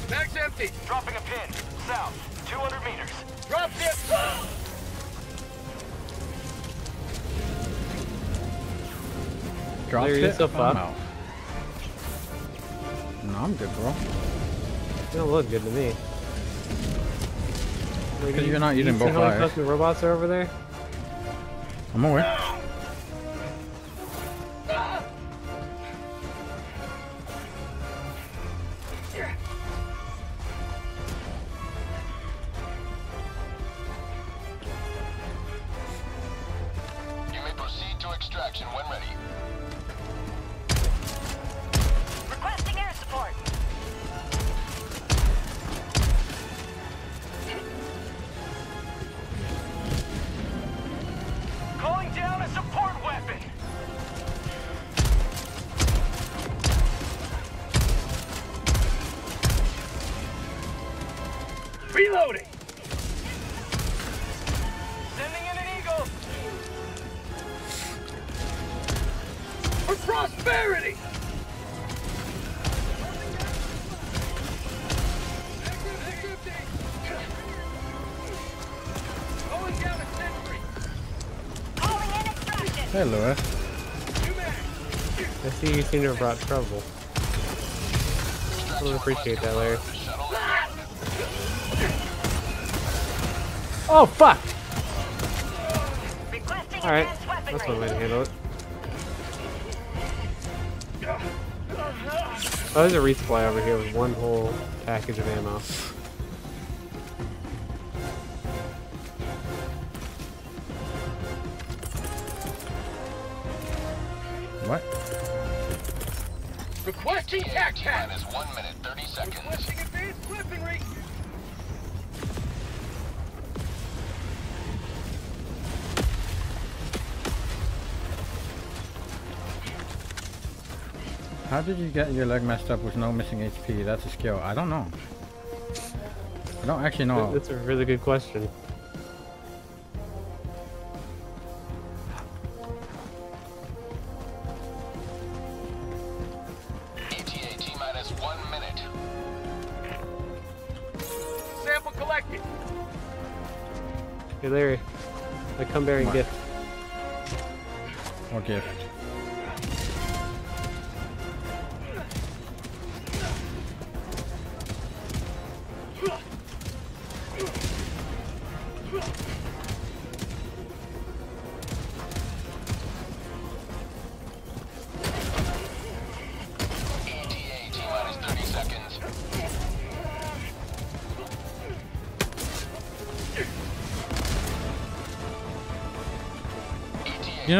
Mag's empty. Dropping a pin. South. 200 meters. Drop ship! Drop it. you're so I'm fucked. Oh, Good, bro. You don't look good to me. Wait, 'Cause you- you're not you using both how many eyes. fucking robots are over there? I'm aware. Extraction. Hey, Lewis. Eh? I see you seem to have brought trouble. I would appreciate that, Larry. Oh, fuck! Alright, advanced weaponry. that's one way to handle it. Oh, there's a resupply over here with one whole package of ammo. Did you get your leg messed up with no missing HP? That's a skill. I don't know. I don't actually know. That's a really good question. ETA minus one minute. Sample collected! Hey, Larry. I come bearing Come gift.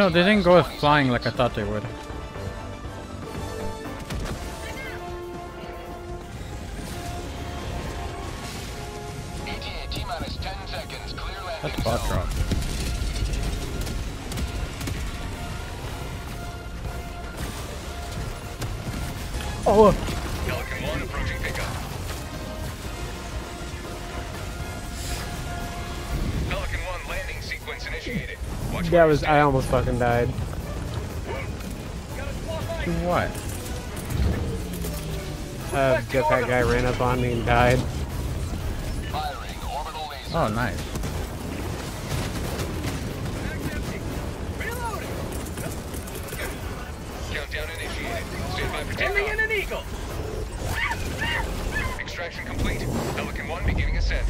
Know, they didn't go as 20 flying like I thought they would. That was. I almost fucking died. what? Uh, jetpack guy ran up on me and died. firing orbital laser. Oh, nice. Countdown initiated. Stand by for Sending in an eagle! Extraction complete. Pelican 1 beginning ascent.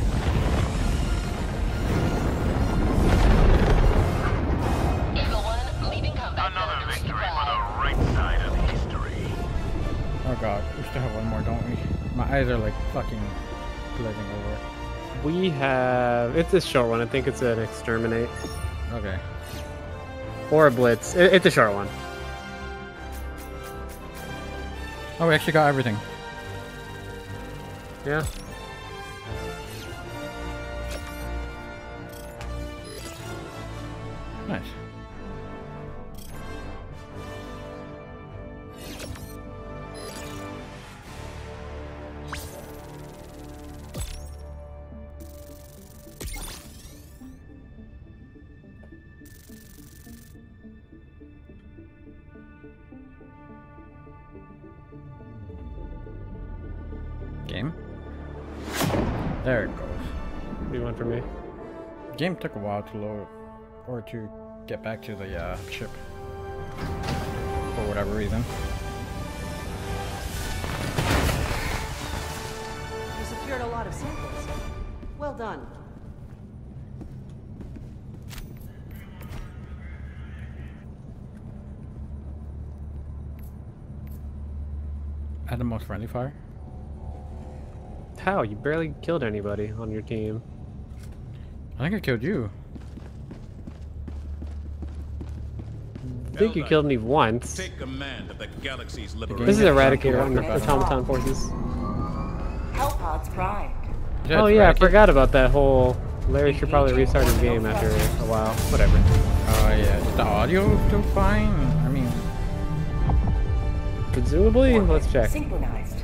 God, we still have one more, don't we? My eyes are like fucking glazing over. We have. It's a short one. I think it's an exterminate Okay. or a blitz. It, it's a short one. Oh, we actually got everything. Yeah. Took a while to load, or to get back to the uh, ship. For whatever reason. You secured a lot of samples. Well done. At the most friendly fire. How? You barely killed anybody on your team. I think I killed you. I think you killed me once. Take command of the galaxy's liberation. This is Eradicator, Yeah, one the automaton forces. Hellpods primed. Oh yeah, I forgot about that whole. Larry should probably restart his game after a while. Whatever. Oh yeah, is the audio still fine? I mean, Presumably, let's check. Synchronized.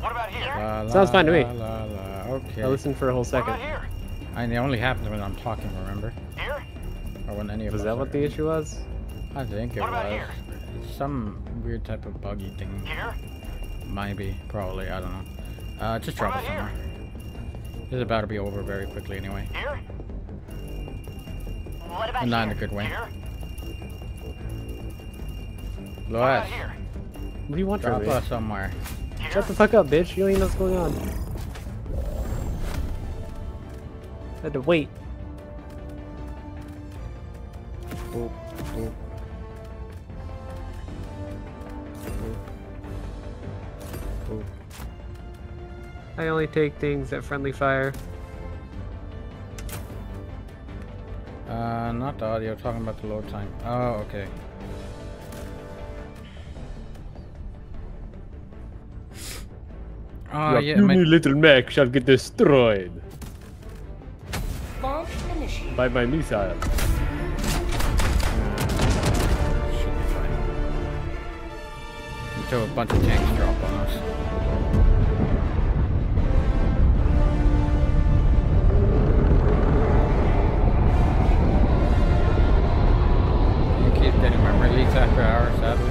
What about here? la, la, Sounds fine to me. La, la, la. Okay. I listened for a whole What second. about here? And it only happens when I'm talking, remember? Here? Or when any of Was us that what the issue was? I think it What about was. here? Some weird type of buggy thing. Here? Maybe, probably, I don't know. Uh, just drop What it about somewhere. This is about to be over very quickly anyway. Here? What about And not in a good way. Here? What Lois, here? What do you want drop from me? us somewhere. Here? Shut the fuck up, bitch. You don't even know what's going on. I had to wait. Boop, boop. Boop. Boop. I only take things at friendly fire. Uh, not the audio, talking about the load time. Oh, okay. Oh, yeah, my, little mech shall get destroyed Launch initiated. By my missile. should be fine. Until a bunch of tanks drop on us. You keep getting memory leaks after hours, sadly.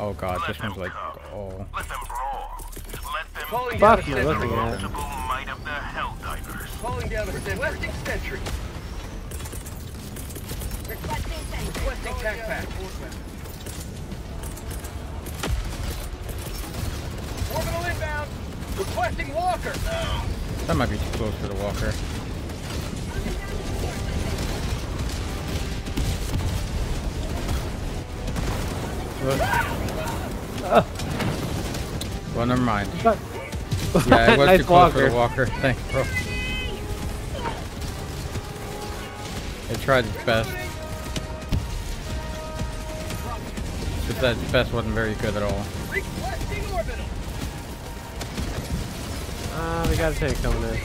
Oh god, this one's like, oh. Let them brawl. Let them Calling Fuck down am a I sentry. looking at? multiple might of the Helldivers. Calling down a sentry. Requesting sentry. Requesting tac pack. Orbital inbound. Requesting walker. That might be too close for the walker. Ah! Well, never mind. Yeah, it was Nice too close for walker. the walker. Thanks, bro. It tried its best. Just that best wasn't very good at all. Ah, we got a tank coming in.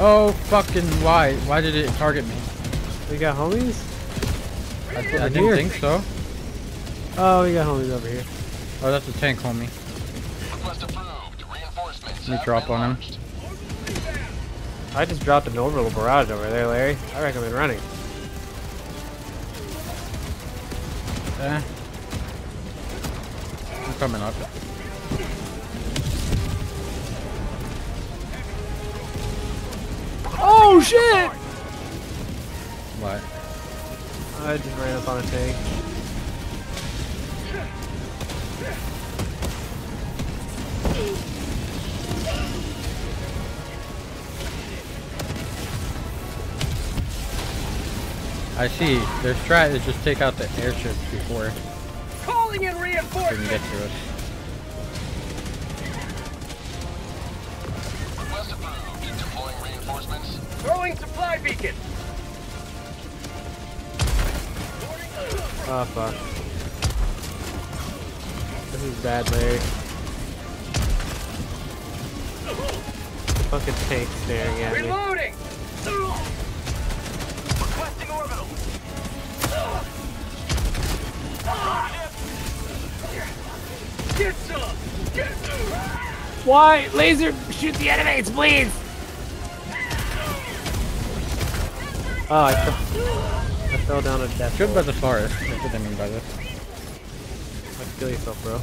Oh, fucking why? Why did it target me? We got homies? I, I didn't here. think so. Oh, we got homies over here. Oh, that's a tank, homie. Request approved. Let me drop on him. I just dropped an orbital barrage over there, Larry. I recommend running. Eh. I'm coming up. Oh shit! What? I just ran up on a tank. I see. Their strat is just take out the airships before Calling in they can reinforcements. get to us. Request approved. Deploying reinforcements. Throwing supply beacon. Oh fuck. This is bad, Larry. Fucking tank staring at me. Reloading. Requesting orbital. Get some. Get some. Why? Laser, shoot the enemies, please! Oh, I th I fell down a death Good hole. Brontosaurus. That's what I mean by this. Like, kill yourself, bro.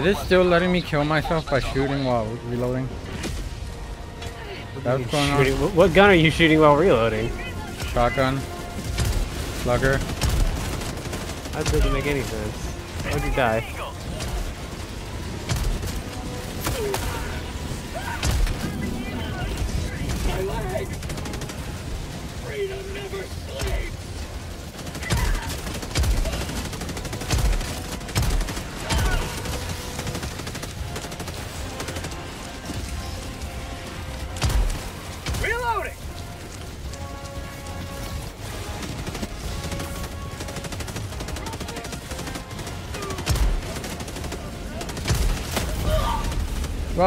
Is it still letting me kill myself by shooting while reloading? That's going on. Shooting- What gun are you shooting while reloading? Shotgun. Slugger. That doesn't make any sense. How'd you die?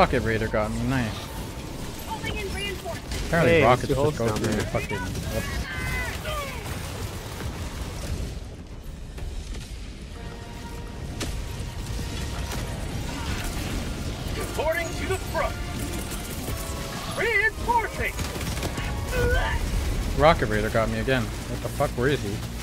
Rocket Raider got me. Nice. Apparently Hey, rockets just go through down your there. fucking. Reporting to the front! Reinforcing! Rocket Raider got me again. What the fuck? Where is he?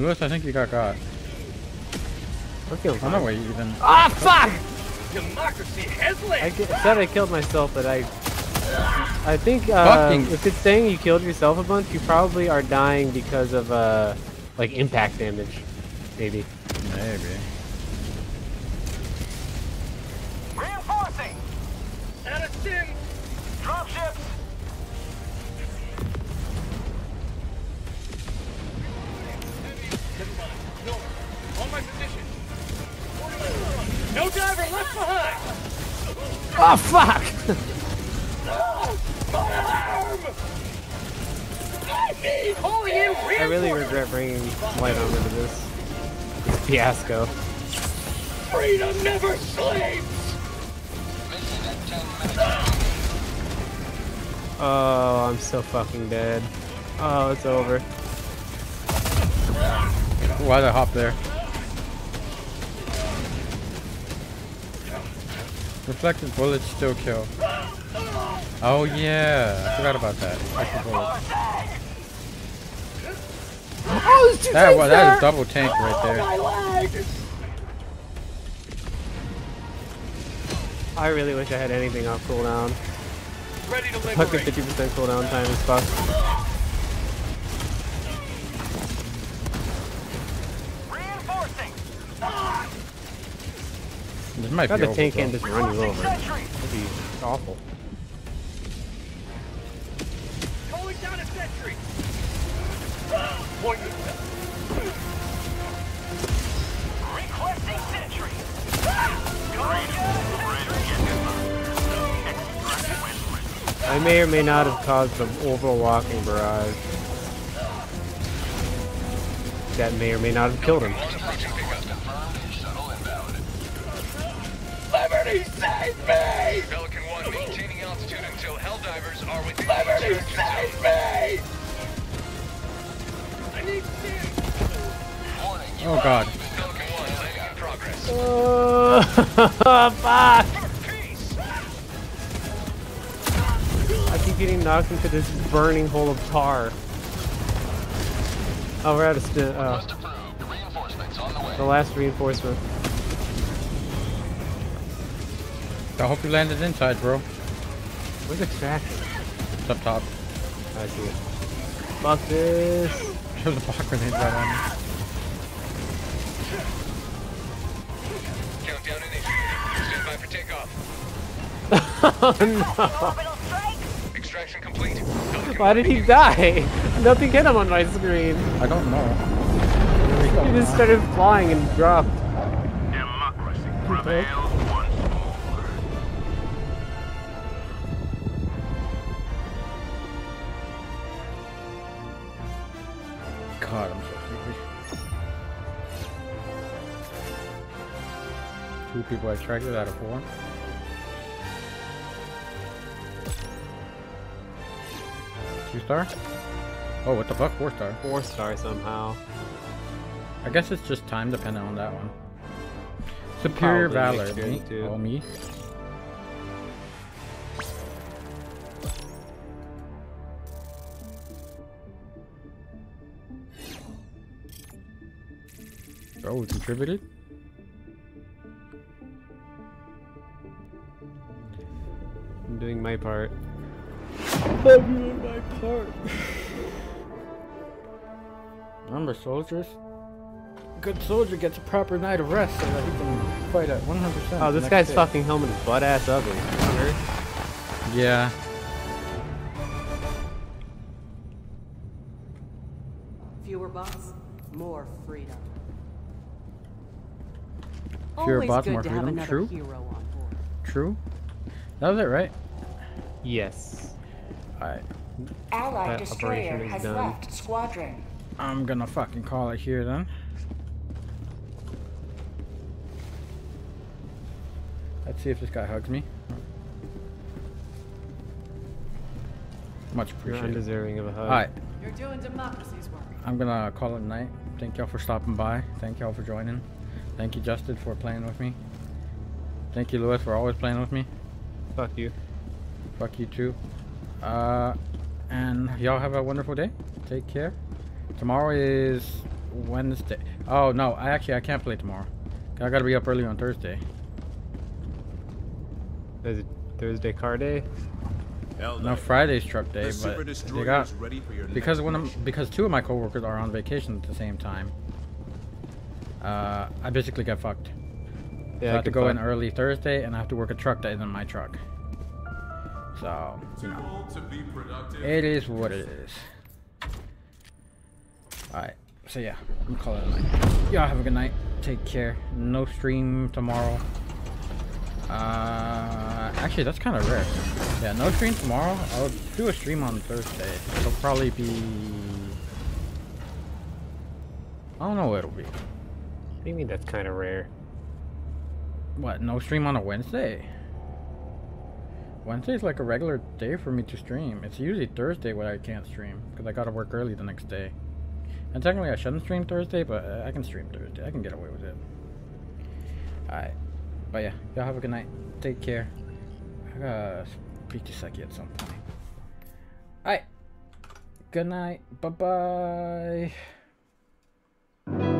Lewis, I think you got got. I'm feeling I don't know fine. where you even. Ah, fuck! Democracy has I said I killed myself, but I... I think, uh, if it's saying you killed yourself a bunch, you probably are dying because of, uh, like, impact damage. Maybe. Maybe. Fucking dead. Oh, it's over. Why'd I hop there? Reflective bullets still kill. Oh yeah, I forgot about that. Reflective bullets. Oh, there's two That, tanks wa- that there! is double tank right there. Oh, my! I really wish I had anything off cooldown. Ready to Fuck a liberate! 50% cooldown time is fucked. Reinforcing! This might God, be the tank can't just run you over. That'd be awful. Calling down a sentry! Point I may or may not have caused some orbital walking barrage. That may or may not have killed him. Liberty save me! Pelican 1 maintaining altitude until Helldivers are within Liberty save me! I need stim! Oh god. Pelican 1 landing in progress. Oh, fuck! Getting knocked into this burning hole of tar. Oh, we're out of st- uh, the last reinforcement. I hope you landed inside, bro. Where's the extraction? It's up top. I see it. Fuck this. There's a block grenade right on me. Countdown initiated. Stand by for takeoff. Orbital strike! Extraction complete. Why did he die? Nothing hit him on my screen. I don't know. He just started flying and dropped. Democracy prevails once more. God, I'm so sleepy. Two people extracted out of four. Two star? Oh, what the fuck? Four star. Four star somehow. I guess it's just time dependent on that one. Superior Probably Valor. Me? too. Oh, me? Oh, we contributed? I'm doing my part. Remember, soldiers? A good soldier gets a proper night of rest so that he can fight at 100%. Oh, this guy's day. fucking helmet is butt ass ugly. Yeah. Fewer bots, more freedom. Fewer Always bots, good more to have freedom. another True. hero on board. True. That was it, right? Yes. Alright. Allied destroyer has done. left squadron. I'm gonna fucking call it here then. Let's see if this guy hugs me. Much You're appreciated. undeserving of a hug. Alright, You're doing democracy's work. I'm gonna call it night. Thank y'all for stopping by. Thank y'all for joining. Thank you, Justin, for playing with me. Thank you, Lewis, for always playing with me. Fuck you. Fuck you too. Uh, and y'all have a wonderful day. Take care. Tomorrow is Wednesday. Oh no, I actually I can't play tomorrow. I gotta be up early on Thursday. Is it Thursday car day? No, Friday's truck day, the but they got ready for your because next when because two of my coworkers are on vacation at the same time. Uh, I basically get fucked. Yeah, I I have to can go in early Thursday, and I have to work a truck that isn't my truck. So, you know, to be it is what it is. Alright, so yeah, I'm calling it a night. Y'all have a good night. Take care. No stream tomorrow. Uh, actually, that's kind of rare. Yeah, no stream tomorrow. I'll do a stream on Thursday. It'll probably be. I don't know what it'll be. What do you mean that's kind of rare? What? No stream on a Wednesday? Wednesday's like a regular day for me to stream. It's usually Thursday when I can't stream because I gotta work early the next day. And technically, I shouldn't stream Thursday, but uh, I can stream Thursday. I can get away with it. Alright. But yeah, y'all have a good night. Take care. I gotta speak to Seki at some point. Alright. Good night. Bye bye.